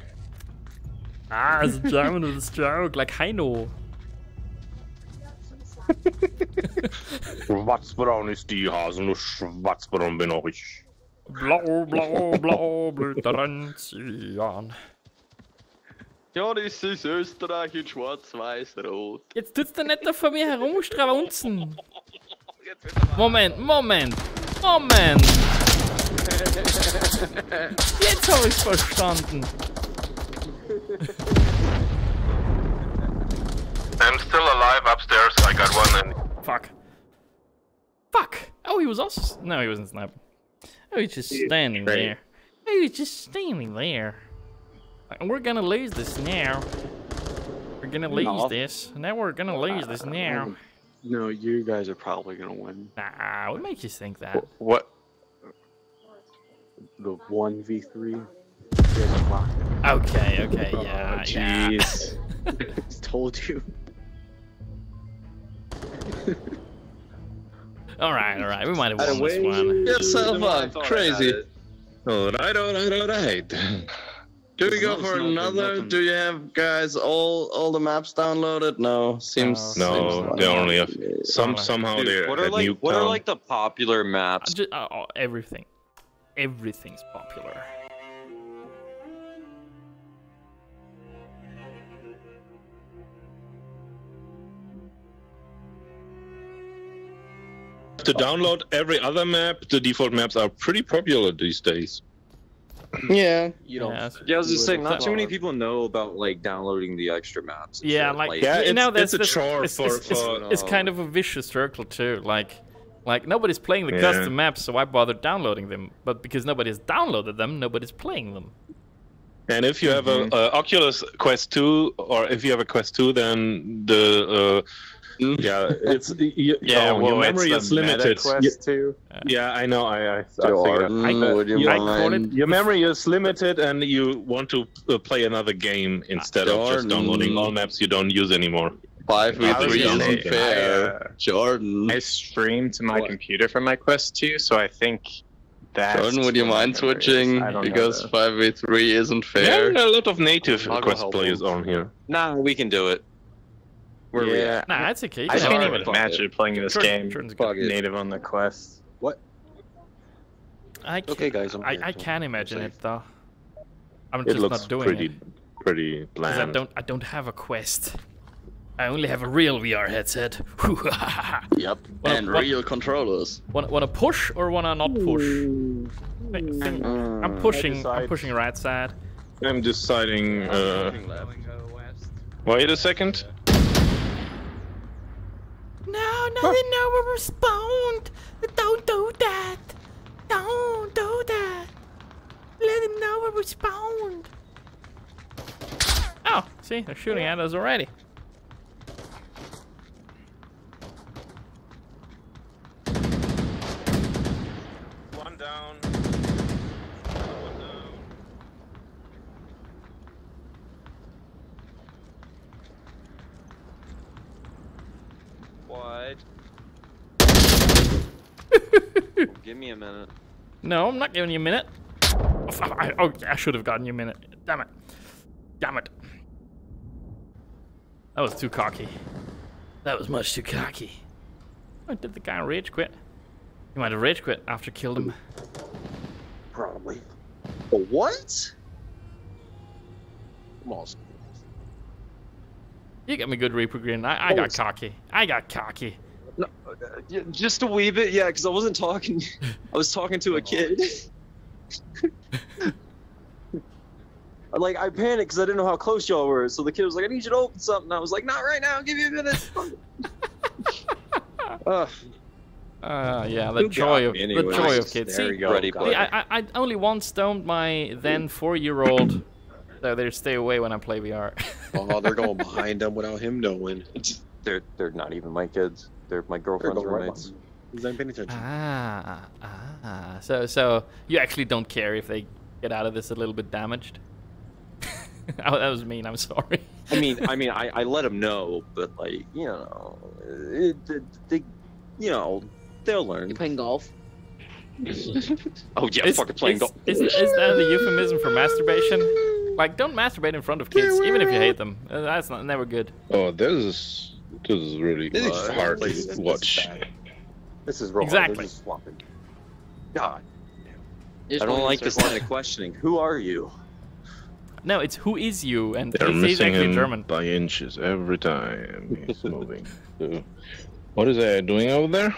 Ah, as a German with a stroke, like Heino. Schwarzbraun ist die Hasen, schwarzbraun bin auch ich. Blau, blau, blau, blüht der Enzian. Ja, das ist Österreich in schwarz-weiß-rot. Jetzt tut's da nicht da vor mir herumstraunzen. Moment, Moment, Moment. Jetzt habe ich's verstanden. I'm still alive upstairs. I got one in. Fuck. Fuck. Oh, he was also. No, he wasn't sniping. Oh, he's just standing Great. there. Oh, he's just standing there. And we're gonna lose this now. We're gonna lose No. this. Now we're gonna uh, lose this now. No, you guys are probably gonna win. Nah, what makes you think that? What? The one v three. Okay, okay, yeah, yeah. Jeez. Told you. Alright, alright, we might have won this way, one. yourself up, crazy. Alright, alright, alright. Do we go for another? nothing. Do you have guys all all the maps downloaded? No, seems. No, seems they like- only have some somehow Dude, they're what at are like Nuketown. what are like the popular maps? Ju- uh, uh, everything. Everything's popular. To download every other map, the default maps are pretty popular these days. Yeah. You don't. Yeah, Yeah, I was just saying, not too many people know about like downloading the extra maps. Yeah, shit, like, Yeah, you it's- know, it's that's a chore it's, for- it's, it's, for- it's kind of a vicious circle too. Like, like nobody's playing the Yeah. custom maps, so why bother downloading them? But because nobody's downloaded them, nobody's playing them. And if you have Mm-hmm. a, a Oculus Quest 2, or if you have a Quest 2, then the uh, yeah, it's you, Yeah, oh, well, your memory it's is limited. Quest You- yeah, I know. I I, I figured. Jordan, I- you you- I call mind? it- Your memory is limited, and you want to uh, play another game instead of just downloading all maps you don't use anymore. Five v I was three isn't say, fair. I, uh, Jordan. I stream to my What? computer from my Quest 2, so I think that. Jordan, would you mind switching? Because five v three isn't fair. There are a lot of native I'll Quest players on here. Nah, we can do it. Where we Yeah, at? Nah, that's okay. You I can can't even imagine playing this Jordan- game Jordan's good. It. native on the Quest. What? I can, Okay, guys, I'm I, here, I so can I'm imagine safe. it though. I'm It just looks not doing pretty it pretty because I don't. I don't have a quest. I only have a real VR headset. Yep. What- and what- real controllers. want want to push or want to not push? Think- think- I'm pushing. I'm pushing right side. I'm deciding. Uh, wait a second. No, no, they never respond. Don't do that. Don't do that. Let them know we respond. Oh, see, they're shooting at us already. One down. What? Give me a minute. No, I'm not giving you a minute. Oh, I, oh, I should have gotten you a minute. Damn it. Damn it. That was too cocky. That was much too cocky. Oh, did the guy rage quit? He might have rage quit after killed him. Probably. What? Come on. You got me good Reaper Green. I, I oh, got cocky. I got cocky. No, uh, just a wee bit, yeah, because I wasn't talking. I was talking to a kid. like I panicked because I didn't know how close y'all were. So the kid was like, "I need you to open something." I was like, "Not right now. Give me a minute." Ugh. Uh, yeah, Who the joy of me the joy of kids. There See, go. Ready, buddy. I, I, I only once stoned my then four-year-old. so they stay away when I play VR. Oh, they're going behind him without him knowing. They're they're not even my kids. They're my girlfriend's going right roommates. He's not paying attention. Ah, ah. So, so you actually don't care if they get out of this a little bit damaged? oh, that was mean. I'm sorry. I mean, I mean, I, I let them know, but like, you know, it, it, they, you know, they'll learn. You playing golf? oh yeah, Is- fucking playing is, golf. Is, is that the euphemism for masturbation? Like, don't masturbate in front of kids, even if you hate them. Uh, That's not never good. Oh, this is this is really This is hard this is- to this is watch. bad. This is real hard. Exactly. They're just swapping. God, Just I don't like this start- line of questioning. Who are you? No, it's who is you, and They're he's missing actually him German. by inches every time he's moving. So, what is that doing over there?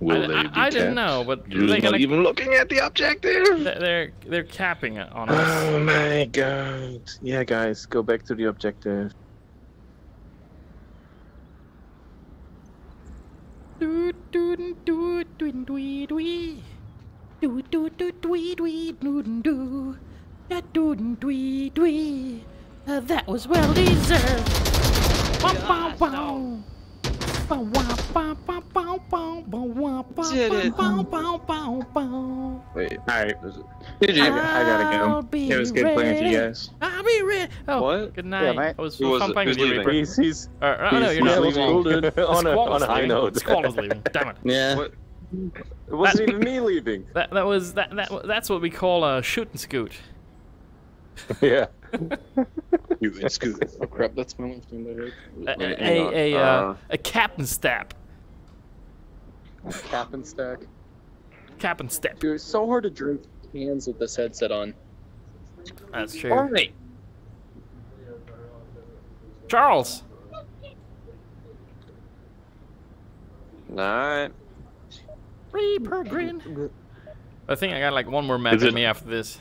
Will I, they I, be I didn't know, but You're they're not gonna, even looking at the objective. they're they're, they're capping it on oh us. Oh my god. Yeah, guys, go back to the objective. Do do do do do do do do do do do do do do da do do do Uh, That was well deserved. Wow, wow, bow, Did it. Wait, alright. Did I, I gotta go. It was good playing with you guys. I'll be ready. Oh, What? good night. mate. It was Who was playing with you. He's, he's, Uh, uh, no, you're not he's leaving. on, a, on a high note. Squall is leaving. Damn it. Yeah. What? It wasn't That's- even me leaving. That that was that that that's what we call a shoot and scoot. yeah. You and Scoot. Oh crap, that's my left hand. I. A, Wait, hang a, a, uh, Uh, a captain step. Cap and stack. Cap and step. Dude, it's so hard to drink cans with this headset on. That's true. Alright. Charles. Alright. Reaper grin. I think I got like one more map Is in me after this.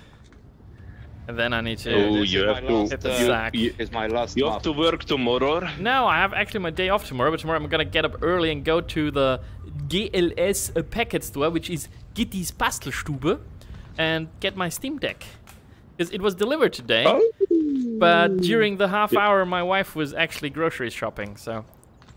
And then I need to Oh, you have to. last, hit the uh, sack. You, Is my last you have to work tomorrow. No, I have actually my day off tomorrow, but tomorrow I'm gonna get up early and go to the GLS packet store, which is Gitti's Bastelstube, and get my Steam Deck. Because it was delivered today, but during the half hour my wife was actually grocery shopping, so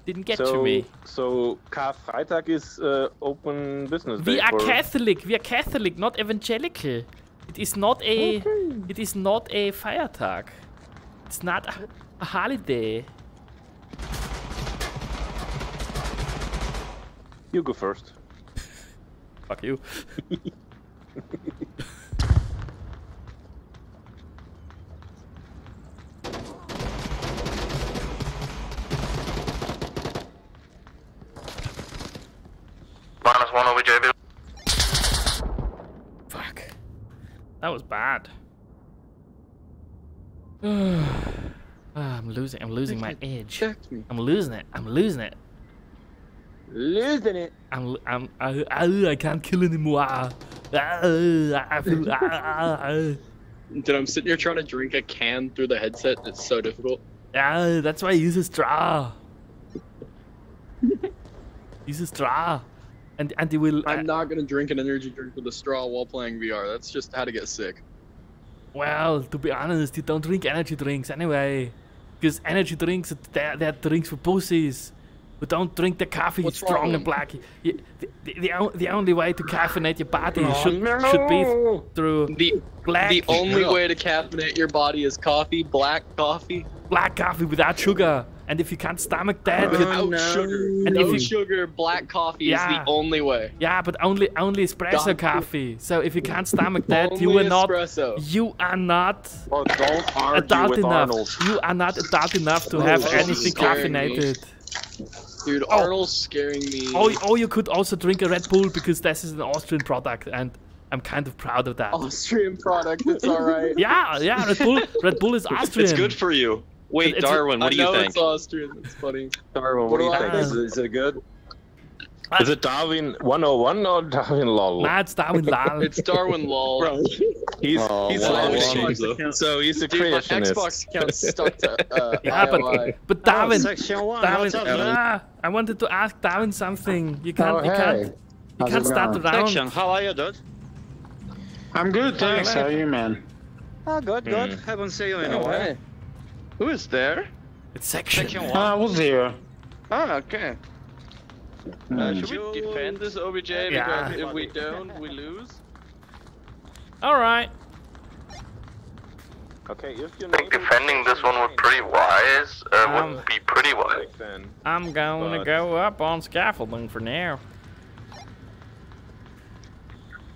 didn't get so, to me. So Karfreitag is uh, open business day. We are for- Catholic. We are Catholic, not evangelical. It is not a. It is not a Feiertag. It's not a, a holiday. You go first. Fuck you. Minus one over JB. Fuck. That was bad. I'm losing. I'm losing my edge. I'm losing it. I'm losing it. Losing it. I'm. I'm. I, I, I can't kill anymore. Ah, I feel. ah. Dude, I'm sitting here trying to drink a can through the headset. It's so difficult. Ah, that's why I use a straw. use a straw, and and it will. I'm uh, not gonna drink an energy drink with a straw while playing VR. That's just how to get sick. Well, to be honest, you don't drink energy drinks anyway. Because energy drinks, they're, they're drinks for pussies. Who don't drink the coffee What's strong wrong? and black. You, the, the, the, the only way to caffeinate your body Oh, should, no. should be through The black, the only way to caffeinate your body is coffee, black coffee. black coffee without sugar. And if you can't stomach that, you- oh, Without sugar. And no if you- sugar, black coffee is the only way. yeah, but only only espresso God. coffee. So if you can't stomach that, you Only are not you are not Well, don't argue adult with enough. Arnold. You are not adult enough to Oh, have anything caffeinated. me. Caffeinated. Dude, Oh. Arnold's scaring me. Oh, or you could also drink a Red Bull because this is an Austrian product and I'm kind of proud of that. Austrian product, it's alright. Yeah, yeah, Red Bull, Red Bull is Austrian. It's good for you. Wait, It's- Darwin, what do you know think? it's Austrian. It's funny. Darwin, What what, do do you I think? think? Is, it good? Is it Darwin 101 or Darwin lol? Nah, it's Darwin Lal. It's Darwin lol. Bro, He's Oh, he's wow. Irish, Xbox account. so he's a Dude, my. Xbox account's stuck to uh, yeah, but, but Darwin, Section one. Darwin, What's up, man? ah, I wanted to ask Darwin something. You can't, Oh, you hey. can't, you How's can't it start going? the round. Section, how are you, dude? I'm good, thanks. How are you, man? Oh, good, good. Mm. Haven't seen you in Oh, a while. hey. Who is there? It's section. Section Ah, I was here. Ah, okay. Uh, Hmm. should we defend this OBJ? Yeah. Because if we don't, we lose. All right. Okay, if you I think defending this one would pretty wise. Uh, Um, would be pretty wise. I'm going to But- go up on scaffolding for now.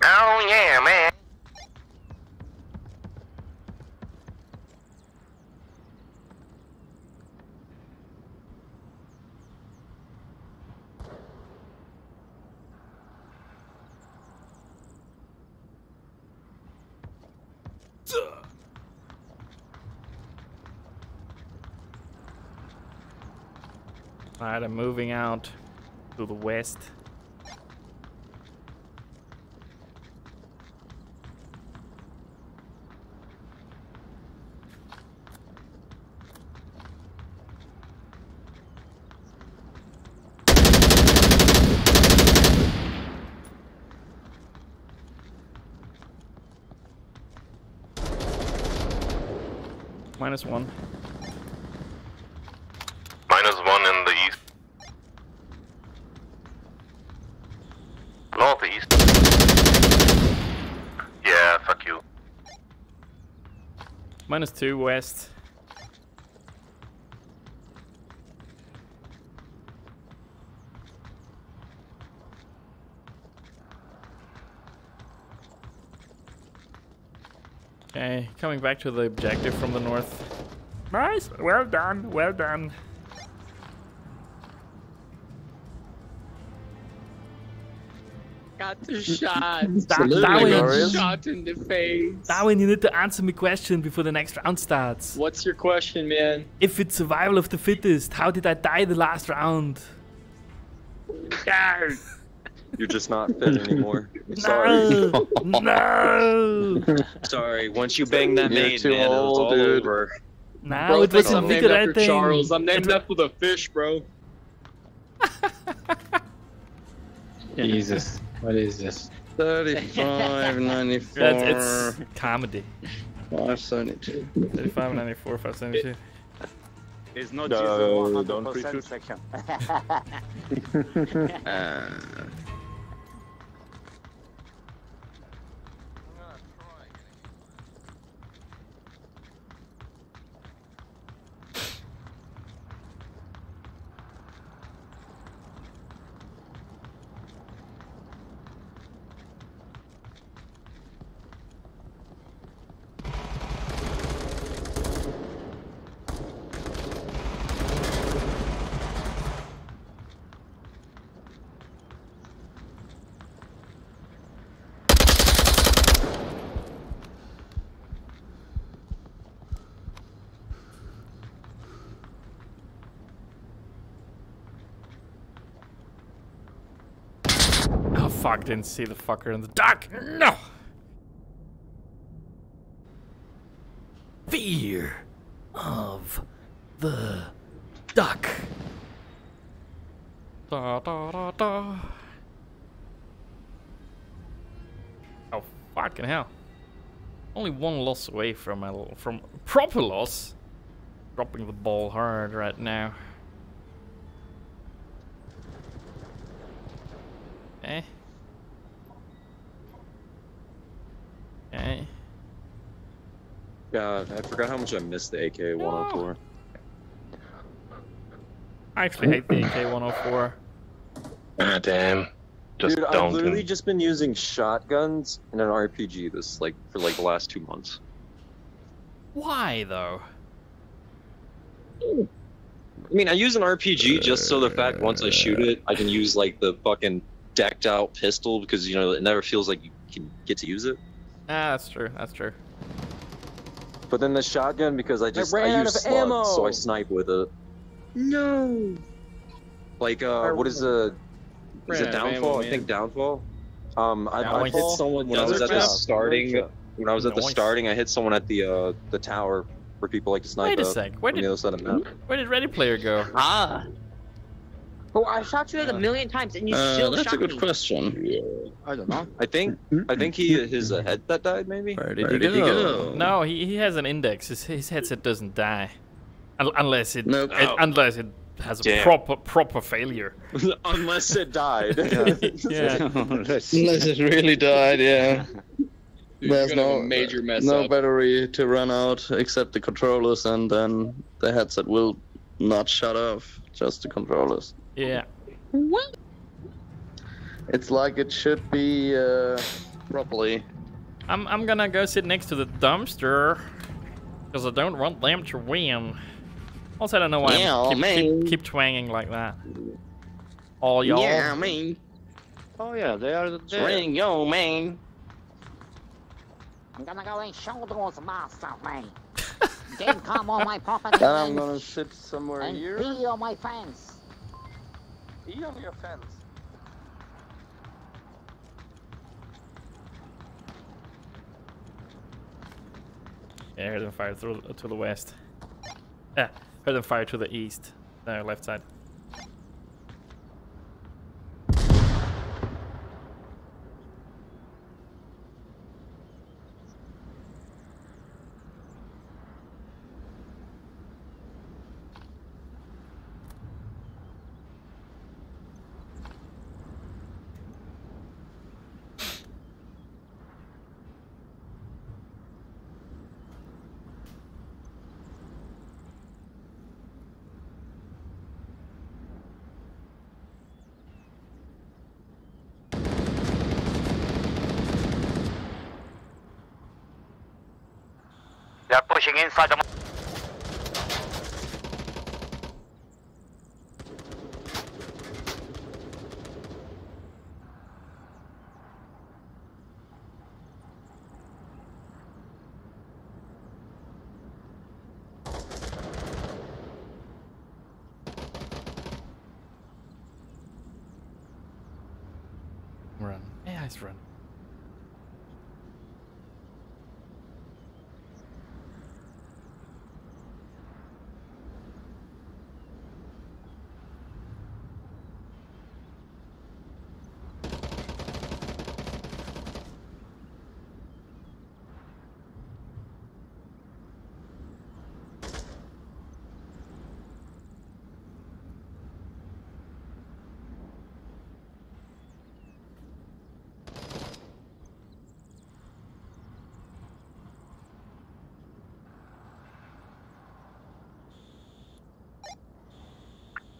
Oh yeah, man. Alright, I'm moving out to the west. Minus one. Minus one in the east. Northeast. Yeah, fuck you. Minus two west. Okay, coming back to the objective from the north. Nice, well done, well done. Shot. That- that Shot in the face. Darwin, you need to answer me question before the next round starts. What's your question, man? If it's survival of the fittest, how did I die the last round? You're just not fit anymore. Sorry. No! no! Sorry. Once you bang that You're maid, man, old, it was all dude. over. Nah, Bro, it was I'm named after invigorating. Charles. I'm named It- after the fish, bro. Jesus, what is this? 35, 94. That's, it's comedy. 572. 35, 94, 572. It's not No, Jesus don't 100% pre-shoot. section. Uh, Fuck, didn't see the fucker in the dark. No! Fear of the duck. Da da da da. Oh fucking hell. Only one loss away from a from proper loss. Dropping the ball hard right now. Okay. Okay. God, I forgot how much I missed the AK 104. I actually hate the AK-104. Ah, damn. Just Dude, I've don't. literally just been using shotguns in an RPG this like for like the last two months. Why though? I mean, I use an RPG just so the fact once I shoot it, I can use like the fucking decked out pistol because you know it never feels like you can get to use it. Ah, that's true. That's true. But then the shotgun because I just I, ran out use of slugs, ammo. so I snipe with it. No. Like uh, what is the is it out of ammo, downfall? I think downfall. Um, I, I hit someone when I was at the just- starting. When I was at the starting, I hit someone at the uh the tower where people like to snipe Wait a sec, where did- the other side of the map. Where did Ready Player go? Ah. Oh, I shot you like a million times and you Uh, still that's shot me. That's a good me. question. I don't know. I think I think he his uh, head that died maybe. Where did he go? No, he, he has an index. His, his headset doesn't die. Unless it, Nope. it- Oh. unless it has a Damn. proper proper failure. Unless it died. Yeah. Unless it really died, yeah. Dude, There's you're gonna have no major mess no up. battery to run out except the controllers, and then the headset will not shut off. Just the controllers. Yeah. What? It's like it should be uh, properly. I'm I'm gonna go sit next to the dumpster because I don't want them to win. Also, I don't know why Yeah, I keep, keep, keep twanging like that. All y'all. Yeah, man. Oh yeah, they are there. Ring, yo, man. I'm gonna go and show those masters, man. Then come on my property Then I'm gonna sit somewhere and here. pee on my fence. Pee on your fence. Yeah, I heard them fire through to the west. Yeah, heard them fire to the east. No, left side. They're pushing inside the. Run. Yeah, it's run.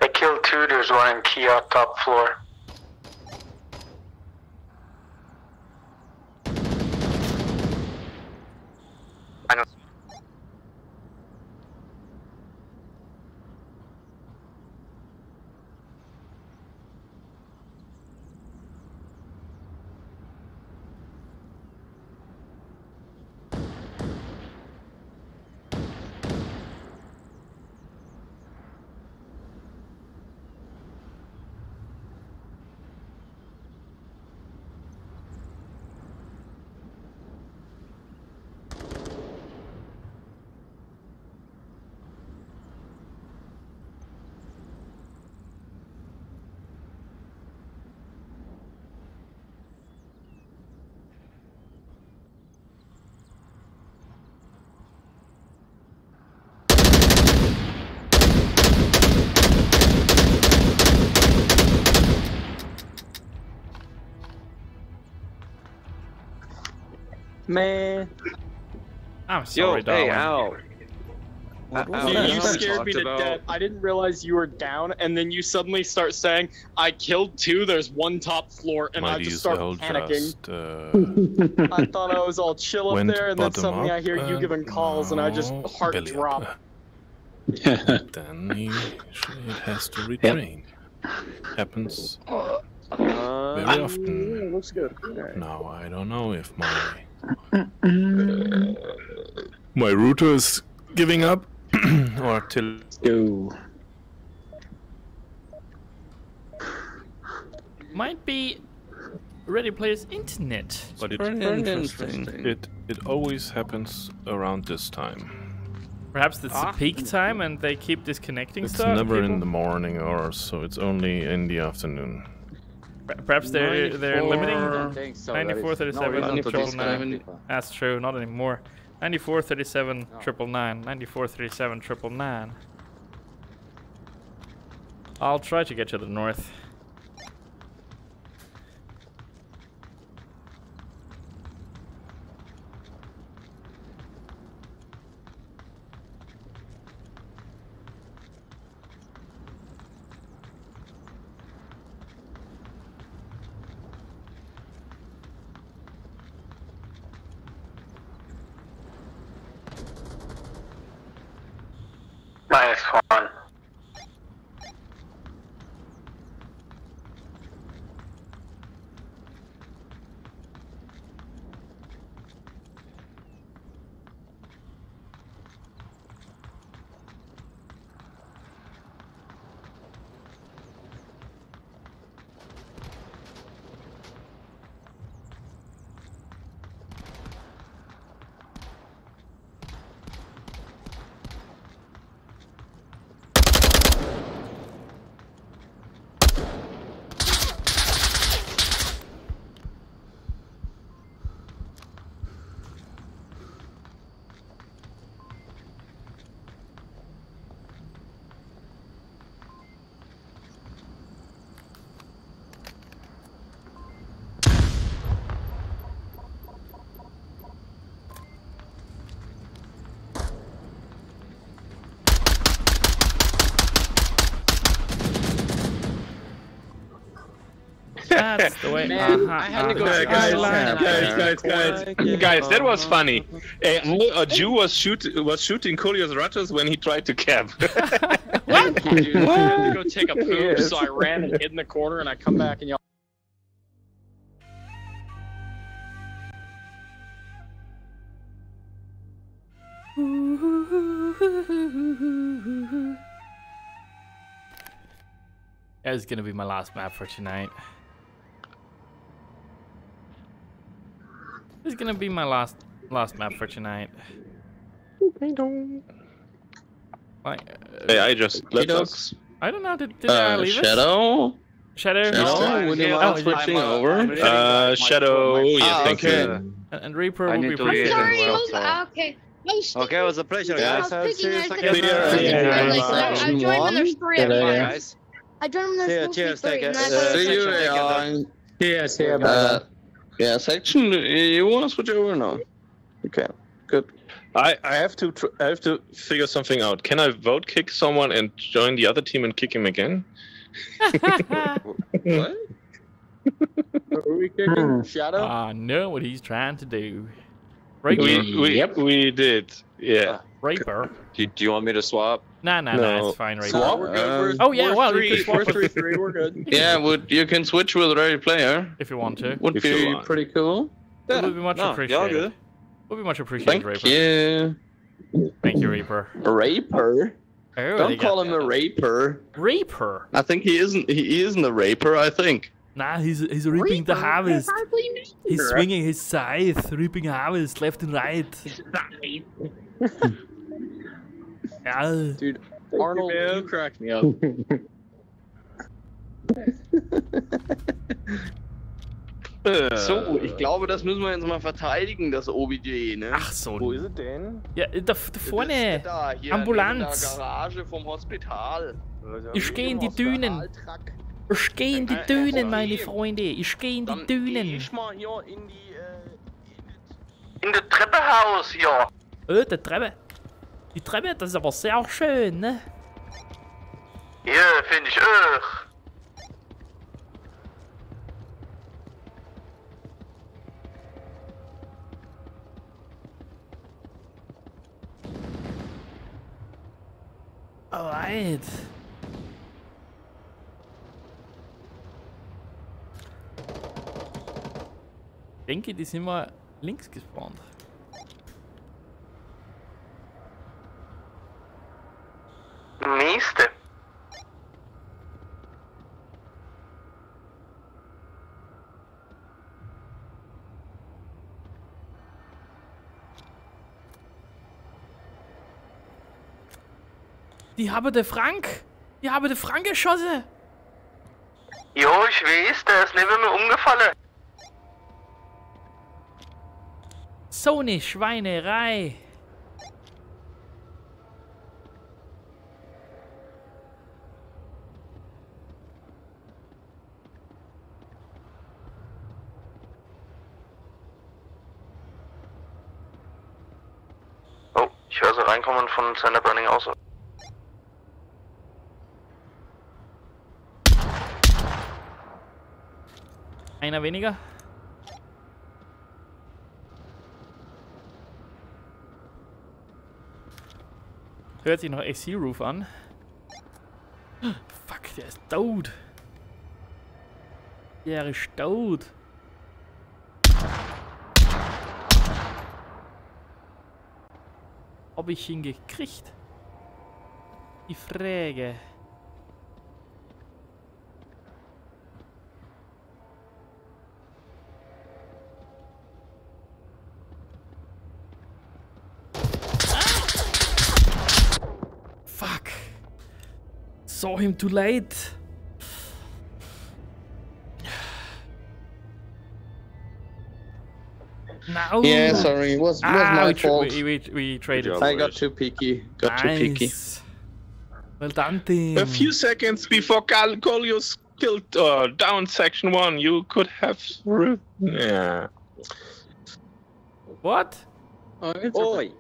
They killed two, there's one in Kia top floor. Man. I'm sorry, Yo, darling. hey, Al. Dude, Al, you remember scared me to about- death. I didn't realize you were down, and then you suddenly start saying, "I killed two. There's one top floor," and I just start well panicking. just, uh, I thought I was all chill up went there, and then suddenly up I hear you giving calls, and I just heart belly up. drop. then he, it has to retrain. Happens Uh, very often. yeah, looks good. Alright. Now I don't know if my my router is giving up or till go. Might be Ready Player's internet. But it's Very very interesting. interesting. It it always happens around this time. Perhaps it's Ah. the peak time and they keep disconnecting It's stuff. never people? in the morning or so. It's only in the afternoon. Per- Perhaps they're they're 94. limiting. I so. That is- 94, 37, no, we don't control disconnect now. people. That's true, not anymore. 94, 37, triple nine. 94, 37, triple nine. I'll try to get to the north. Nice one. That's the way. Man, uh-huh, I had to go uh-huh. see guys, guys, guys, guys, guys, that was funny. A, a Jew was shoot was shooting Coleus Rattus when he tried to cap. Dude, I had to go take a poop, so I ran and hid in the corner, and I come back and y'all. That is gonna be my last map for tonight. This is gonna be my last last map for tonight. Like, uh, hey, I just left us. I don't know. Did, did I Uh, leave us? Shadow. Shadow. Shadow, no? would you Oh, mind switching I'm, uh, over? I'm Uh, Shadow, my- yeah, Ah, thank okay. you. And, and Reaper I will be to pretty leave good. as Sorry, well, so- on. Okay. I Okay, it was a pleasure, guys. I I'll was see you thinking. I could- Yeah, I yeah, like, yeah. I I joined when there's three of Bye, them. guys. I joined when there's See ya, supposed to be cheers, take it. I thought it was See you, like- yeah. Yes, yeah, section. You want to switch over now? Okay, good. I, I have to tr- I have to figure something out. Can I vote kick someone and join the other team and kick him again? what? Are we kicking hmm. Shadow? Ah, I know what he's trying to do. Raper. We, we, we did. Yeah. Ah. Raper. Do, do you want me to swap? Nah, nah, No. nah. It's fine, right Swap? We're good, we're- oh yeah, we're well, three- you can swap we're with- three, three, we're good. Yeah, would you can switch with ready player if you want to. Would If be pretty cool. It would be much no, appreciated. good. Would be much appreciated, Thank Raper. you. Thank you, Reaper. Raper. Oh, Don't call got- him a raper. Raper. I think he isn't. He isn't a raper. I think. Nah, he's he's reaping the harvest. He's swinging his scythe, reaping harvest left and right. ja. Dude, Arnold, you cracked me up. So, ich glaube, das müssen wir jetzt mal verteidigen, das OBJ, ne? Ach so. Wo ist es denn? Ja, da, da vorne. Da, hier Ambulanz. der Garage vom Hospital. Ich gehe in die Dünen. Ich gehe in die Dünen, meine Freunde. Ich gehe in die Dünen. Ich mal hier in die. In das Treppehaus hier. Oh, die Treppe. Die Treppe, das ist aber sehr schön, ne? Ja, finde ich auch. Alright. Ich denke, die sind mal links gespawnt. Nächste. Die haben den Frank. Die haben den Frank geschossen. Jo, ich weiß, der ist neben mir umgefallen. So eine Schweinerei. Oh, reinkommen von Center Burning aus. Einer weniger. Hört sich noch AC Roof an. Fuck, der ist tot. Der ist tot. Hab ich ihn gekriegt? Die Frage. Fuck. Saw him too late. No. Yeah, sorry, it was, it was ah, my we, fault. we, we, we traded. I got too picky. Got too picky. Well done, team. A few seconds before Gal Golius killed uh, down section one, you could have. Yeah. What? Oh, Oi.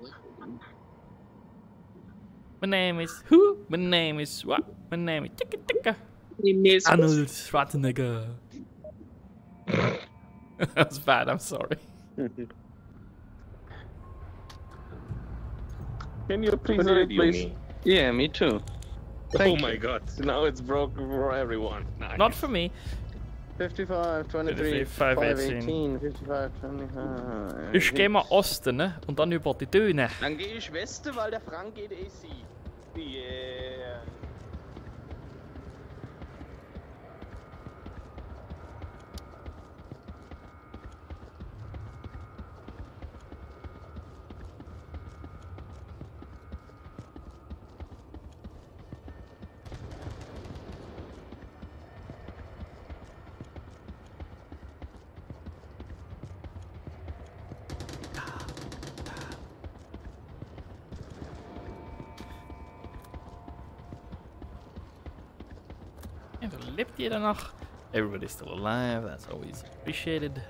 My name is who? My name is what? My name is Tika Tika. Miss Arnold Schwarzenegger. that was bad. I'm sorry. Can you please Put it please. me? Yeah, me too. oh my you. god, now it's broken for everyone. Nice. Not for me. 55, 23, 55, 518, 55, 25. Ich gehe mal er Osten ne? und dann über die Düne. Dann gehe ich Westen, weil der Frank geht AC. Yeah. Noch? Everybody's still alive. That's always appreciated.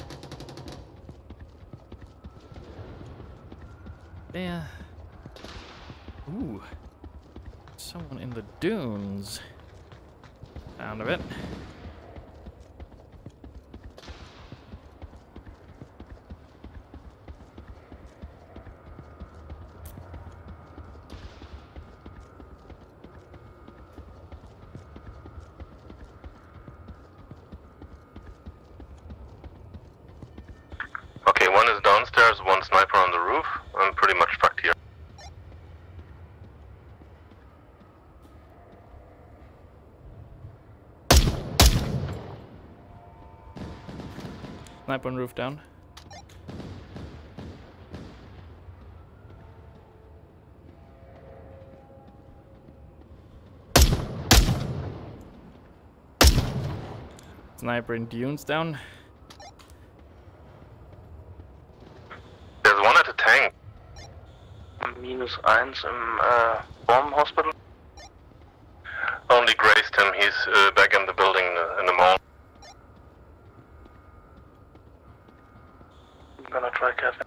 There. Ooh. Someone in the dunes. Sound of it. Okay, one is downstairs, one sniper on the roof. I'm pretty much fucked here. Sniper on roof down. Sniper in dunes down. There's one at a tank. Minus eins im äh, Bomb Hospital. Only grazed him. He's uh, back in the building in the, in the mall. I'm gonna try Kevin.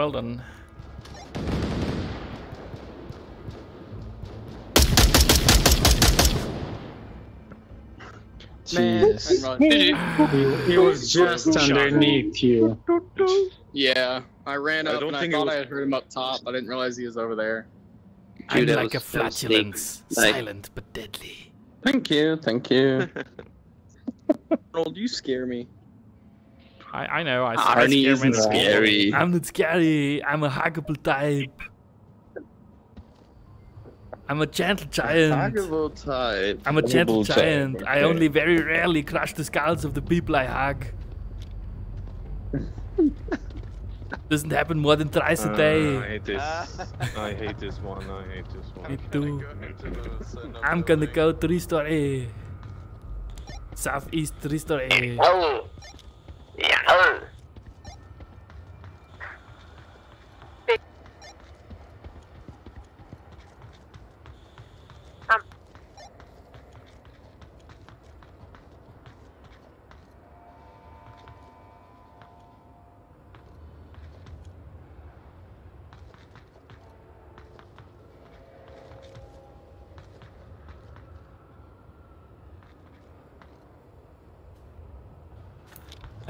Well done. Jeez. He, he was just underneath you. Yeah, I ran I up don't and I think it thought was- I had heard him up top. I didn't realize he was over there. I'm that like a was- that was flatulence, sneak. silent but deadly. Thank you, thank you. Arnold, you scare me. I, I know. I, I Arnie scare isn't scary. I'm not scary. I'm a huggable type. I'm a gentle giant. Huggable type. I'm a gentle Huggable type, giant. I only very rarely crush the skulls of the people I hug. Doesn't happen more than thrice a Uh, day. I hate this. I hate this one. I hate this one. Me too. I'm gonna go three story. Southeast three story. Oh. Yeah. Oh.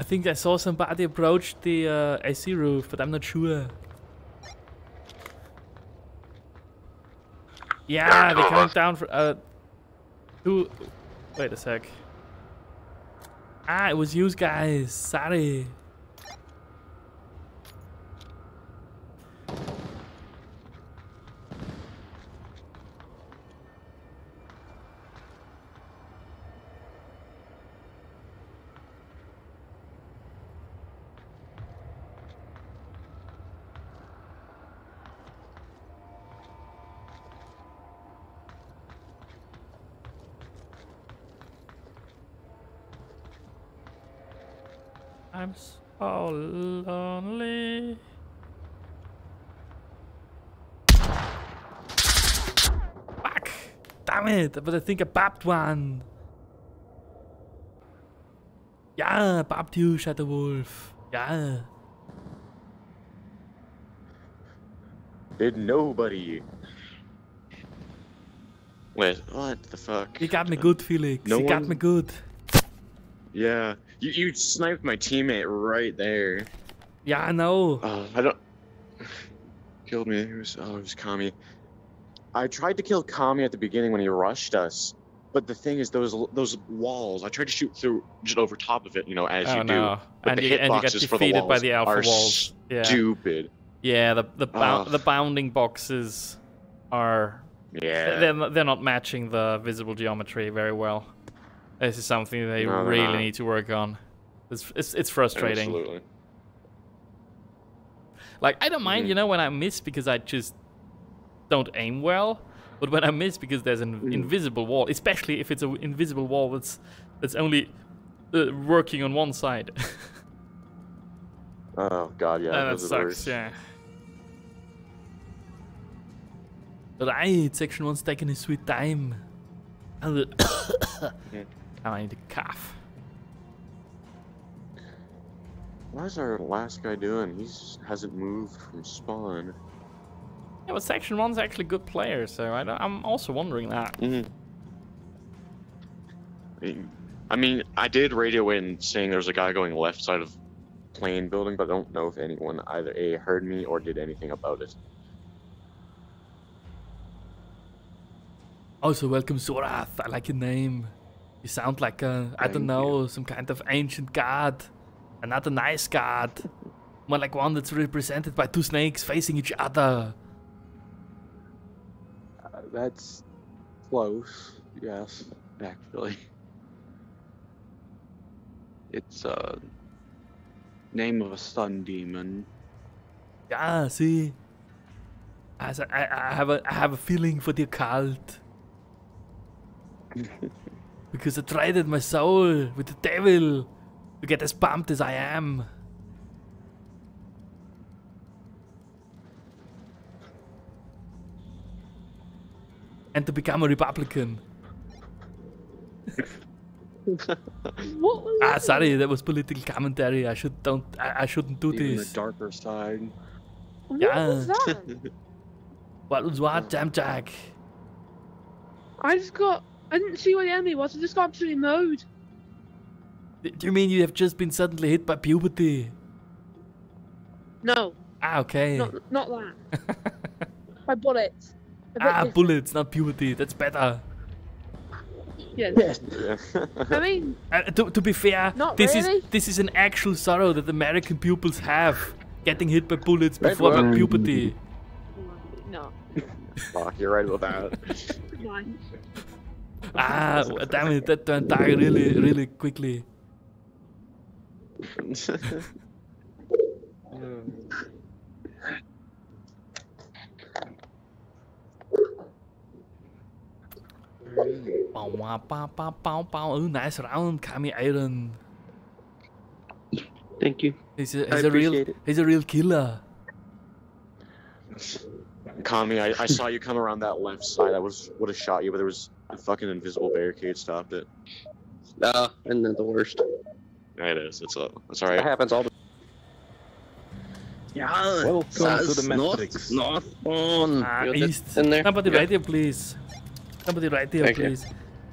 I think I saw somebody approach the uh, AC roof, but I'm not sure. Yeah, they're coming down for uh. Two. Wait a sec. Ah, it was you guys. Sorry. I'm so lonely. Fuck! Damn it! But I think I popped one. Yeah, popped you, Shadow Wolf. Yeah. Did nobody? Wait, what the fuck? You got me good, Felix. No you got one- me good. Yeah, you you sniped my teammate right there. Yeah, I know. Uh, I don't. Killed me. It was oh, it was Kami. I tried to kill Kami at the beginning when he rushed us, but the thing is, those those walls. I tried to shoot through just over top of it, you know, as Oh, you do. But And the you- and you got hitboxes for the defeated by the alpha walls. Yeah. Stupid. Yeah, the the, the bounding boxes are Yeah. they're not- they're not matching the visible geometry very well. This is something they No, really need to work on. It's it's, it's frustrating. Absolutely. Like I don't mind, Mhm. you know, when I miss because I just don't aim well. But when I miss because there's an Mm-hmm. invisible wall, especially if it's an invisible wall that's that's only uh, working on one side, Oh god, yeah. that those are the sucks. Yeah. Right, section one's taking his sweet time. Now I need to cough. What is our last guy doing? He hasn't moved from spawn. Yeah, but section one's actually a good player, so I don't, I'm also wondering that. Mhm. I mean, I did radio in saying there's a guy going left side of plane building, but I don't know if anyone either A heard me or did anything about it. Also, welcome Zorath. I like your name. You sound like a, I don't Thank know, some kind of ancient god. Another nice god. More like one that's represented by two snakes facing each other. That's close. Yes, actually. It's uh name of a sun demon. Yeah, see? As I, I, I have a I have a feeling for the occult. because I traded my soul with the devil to get as pumped as I am. And to become a Republican. What was Ah, sorry, that was political commentary. I should don't. I, I shouldn't do Even this. the darker side. What Yeah. was that? What was what, Jam Jack? I just got. I didn't see where the enemy was. I just got absolutely mowed. Do you mean you have just been suddenly hit by puberty? No, Ah, okay. not not that. By bullets. A ah, different. bullets, not puberty. That's better. Yes. I mean, Uh, to, to be fair, Not this really. is this is an actual sorrow that American pupils have, getting hit by bullets Right, before well- puberty. no. Fuck, you're right about that. Fine. Ah, damn it, that turned dark really, really quickly. Bow, bow, bow, bow, bow. Ooh, nice round, Kami Iron. Thank you. He's a, I he's a real, it. he's a real killer. Kami, I, I saw you come around that left side. I was would have shot you, but there was a fucking invisible barricade stopped it. Ah, and then the worst. Yeah, it is. It's uh, it's That alright. happens all the Yeah, Welcome to the not, Matrix. not fun. Ah, You east. in there? Somebody Yeah. right here, please. Somebody right here, Thank you. please.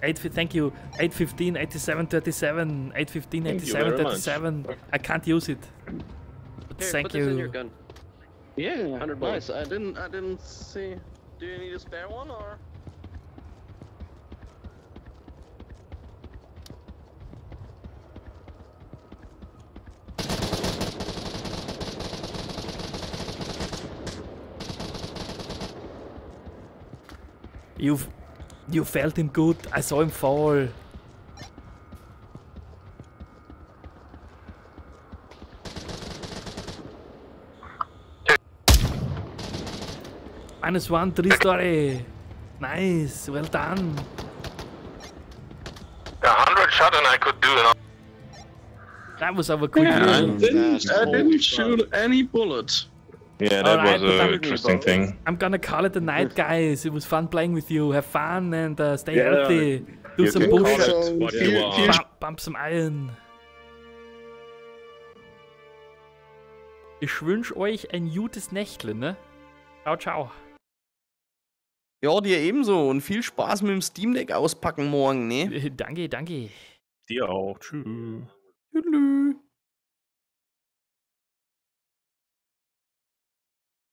8, thank you. 815, 87, 37. 815, Thank 87, very much. 37. I can't use it. But Here, thank put you. this in your gun. Yeah, 100 nice. I didn't. I didn't see. Do you need a spare one or? You've you felt him good. I saw him fall. Minus one, three story. Nice, well done. A hundred shot and I could do it. That was our quick Yeah, I didn't, I didn't shoot any bullets. Yeah, that Alright, was an I'm- interesting thing. I'm gonna call it a night, guys. It was fun playing with you. Have fun and uh, stay Yeah. healthy. Do You some can call push it what you want. Bump, bump some iron. Ich wünsch euch ein gutes Nächtle, ne? Ciao, ciao. Ja, dir ebenso und viel Spaß mit dem Steam Deck auspacken morgen, ne? Danke, danke. Dir auch. Tschüss. Tschüss.